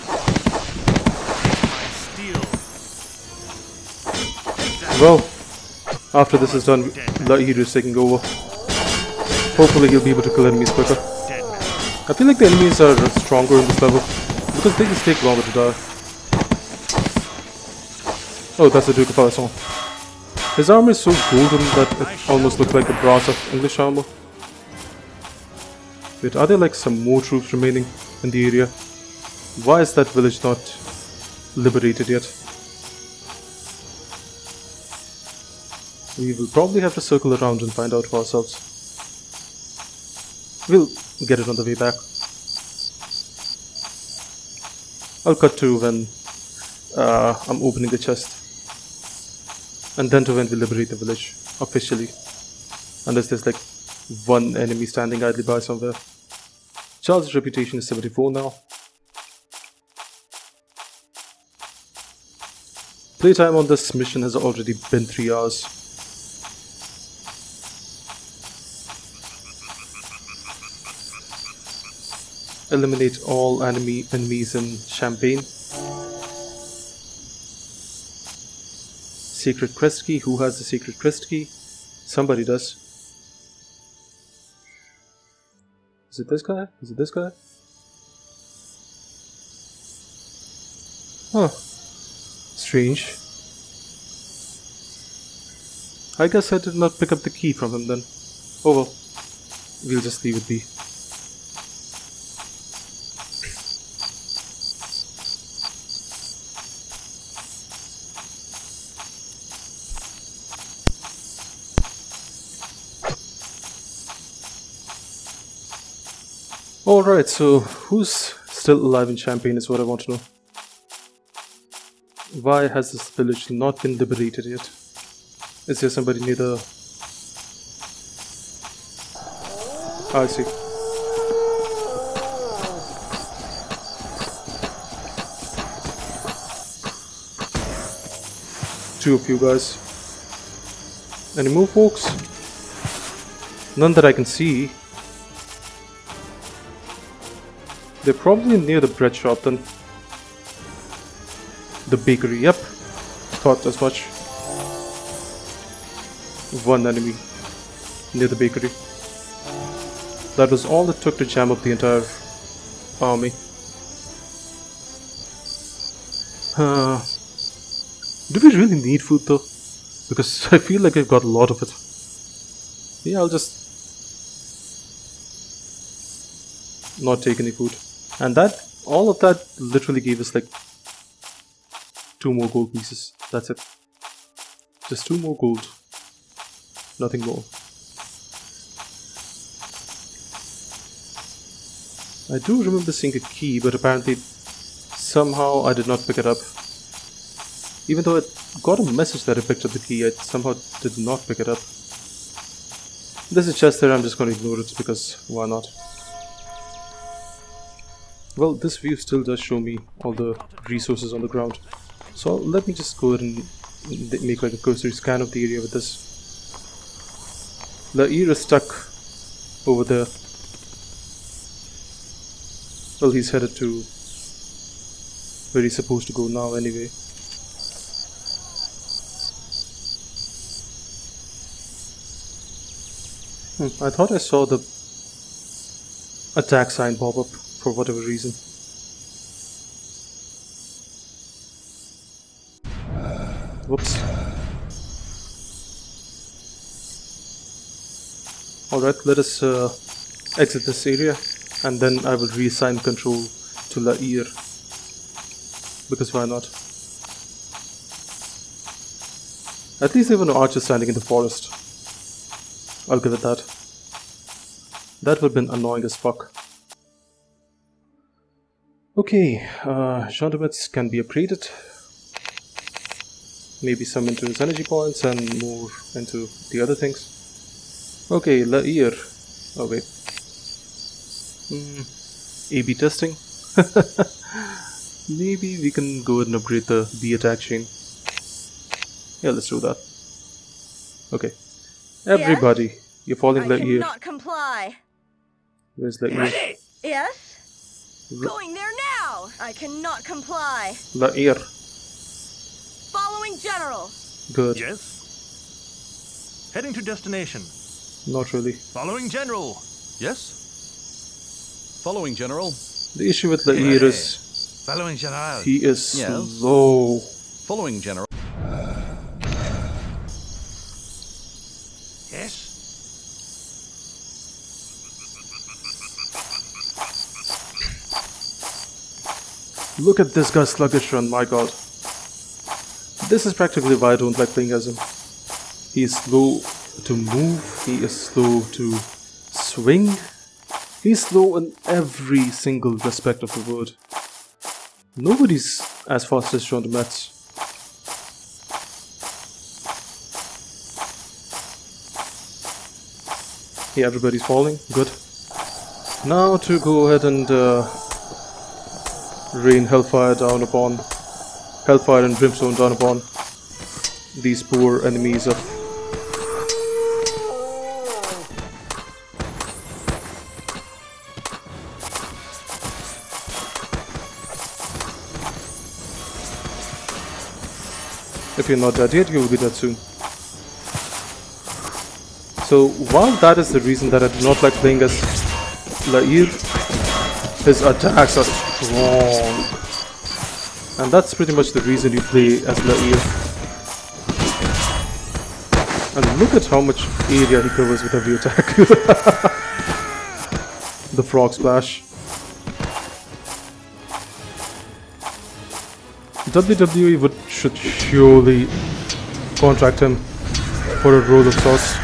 [SPEAKER 1] Well, after this is done, La Hire is taking over. Hopefully he'll be able to kill enemies quicker. I feel like the enemies are stronger in this level because they just take longer to die. Oh, that's the Duke of Alençon. His armor is so golden that it almost looks like the brass of English armor. Wait, are there like some more troops remaining in the area? Why is that village not liberated yet? We will probably have to circle around and find out for ourselves. We'll get it on the way back. I'll cut to when uh, I'm opening the chest. And then to when we liberate the village, officially. Unless there's like one enemy standing idly by somewhere. Charles' reputation is 74 now. Playtime on this mission has already been 3 hours. Eliminate all enemy enemies in Champagne. Secret quest key. Who has the secret quest key? Somebody does. Is it this guy? Is it this guy? Huh. Strange. I guess I did not pick up the key from him then. Oh well. We'll just leave it be. Alright, so who's still alive in Champagne is what I want to know. Why has this village not been liberated yet? Is there somebody near the... Ah, I see. Two of you guys. Any more folks? None that I can see. They're probably near the bread shop then. The bakery, yep. Thought as much. One enemy near the bakery. That was all it took to jam up the entire army. Uh, do we really need food though? Because (laughs) I feel like I've got a lot of it. Yeah, I'll just not take any food. And that, all of that literally gave us like two more gold pieces. That's it. Just two more gold. Nothing more. I do remember seeing a key, but apparently somehow I did not pick it up. Even though I got a message that I picked up the key, I somehow did not pick it up. There's a chest there, I'm just going to ignore it because why not? Well, this view still does show me all the resources on the ground. So let me just go ahead and make like a cursory scan of the area with this. La Hire is stuck over there. Well, he's headed to where he's supposed to go now anyway. Hmm, I thought I saw the attack sign pop up for whatever reason. Whoops. Alright, let us uh, exit this area and then I will reassign control to La Hire. Because why not? At least there were no archers standing in the forest. I'll give it that. That would have been annoying as fuck. Okay, uh, gendarmes can be upgraded. Maybe some into his energy points and more into the other things. Okay, La Hire. Oh wait. Hmm. A-B testing. (laughs) Maybe we can go ahead and upgrade the B attack chain. Yeah, let's do that. Okay. Everybody, you're falling
[SPEAKER 6] I
[SPEAKER 1] La Hire.
[SPEAKER 6] cannot comply.
[SPEAKER 1] Where's La Hire?
[SPEAKER 2] Ready!
[SPEAKER 6] Yes?
[SPEAKER 1] R-
[SPEAKER 6] Going there now! I cannot comply.
[SPEAKER 1] La Hire.
[SPEAKER 6] Following General.
[SPEAKER 1] Good.
[SPEAKER 5] Yes? Heading to destination.
[SPEAKER 1] Not really.
[SPEAKER 5] Following General.
[SPEAKER 4] Yes? Following, General.
[SPEAKER 1] The issue with La Hire is
[SPEAKER 3] Following General.
[SPEAKER 1] he is
[SPEAKER 4] Yes.
[SPEAKER 1] slow.
[SPEAKER 4] Following, General.
[SPEAKER 5] Yes?
[SPEAKER 1] Look at this guy's sluggish run, my god. This is practically why I don't like playing as him. He is slow to move, he is slow to swing, he's slow in every single respect of the word. Nobody's as fast as John Metz. Yeah, everybody's falling. Good. Now to go ahead and uh, rain hellfire down upon hellfire and brimstone down upon these poor enemies of If you're not dead yet, you will be dead soon. So while that is the reason that I do not like playing as La Hire, his attacks are strong. And that's pretty much the reason you play as La Hire. And look at how much area he covers with every attack. (laughs) the frog splash. WWE would should surely contract him for a role of sorts.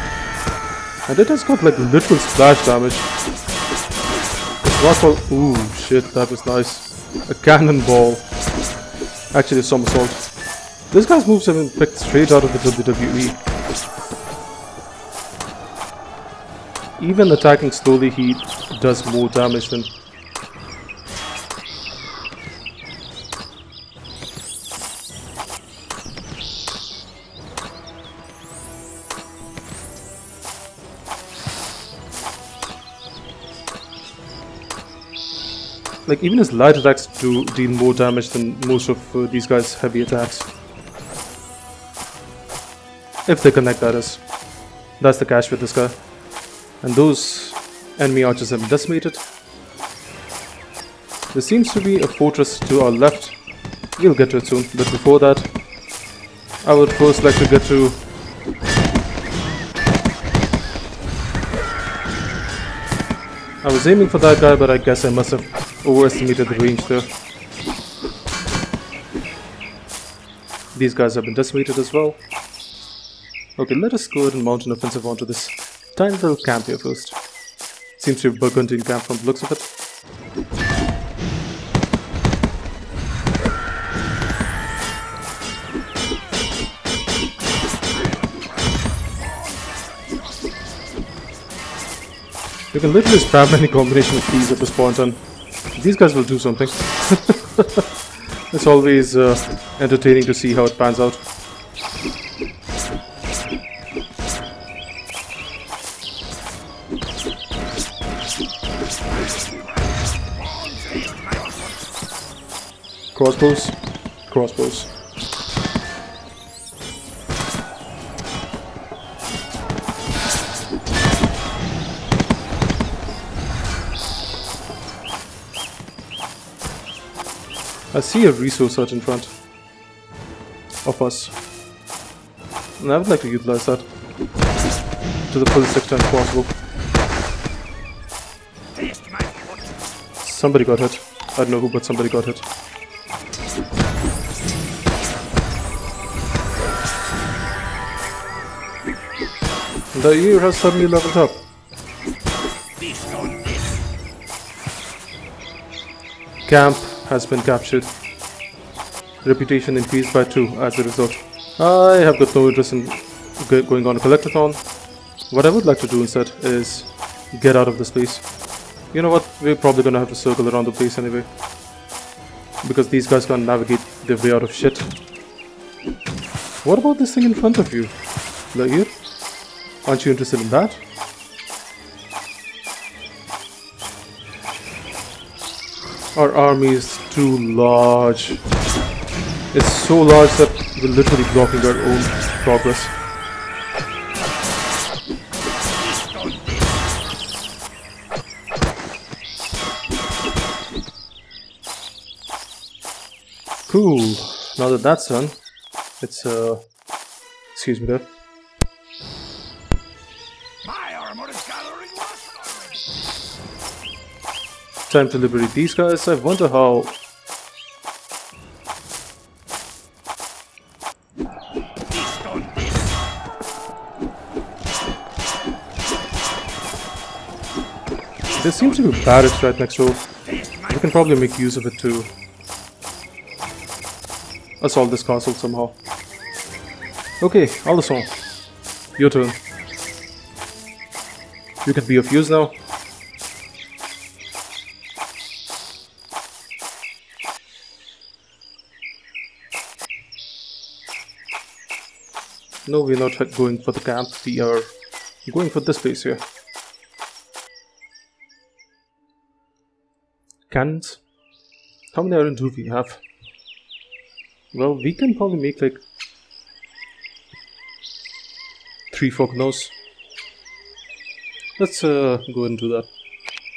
[SPEAKER 1] And it has got like literal splash damage. Not called. Ooh, shit, that was nice. A cannonball. Actually, a somersault. This guy's moves have been picked straight out of the WWE. Even attacking slowly, he does more damage than. Like even his light attacks do deal more damage than most of uh, these guys' heavy attacks. If they connect, that is. That's the catch with this guy. And those enemy archers have decimated. There seems to be a fortress to our left. We'll get to it soon, but before that, I would first like to get to I was aiming for that guy, but I guess I must have overestimated the range there. These guys have been decimated as well. Okay, let us go ahead and mount an offensive onto this tiny little camp here first. Seems to be a Burgundian camp from the looks of it. You can literally spam any combination of keys at this and these guys will do something. (laughs) it's always uh, entertaining to see how it pans out. Crossbows, crossbows. I see a resource hut in front of us. And I would like to utilize that to the fullest extent possible. Somebody got hit. I don't know who, but somebody got hit. La Hire has suddenly leveled up. Camp has been captured. Reputation increased by 2 as a result. I have got no interest in going on a collectathon. What I would like to do instead is get out of this place. You know what? We're probably gonna have to circle around the place anyway. Because these guys can't navigate their way out of shit. What about this thing in front of you? La Hire? Aren't you interested in that? Our army is too large. It's so large that we're literally blocking our own progress. Cool. Now that that's done, it's uh, excuse me there. Time to liberate these guys. I wonder how. There seems to be barracks right next door. We can probably make use of it to assault this castle somehow. Okay, Alençon, your turn. You can be of use now. No, we're not going for the camp. We are going for this place here. Cannons? How many iron do we have? Well, we can probably make like three Falconos. Let's uh, go and do that.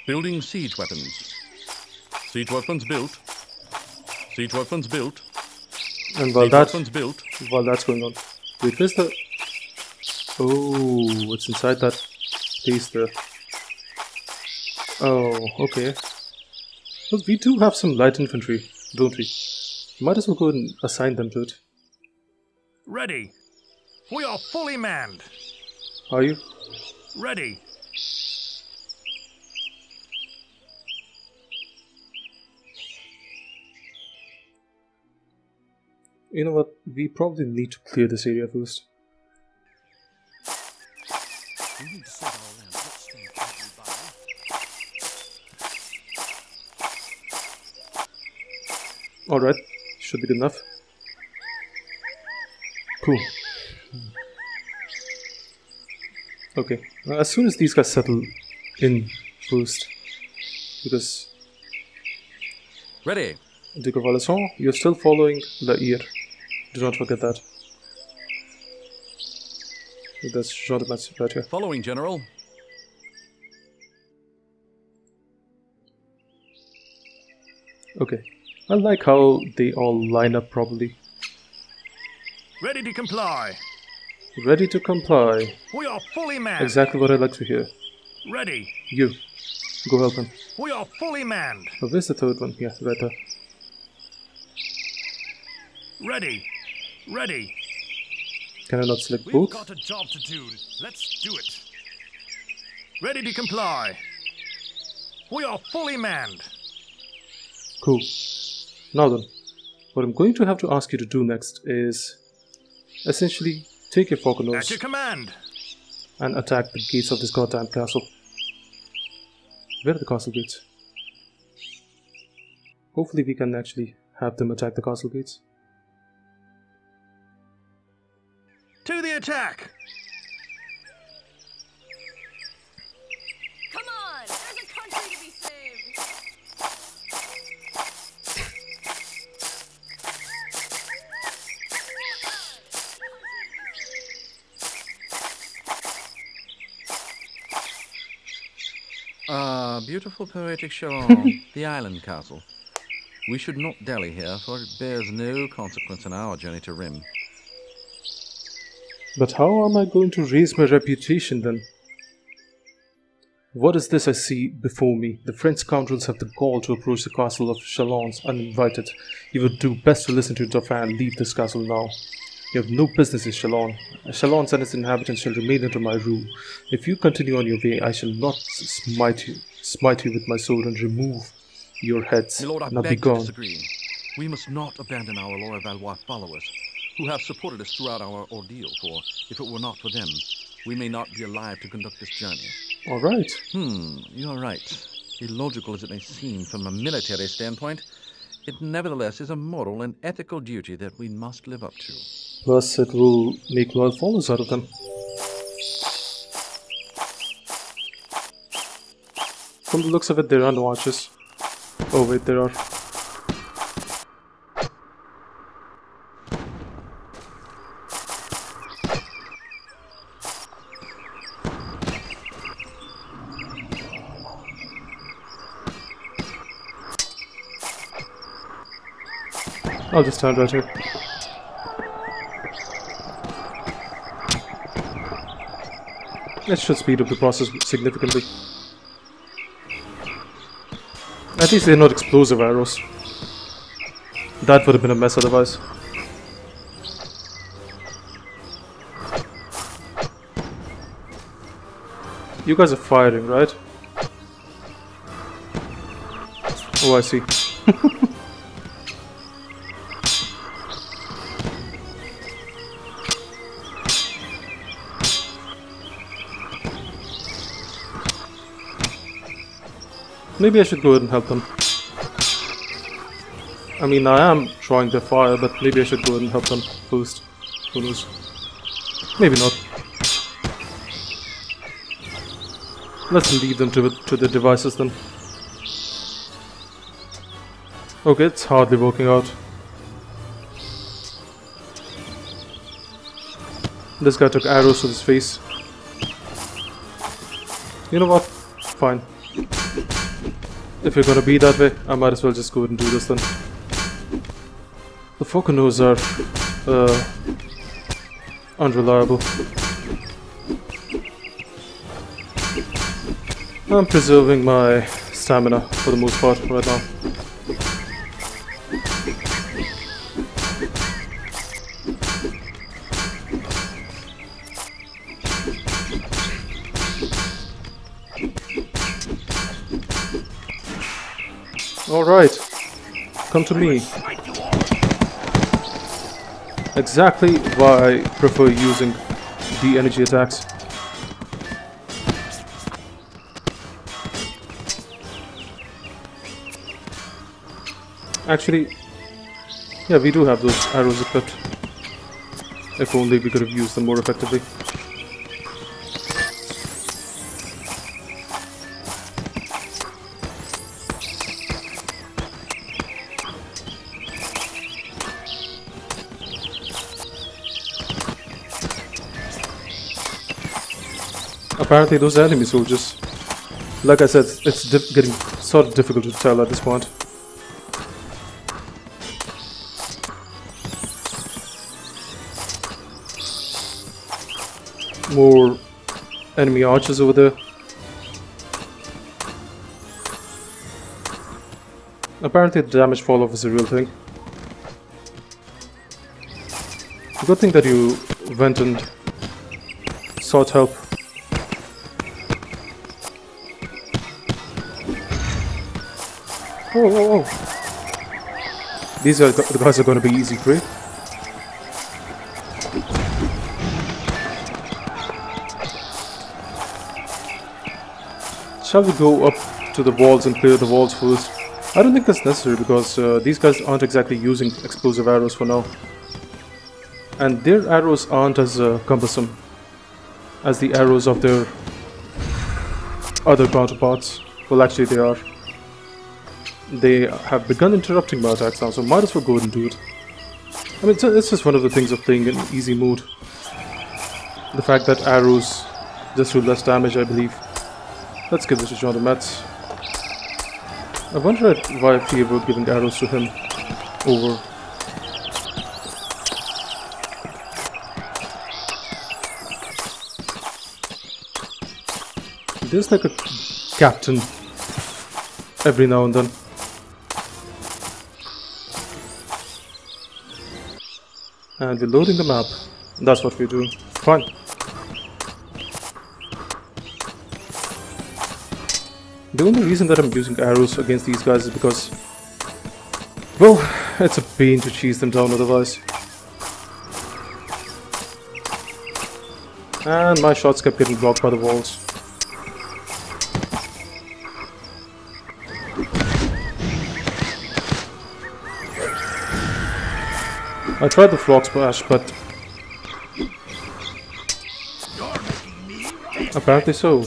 [SPEAKER 3] Building siege weapons. Siege weapons built. Siege weapons built.
[SPEAKER 1] And while
[SPEAKER 3] Siege
[SPEAKER 1] that's
[SPEAKER 3] built.
[SPEAKER 1] while that's going on, wait, where's the? Oh, what's inside that there. Oh, okay. Well, we do have some light infantry, don't we? Might as well go and assign them to it.
[SPEAKER 5] Ready. We are fully manned.
[SPEAKER 1] Are you?
[SPEAKER 5] Ready.
[SPEAKER 1] You know what? We probably need to clear this area first. Alright, should be good enough. Cool. Okay, as soon as these guys settle in first, because
[SPEAKER 3] Ready.
[SPEAKER 1] Alençon, you're still following La Hire. Do not forget that. That's de Metz right.
[SPEAKER 3] Following, General.
[SPEAKER 1] Okay. I like how they all line up properly.
[SPEAKER 5] Ready to comply.
[SPEAKER 1] Ready to comply.
[SPEAKER 5] We are fully manned.
[SPEAKER 1] Exactly what I'd like to hear.
[SPEAKER 5] Ready.
[SPEAKER 1] You. Go help him.
[SPEAKER 5] We are fully manned.
[SPEAKER 1] Oh, where's the third one? Yeah, right there.
[SPEAKER 5] Ready. Ready.
[SPEAKER 1] Can I not select
[SPEAKER 5] We've
[SPEAKER 1] both?
[SPEAKER 5] got a job to do. Let's do it. Ready to comply. We are fully manned.
[SPEAKER 1] Cool. Now then, what I'm going to have to ask you to do next is essentially take your
[SPEAKER 5] At your command.
[SPEAKER 1] and attack the gates of this goddamn castle. Where are the castle gates? Hopefully, we can actually have them attack the castle gates.
[SPEAKER 5] Attack.
[SPEAKER 6] Come on! There's a country to be saved!
[SPEAKER 3] Ah, beautiful poetic Chalon, (laughs) the island castle. We should not dally here, for it bears no consequence in our journey to Reims.
[SPEAKER 1] But how am I going to raise my reputation then? What is this I see before me? The French scoundrels have the gall to approach the castle of Chalons uninvited. You would do best to listen to Dauphin and leave this castle now. You have no business in Chalon. Chalons and its inhabitants shall remain under my rule. If you continue on your way, I shall not smite you, smite you with my sword and remove your heads.
[SPEAKER 4] Lord, I
[SPEAKER 1] now be
[SPEAKER 4] beg to
[SPEAKER 1] gone.
[SPEAKER 4] disagree. We must not abandon our loyal Valois followers, who have supported us throughout our ordeal, for if it were not for them, we may not be alive to conduct this journey.
[SPEAKER 1] Alright.
[SPEAKER 4] Hmm, you're right. Illogical as it may seem from a military standpoint, it nevertheless is a moral and ethical duty that we must live up to.
[SPEAKER 1] Plus, it will make loyal followers out of them. From the looks of it, there are no archers. Oh, wait, there are. I'll just stand right here. That should speed up the process significantly. At least they're not explosive arrows. That would have been a mess otherwise. You guys are firing, right? Oh, I see. (laughs) Maybe I should go ahead and help them. I mean, I am trying to fire, but maybe I should go ahead and help them first. Who knows? Maybe not. Let's leave them to, to the devices then. Okay, it's hardly working out. This guy took arrows to his face. You know what? Fine. If you're gonna be that way, I might as well just go and do this then. The Falconers are uh, unreliable. I'm preserving my stamina for the most part right now. Alright, come to me. Exactly why I prefer using the energy attacks. Actually, yeah, we do have those arrows equipped. If only we could have used them more effectively. Apparently those enemies enemy just... Like I said, it's getting sort of difficult to tell at this point. More enemy archers over there. Apparently the damage fall off is a real thing. Good thing that you went and sought help. Oh, oh, oh. These are the guys are going to be easy prey. Shall we go up to the walls and clear the walls first? I don't think that's necessary because uh, these guys aren't exactly using explosive arrows for now. And their arrows aren't as uh, cumbersome as the arrows of their other counterparts. Well, actually, they are. They have begun interrupting my attacks now, so might as well go ahead and do it. I mean, it's, just one of the things of playing in easy mode. The fact that arrows just do less damage, I believe. Let's give this to a shot, Metz. I wonder why I favor giving arrows to him over. There's like a captain every now and then. Uh, and we're loading the map. That's what we do. Fine. The only reason that I'm using arrows against these guys is because, well, it's a pain to chase them down otherwise. And my shots kept getting blocked by the walls. I tried the frog splash, but apparently so.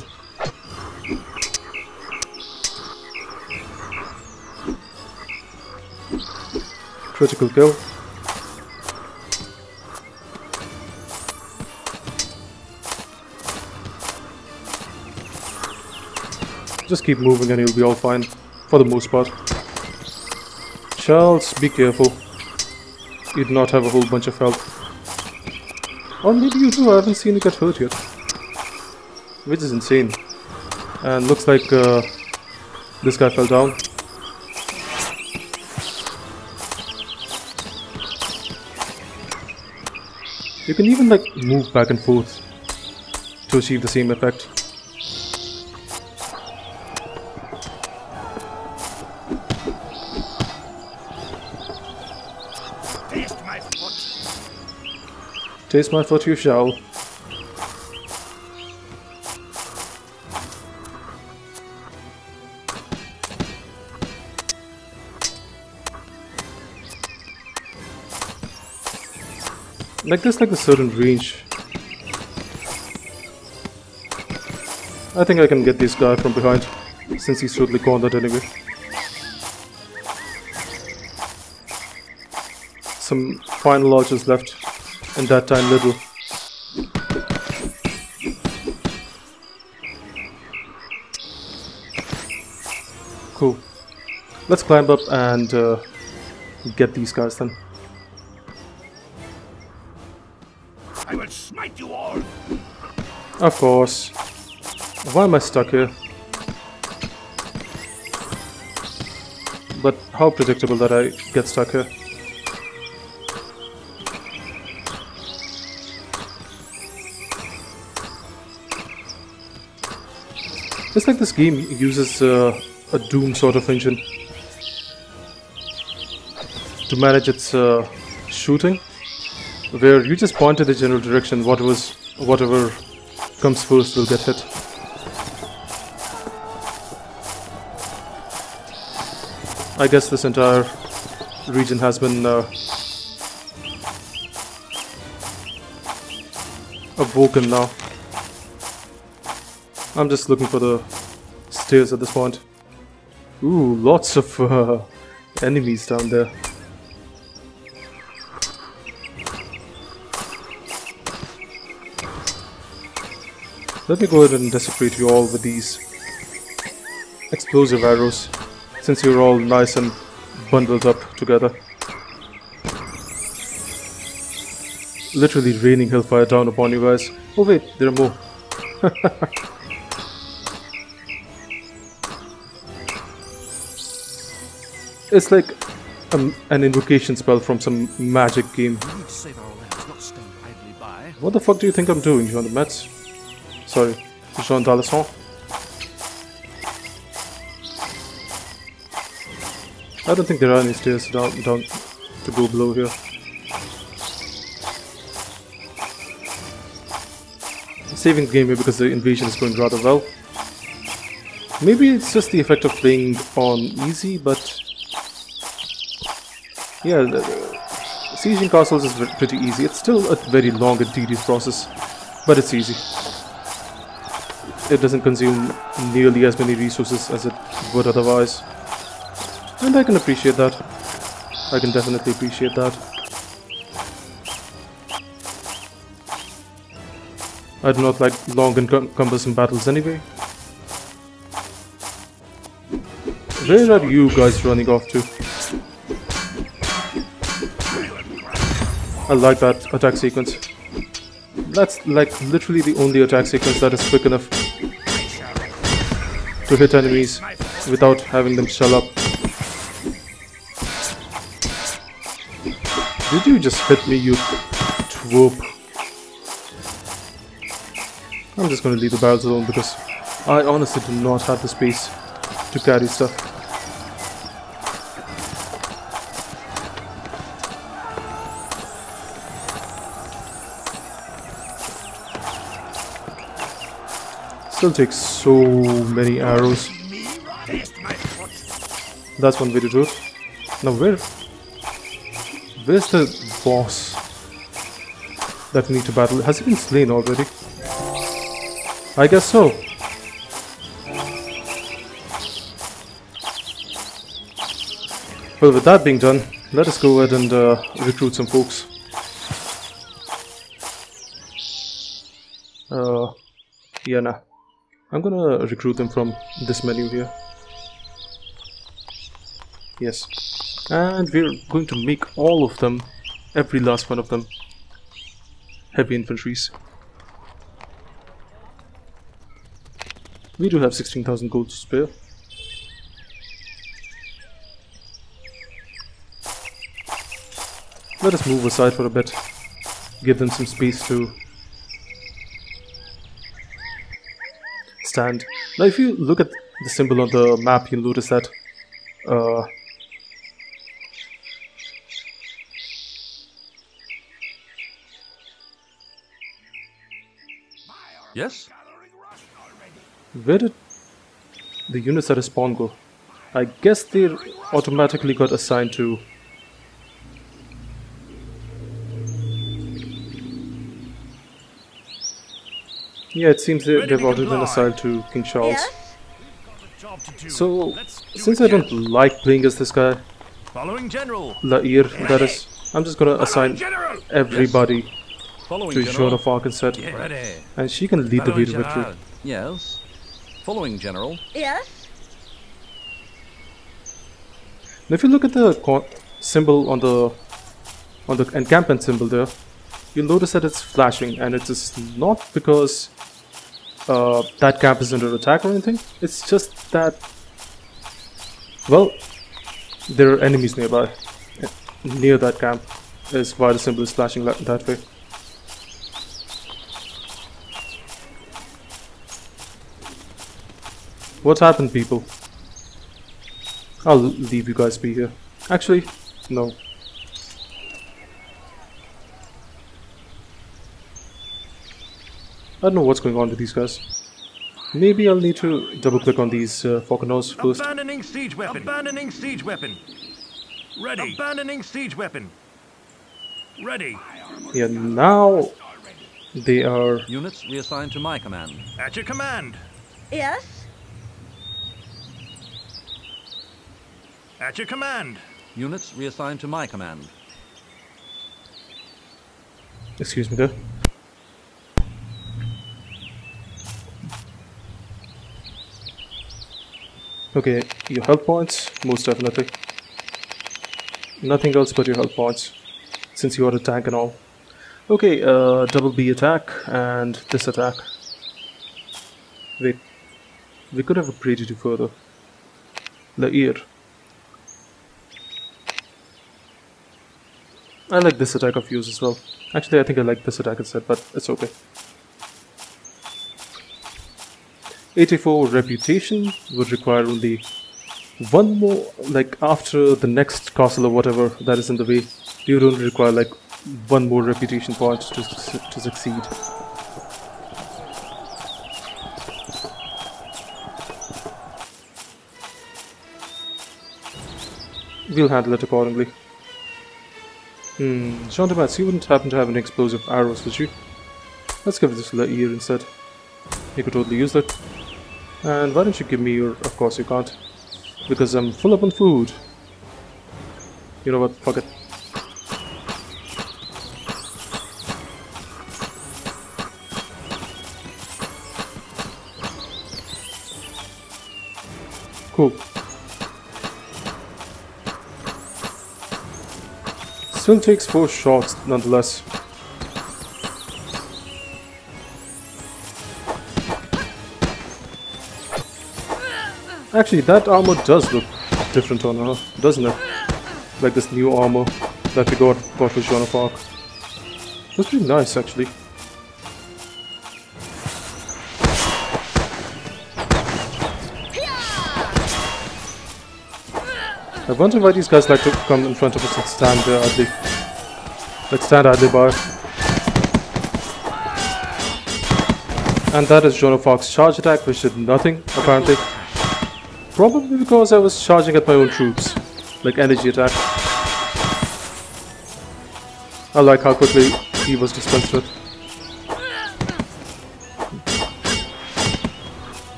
[SPEAKER 1] Critical kill. Just keep moving and you'll be all fine, for the most part. Charles, be careful. You do not have a whole bunch of health. Or maybe you do, I haven't seen you get hurt yet. Which is insane. And looks like uh, this guy fell down. You can even like move back and forth to achieve the same effect.
[SPEAKER 2] Taste my foot
[SPEAKER 1] you shall. Like there's like a certain range. I think I can get this guy from behind, since he's totally cornered anyway. Some final archers left in that time little. Cool. Let's climb up and uh, get these guys then.
[SPEAKER 2] I will smite you all.
[SPEAKER 1] Of course. Why am I stuck here? But how predictable that I get stuck here. It's like this game uses uh, a Doom sort of engine to manage its uh, shooting, where you just point in the general direction. What was whatever comes first will get hit. I guess this entire region has been uh, awoken now. I'm just looking for the stairs at this point. Ooh, lots of uh, enemies down there. Let me go ahead and desecrate you all with these explosive arrows, since you're all nice and bundled up together. Literally raining hellfire down upon you guys. Oh wait, there are more. (laughs) it's like um, an invocation spell from some magic game.
[SPEAKER 3] We need to save our lives, not stand idly by.
[SPEAKER 1] What the fuck do you think I'm doing, Jean de Metz? Sorry, Jean d'Alençon. I don't think there are any stairs down, down to go below here. I'm saving the game here because the invasion is going rather well. Maybe it's just the effect of playing on easy, but yeah, the, sieging castles is pretty easy. It's still a very long and tedious process, but it's easy. It doesn't consume nearly as many resources as it would otherwise. And I can appreciate that. I can definitely appreciate that. I do not like long and cum- cumbersome battles anyway. Where are you guys running off to? I like that attack sequence. That's like literally the only attack sequence that is quick enough to hit enemies without having them shell up. Did you just hit me, you twerp? I'm just gonna leave the barrels alone because I honestly do not have the space to carry stuff. Still takes so many arrows. That's one way to do it. Now where where's the boss that we need to battle? Has he been slain already? I guess so. Well, with that being done, let us go ahead and uh, recruit some folks. Uh, yeah, nah. I'm gonna recruit them from this menu here. Yes. And we're going to make all of them, every last one of them, heavy infantries. We do have 16,000 gold to spare. Let us move aside for a bit. Give them some space to stand. Now if you look at the symbol on the map, you'll notice that uh,
[SPEAKER 3] Yes?
[SPEAKER 1] where did the units at a spawn go? I guess they automatically got assigned to Yeah, it seems they, they've already been assigned to King Charles.
[SPEAKER 6] Yes?
[SPEAKER 5] Job to do.
[SPEAKER 1] So, since I don't like playing as this guy,
[SPEAKER 5] Following General.
[SPEAKER 1] Lair, that is, I'm just gonna assign everybody
[SPEAKER 3] Following
[SPEAKER 1] to Joan
[SPEAKER 3] General.
[SPEAKER 1] of Arc instead, and she can lead the way
[SPEAKER 3] Following
[SPEAKER 1] to victory.
[SPEAKER 3] Yes. Following General.
[SPEAKER 6] Yes?
[SPEAKER 1] Now, if you look at the symbol on the on the encampment symbol there, you'll notice that it's flashing, and it is not because uh, that camp is under attack or anything. It's just that, well, there are enemies nearby, near that camp. Is why the symbol is flashing that way. What happened, people? I'll leave you guys be here. Actually, no. I don't know what's going on with these guys. Maybe I'll need to double click on these uh, Falconers first.
[SPEAKER 5] Abandoning siege weapon. Abandoning siege weapon. Ready. Abandoning siege weapon. Ready.
[SPEAKER 1] Yeah, now they are.
[SPEAKER 3] Units reassigned to my command.
[SPEAKER 5] At your command.
[SPEAKER 6] Yes?
[SPEAKER 5] At your command.
[SPEAKER 3] Units reassigned to my command.
[SPEAKER 1] Excuse me there. Okay, your health points, most definitely. Nothing else but your health points, since you are a tank and all. Okay, uh, double B attack and this attack. Wait, we could have upgraded you further. La Hire. I like this attack of yours as well. Actually, I think I like this attack instead, but it's okay. 84 reputation would require only one more, like after the next castle or whatever that is in the way, you only require like one more reputation point to, to succeed. We'll handle it accordingly. Hmm, de you wouldn't happen to have any explosive arrows, would you? Let's give this to La Hire instead. You could totally use that. And why don't you give me your... Of course you can't. Because I'm full up on food. You know what, fuck it. Cool. Still takes four shots nonetheless. Actually, that armor does look different on her, doesn't it? Like this new armor that we got, got for Joan of Arc. That's pretty nice, actually. I wonder why these guys like to come in front of us and stand there idly. Let's stand idly by. And that is Joan of Arc's charge attack, which did nothing, apparently. Probably because I was charging at my own troops. Like energy attack. I like how quickly he was dispensed with.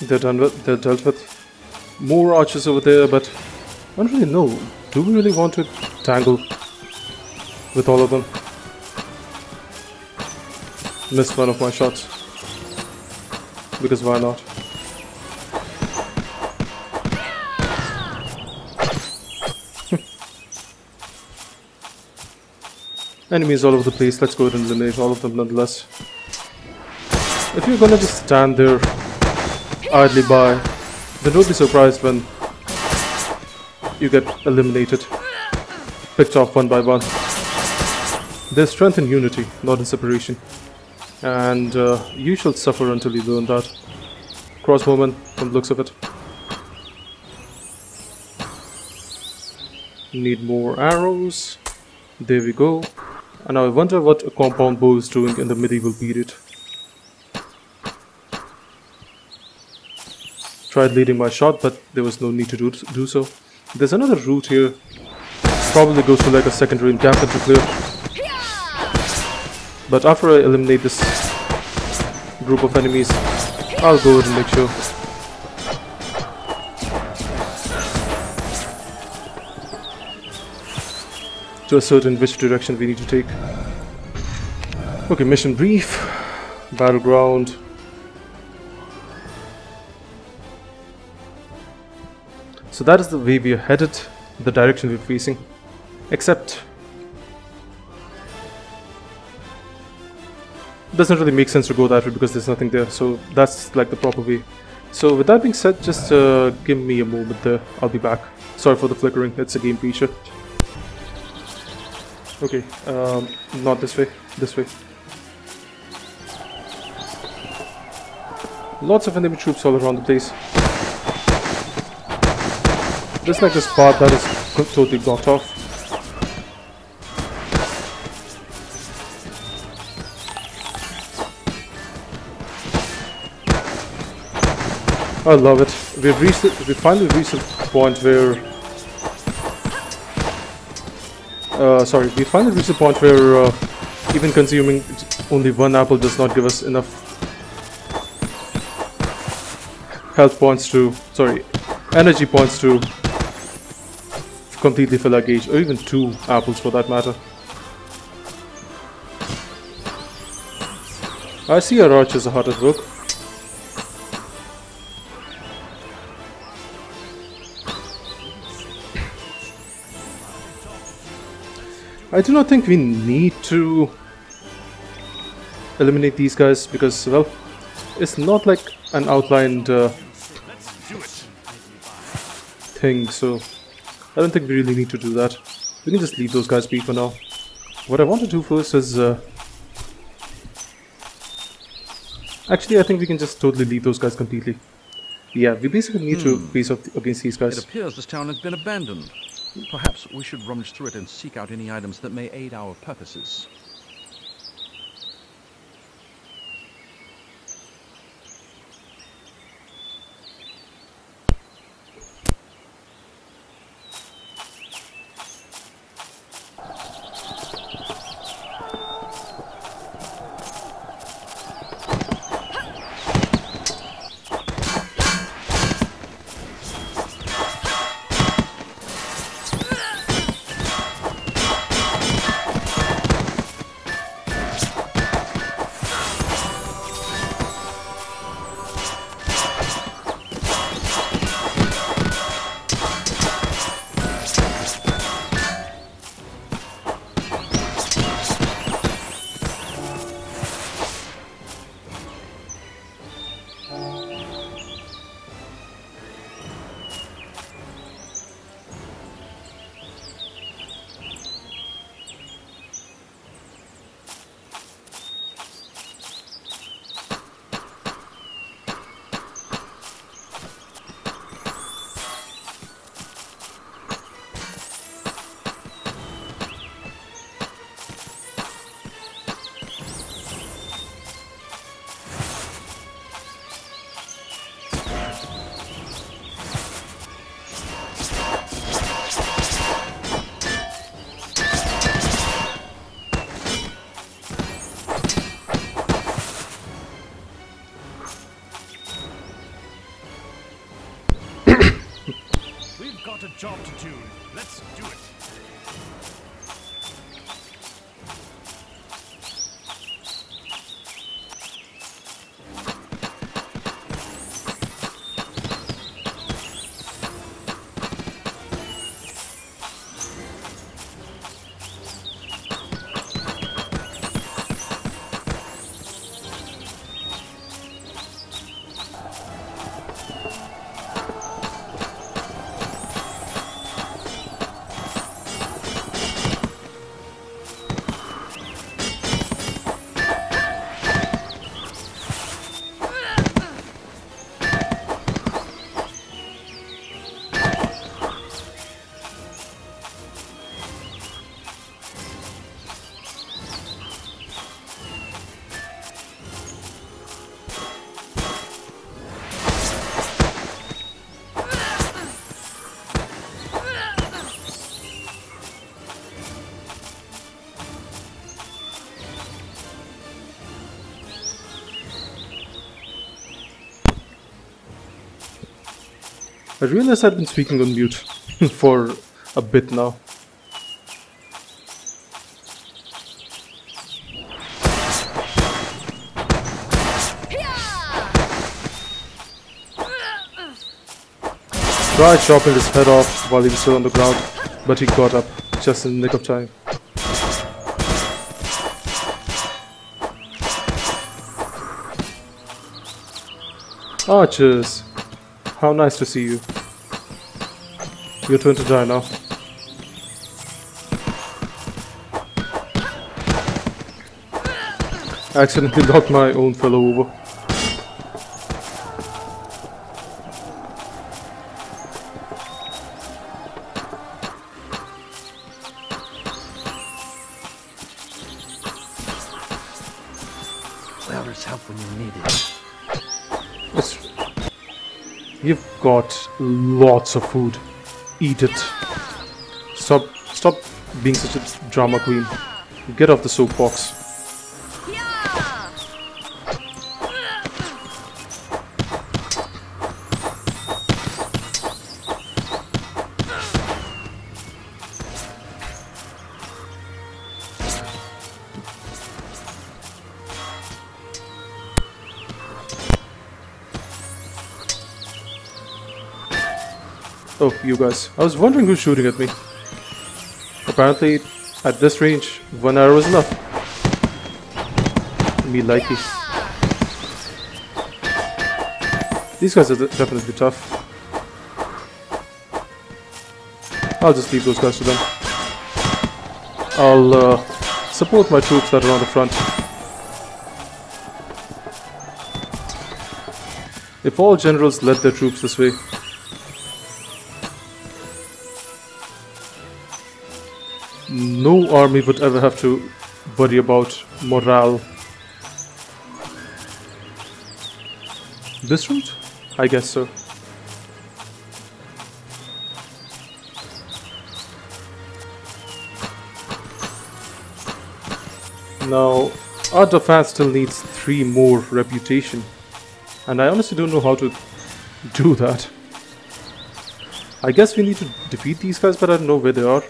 [SPEAKER 1] They're done with, they're dealt with. More archers over there, but I don't really know. Do we really want to tangle with all of them? Missed one of my shots. Because why not? (laughs) Enemies all over the place, let's go ahead and eliminate all of them nonetheless. If you're gonna just stand there idly by, then don't be surprised when you get eliminated, picked off one by one. There's strength in unity, not in separation. And uh, you shall suffer until you learn that. Crossbowman, from the looks of it. Need more arrows. There we go. And I wonder what a compound bow is doing in the medieval period. Tried leading my shot, but there was no need to do, do so. There's another route here. Probably goes to like a secondary encampment to clear. But after I eliminate this group of enemies, I'll go and make sure. To ascertain which direction we need to take. Okay, mission brief. Battleground. So that is the way we are headed, the direction we're facing. Except doesn't really make sense to go that way because there's nothing there. So that's like the proper way. So with that being said just uh, give me a moment there. I'll be back. Sorry for the flickering. It's a game feature. Okay um, not this way. This way. Lots of enemy troops all around the place just like this part that is totally blocked off I love it. We've reached it, we finally reached a point where uh, sorry, we finally reached a point where uh, even consuming only one apple does not give us enough health points to, sorry, energy points to completely fill our gauge, or even two apples for that matter. I see our archers are hard at work. I do not think we need to eliminate these guys because, well, it's not like an outlined uh, thing, so I don't think we really need to do that. We can just leave those guys be for now. What I want to do first is... Uh, actually, I think we can just totally leave those guys completely. Yeah, we basically need to face off against these guys.
[SPEAKER 3] It appears this town has been abandoned. Perhaps we should rummage through it and seek out any items that may aid our purposes.
[SPEAKER 1] I realize I've been speaking on mute (laughs) for a bit now. Tried chopping his head off while he was still on the ground, but he got up just in the nick of time. Ah, Archers, how nice to see you. Your turn to die now. I accidentally knocked my own fellow over. Got lots of food. Eat it. Stop stop being such a drama queen. Get off the soapbox. You guys. I was wondering who's shooting at me. Apparently, at this range, one arrow is enough. Me likey. These guys are de- definitely tough. I'll just leave those guys to them. I'll uh, support my troops that are on the front. If all generals led their troops this way, no army would ever have to worry about morale. This route? I guess so. Now, of Fast still needs three more reputation, and I honestly don't know how to (laughs) do that. I guess we need to defeat these guys, but I don't know where they are.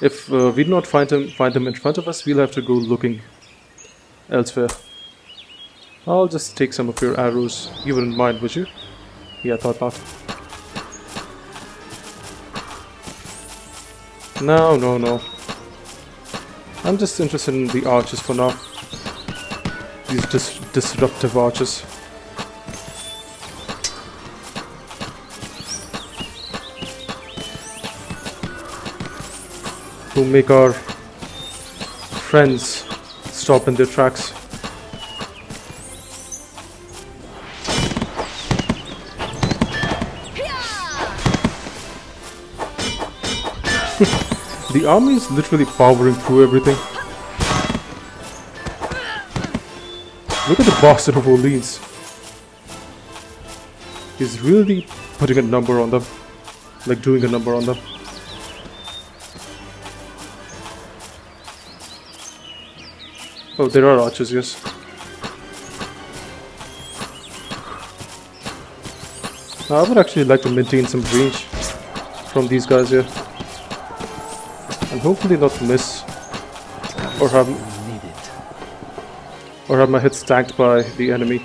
[SPEAKER 1] If uh, we do not find them, find them in front of us, we'll have to go looking elsewhere. I'll just take some of your arrows. You wouldn't mind, would you? Yeah, thought not. No, no, no. I'm just interested in the arches for now. These dis disruptive archers. Who make our friends stop in their tracks. (laughs) The army is literally powering through everything. Look at the bastard of Orleans. He's really putting a number on them. Like doing a number on them. Oh, there are archers, yes. I would actually like to maintain some range. from these guys here. And hopefully not miss or have or have my hits tanked by the enemy.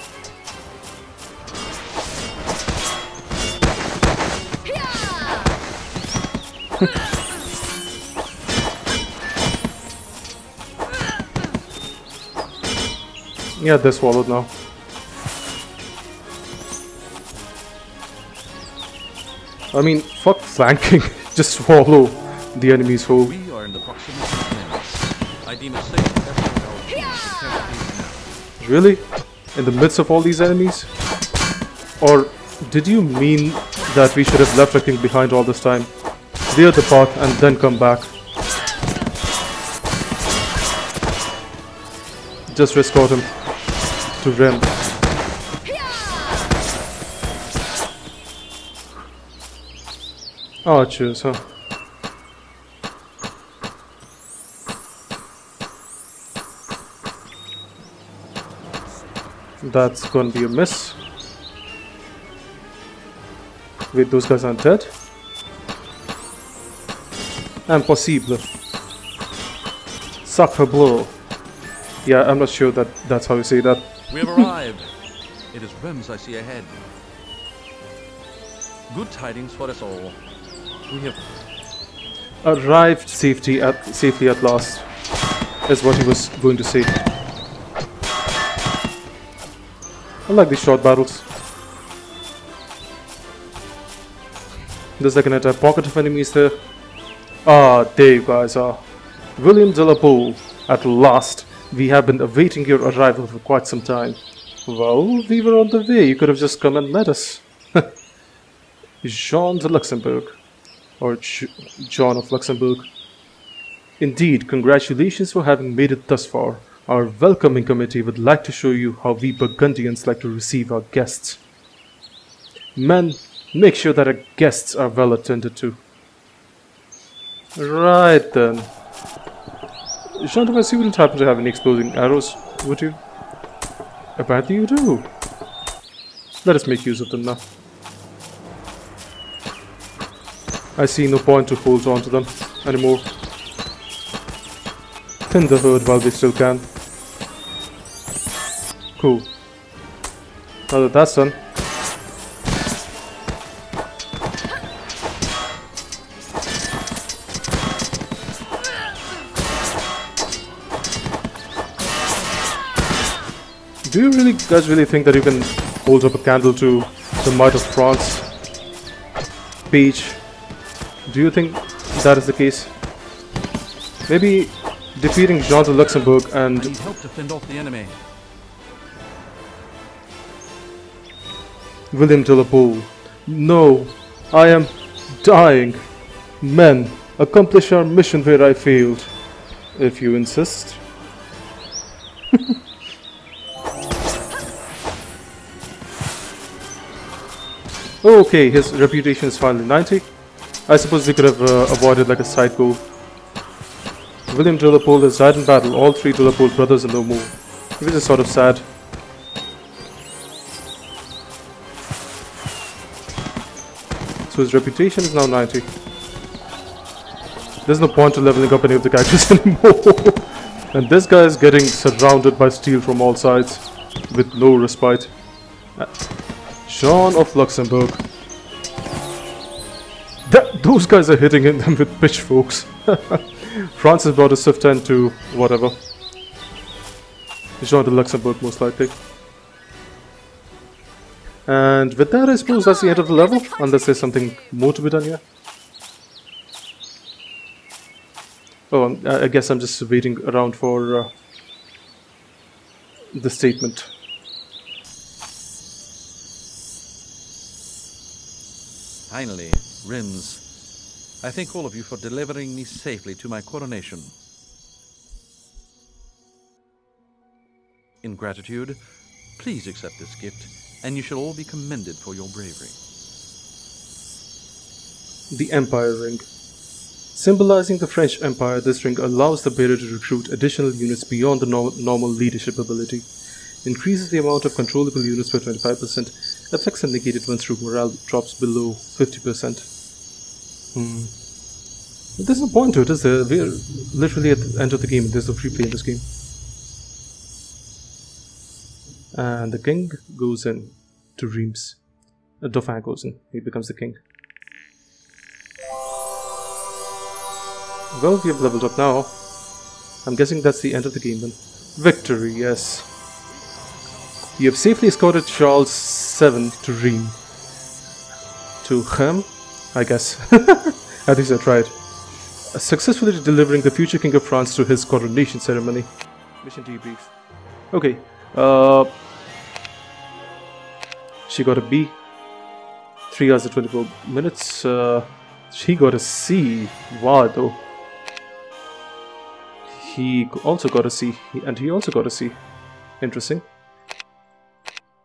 [SPEAKER 1] Yeah, they're swallowed now. I mean, fuck flanking. (laughs) Just swallow the enemy's whole.
[SPEAKER 3] We are in the proximity of enemies. I deem it safe to escort our team to test these now.
[SPEAKER 1] Really? In the midst of all these enemies? Or did you mean that we should have left everything behind all this time? Clear the path and then come back? Just escort him to Reims. Oh, cheers, huh? That's gonna be a miss. Wait, those guys aren't dead? Impossible. Sacre bleu. Yeah, I'm not sure that that's how you say that.
[SPEAKER 3] We have arrived. it is Reims I see ahead. Good tidings for us all. We have
[SPEAKER 1] Arrived safety at safely at last. Is what he was going to say. I like these short battles. There's like an entire pocket of enemies there. Ah, there you guys are. William de la Pole, at last. We have been awaiting your arrival for quite some time. Well, we were on the way. You could have just come and met us. (laughs) Jean de Luxembourg. Or J- John of Luxembourg. Indeed, congratulations for having made it thus far. Our welcoming committee would like to show you how we Burgundians like to receive our guests. Men, make sure that our guests are well attended to. Right then. Jean de you wouldn't happen to have any exploding arrows, would you? Apparently you do. Let us make use of them now. I see no point to hold on to them anymore. Thin the herd while we still can. Cool. Now that that's done. You really guys really think that you can hold up a candle to the might of France? Peach. Do you think that is the case? Maybe defeating Jean de Luxembourg and
[SPEAKER 3] help to fend off the enemy.
[SPEAKER 1] William de la Pole. No, I am dying. Men, accomplish our mission where I failed. If you insist. (laughs) okay, his reputation is finally 90. I suppose we could have uh, avoided like a side goal. William de la Pole has died in battle, all three de brothers and no more. Which is sort of sad. So his reputation is now 90. There's no point to leveling up any of the characters (laughs) anymore. and this guy is getting surrounded by steel from all sides with no respite. Jean of Luxembourg. That, those guys are hitting him (laughs) with pitchforks. (laughs) France has brought a Swift 10 to whatever. Jean de Luxembourg most likely. And with that, I suppose that's the end of the level, unless there's something more to be done here. Oh, um, I I guess I'm just waiting around for uh, the statement.
[SPEAKER 3] Finally, Reims. I thank all of you for delivering me safely to my coronation. In gratitude, please accept this gift, and you shall all be commended for your bravery.
[SPEAKER 1] The Empire Ring. Symbolizing the French Empire, this ring allows the bearer to recruit additional units beyond the nor- normal leadership ability. Increases the amount of controllable units by 25%. Effects negated once true morale drops below 50%. There's no point to it, is there? We're literally at the end of the game. There's no free play in this game. And the king goes in to Reims. Uh, Dauphin goes in. He becomes the king. Well, we have leveled up now. I'm guessing that's the end of the game then. Victory, yes. You have safely escorted Charles VII to Reims. To Rhem, I guess. (laughs) At least I tried. Successfully delivering the future King of France to his coronation ceremony. Mission debrief. Okay. Uh, she got a B. 3 hours and 24 minutes. Uh, she got a C. Wow, though. He also got a C. And he also got a C. Interesting.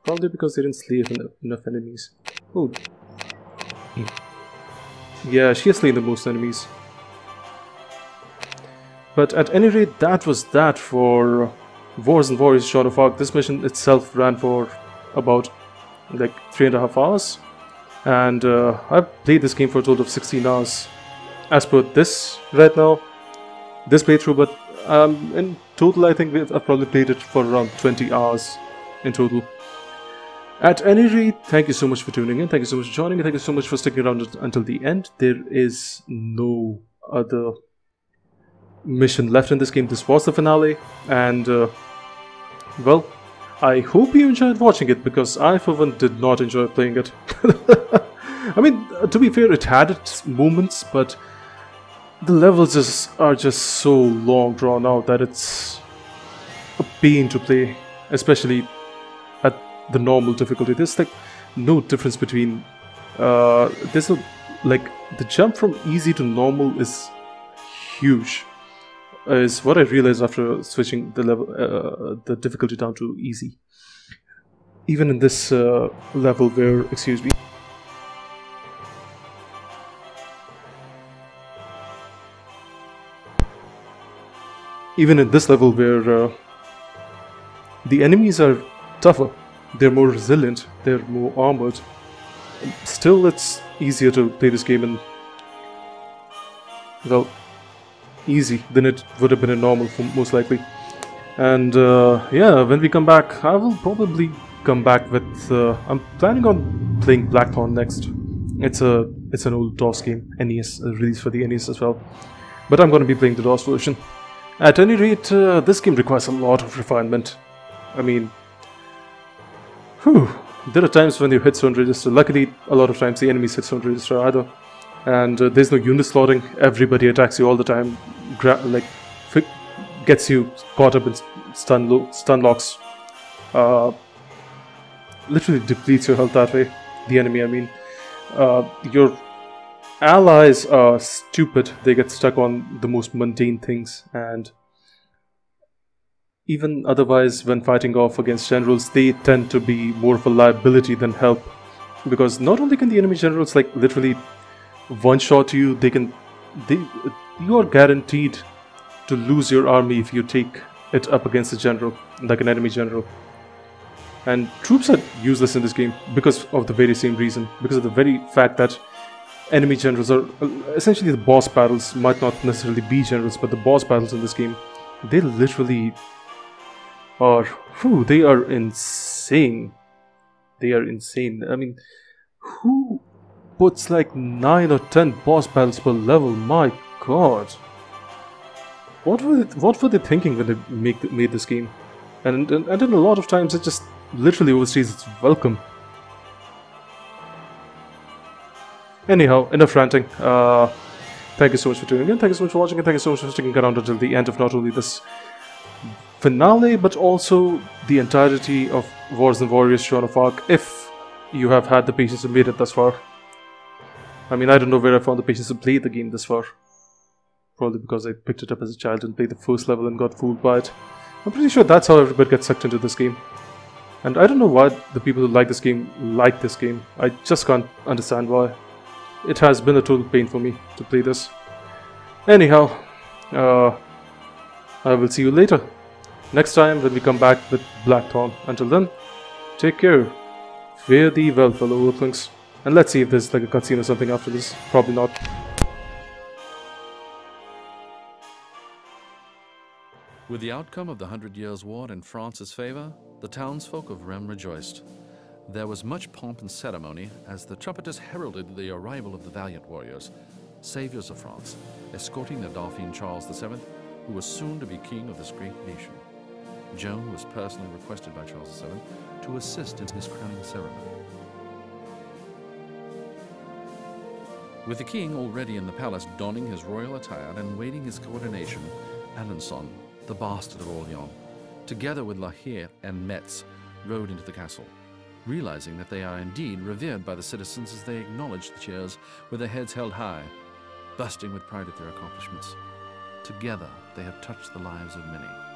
[SPEAKER 1] Probably because they didn't slay enough, enemies. Oh. Yeah, she has slain the most enemies. But at any rate, that was that for Wars and Warriors Joan of Arc. This mission itself ran for about like three and a half hours. And uh, I've played this game for a total of 16 hours. As per this right now, this playthrough, but um, in total I think I've probably played it for around 20 hours in total. At any rate, thank you so much for tuning in. Thank you so much for joining. Thank you so much for sticking around until the end. There is no other mission left in this game. This was the finale, and uh, well, I hope you enjoyed watching it because I, for one, did not enjoy playing it. (laughs) I mean, uh, to be fair, it had its moments, but the levels just are just so long drawn out that it's a pain to play, especially the normal difficulty. There's like no difference between. Uh, there's a like the jump from easy to normal is huge. Is what I realized after switching the level, uh, the difficulty down to easy. Even in this uh, level, where excuse me. Even in this level, where uh, the enemies are tougher, they're more resilient, they're more armored. Still, it's easier to play this game in well, easy than it would have been in normal, most likely. And uh, yeah, when we come back, I will probably come back with. Uh, I'm planning on playing Blackthorne next. It's a it's an old DOS game, NES released for the NES as well. But I'm going to be playing the DOS version. At any rate, uh, this game requires a lot of refinement. I mean, whew, there are times when your hits don't register. Luckily, a lot of times the enemies hits don't register either. And uh, there's no unit slotting. Everybody attacks you all the time. Gra- like, gets you caught up in stun, lo- stun locks. Uh, literally depletes your health that way. The enemy, I mean. Uh, your allies are stupid. They get stuck on the most mundane things. And even otherwise, when fighting off against generals, they tend to be more of a liability than help. Because not only can the enemy generals, like, literally one shot you, they can. They, you are guaranteed to lose your army if you take it up against a general, like an enemy general. And troops are useless in this game because of the very same reason. Because of the very fact that enemy generals are essentially the boss battles might not necessarily be generals, but the boss battles in this game, they literally are. Whew, they are insane. They are insane. I mean, who puts like 9 or 10 boss battles per level? My god. What were they, what were they thinking when they make, made this game? And, and, and then a lot of times it just literally overstays its welcome. Anyhow, enough ranting. Uh, thank you so much for tuning in. Thank you so much for watching, and thank you so much for sticking around until the end of not only this finale, but also the entirety of Wars and Warriors Joan of Arc, if you have had the patience to made it thus far. I mean, I don't know where I found the patience to play the game this far. Probably because I picked it up as a child and played the first level and got fooled by it. I'm pretty sure that's how everybody gets sucked into this game. And I don't know why the people who like this game like this game. I just can't understand why. It has been a total pain for me to play this. Anyhow, uh, I will see you later next time when we come back with Blackthorne. Until then, take care. Fare thee well, fellow Earthlings. And let's see if there's like a cutscene or something after this. Probably not.
[SPEAKER 4] With the outcome of the Hundred Years' War in France's favor, the townsfolk of Reims rejoiced. There was much pomp and ceremony as the trumpeters heralded the arrival of the valiant warriors, saviors of France, escorting the Dauphin Charles VII, who was soon to be king of this great nation. Joan was personally requested by Charles VII to assist in his crowning ceremony. With the king already in the palace donning his royal attire and waiting his coordination, Alençon, the bastard of Orleans, together with La Hire and Metz, rode into the castle. Realizing that they are indeed revered by the citizens as they acknowledge the cheers with their heads held high, bursting with pride at their accomplishments. Together they have touched the lives of many.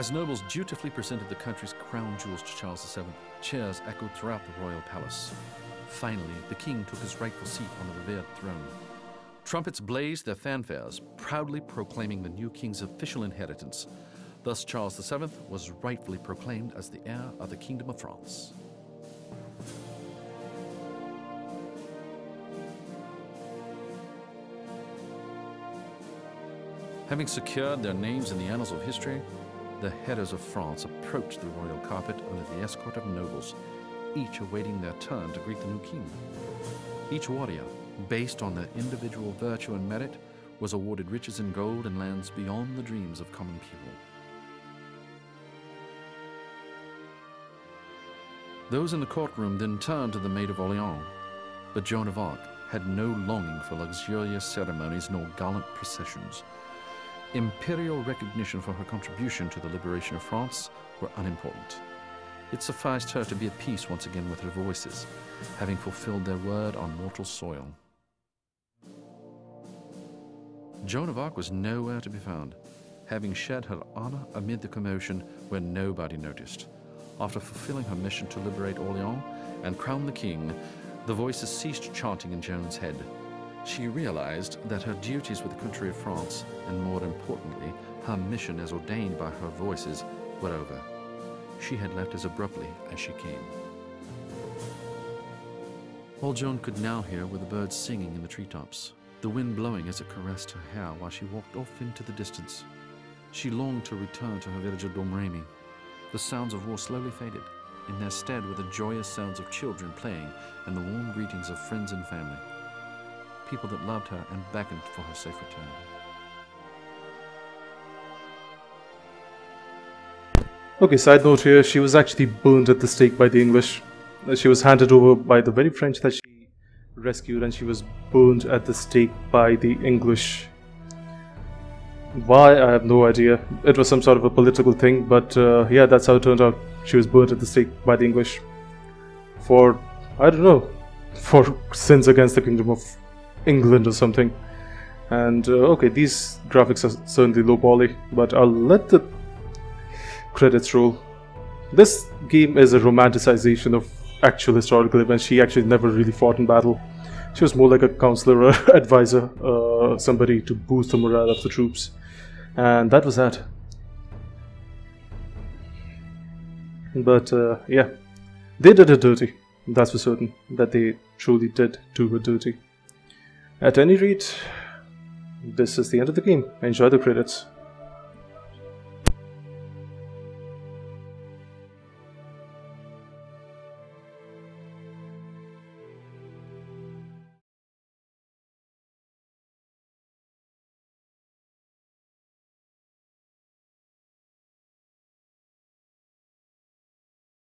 [SPEAKER 4] As nobles dutifully presented the country's crown jewels to Charles VII, cheers echoed throughout the royal palace. Finally, the king took his rightful seat on the revered throne. Trumpets blazed their fanfares, proudly proclaiming the new king's official inheritance. Thus, Charles VII was rightfully proclaimed as the heir of the Kingdom of France. Having secured their names in the annals of history, the headers of France approached the royal carpet under the escort of nobles, each awaiting their turn to greet the new king. Each warrior, based on their individual virtue and merit, was awarded riches in gold and lands beyond the dreams of common people. Those in the courtroom then turned to the Maid of Orleans, but Joan of Arc had no longing for luxurious ceremonies nor gallant processions. Imperial recognition for her contribution to the liberation of France were unimportant. It sufficed her to be at peace once again with her voices, having fulfilled their word on mortal soil. Joan of Arc was nowhere to be found, having shed her honor amid the commotion where nobody noticed. After fulfilling her mission to liberate Orleans and crown the king, the voices ceased chanting in Joan's head. She realized that her duties with the country of France, and more importantly, her mission as ordained by her voices, were over. She had left as abruptly as she came. All Joan could now hear were the birds singing in the treetops, the wind blowing as it caressed her hair while she walked off into the distance. She longed to return to her village of Domremy. The sounds of war slowly faded. In their stead were the joyous sounds of children playing and the warm greetings of friends and family. People that loved her and beckoned for her safe return.
[SPEAKER 1] Okay, side note here, she was actually burned at the stake by the English. Uh, She was handed over by the very French that she rescued and she was burned at the stake by the English. Why, I have no idea. It was some sort of a political thing, but uh, yeah, that's how it turned out. She was burned at the stake by the English. For, I don't know, for sins against the Kingdom of England or something. And uh, okay, these graphics are certainly low poly, but I'll let the credits roll. This game is a romanticization of actual historical events. She actually never really fought in battle. She was more like a counselor (laughs) or advisor, uh, somebody to boost the morale of the troops. And that was that. But uh, yeah, they did her dirty. That's for certain. That they truly did do her dirty. At any rate, this is the end of the game. Enjoy the credits.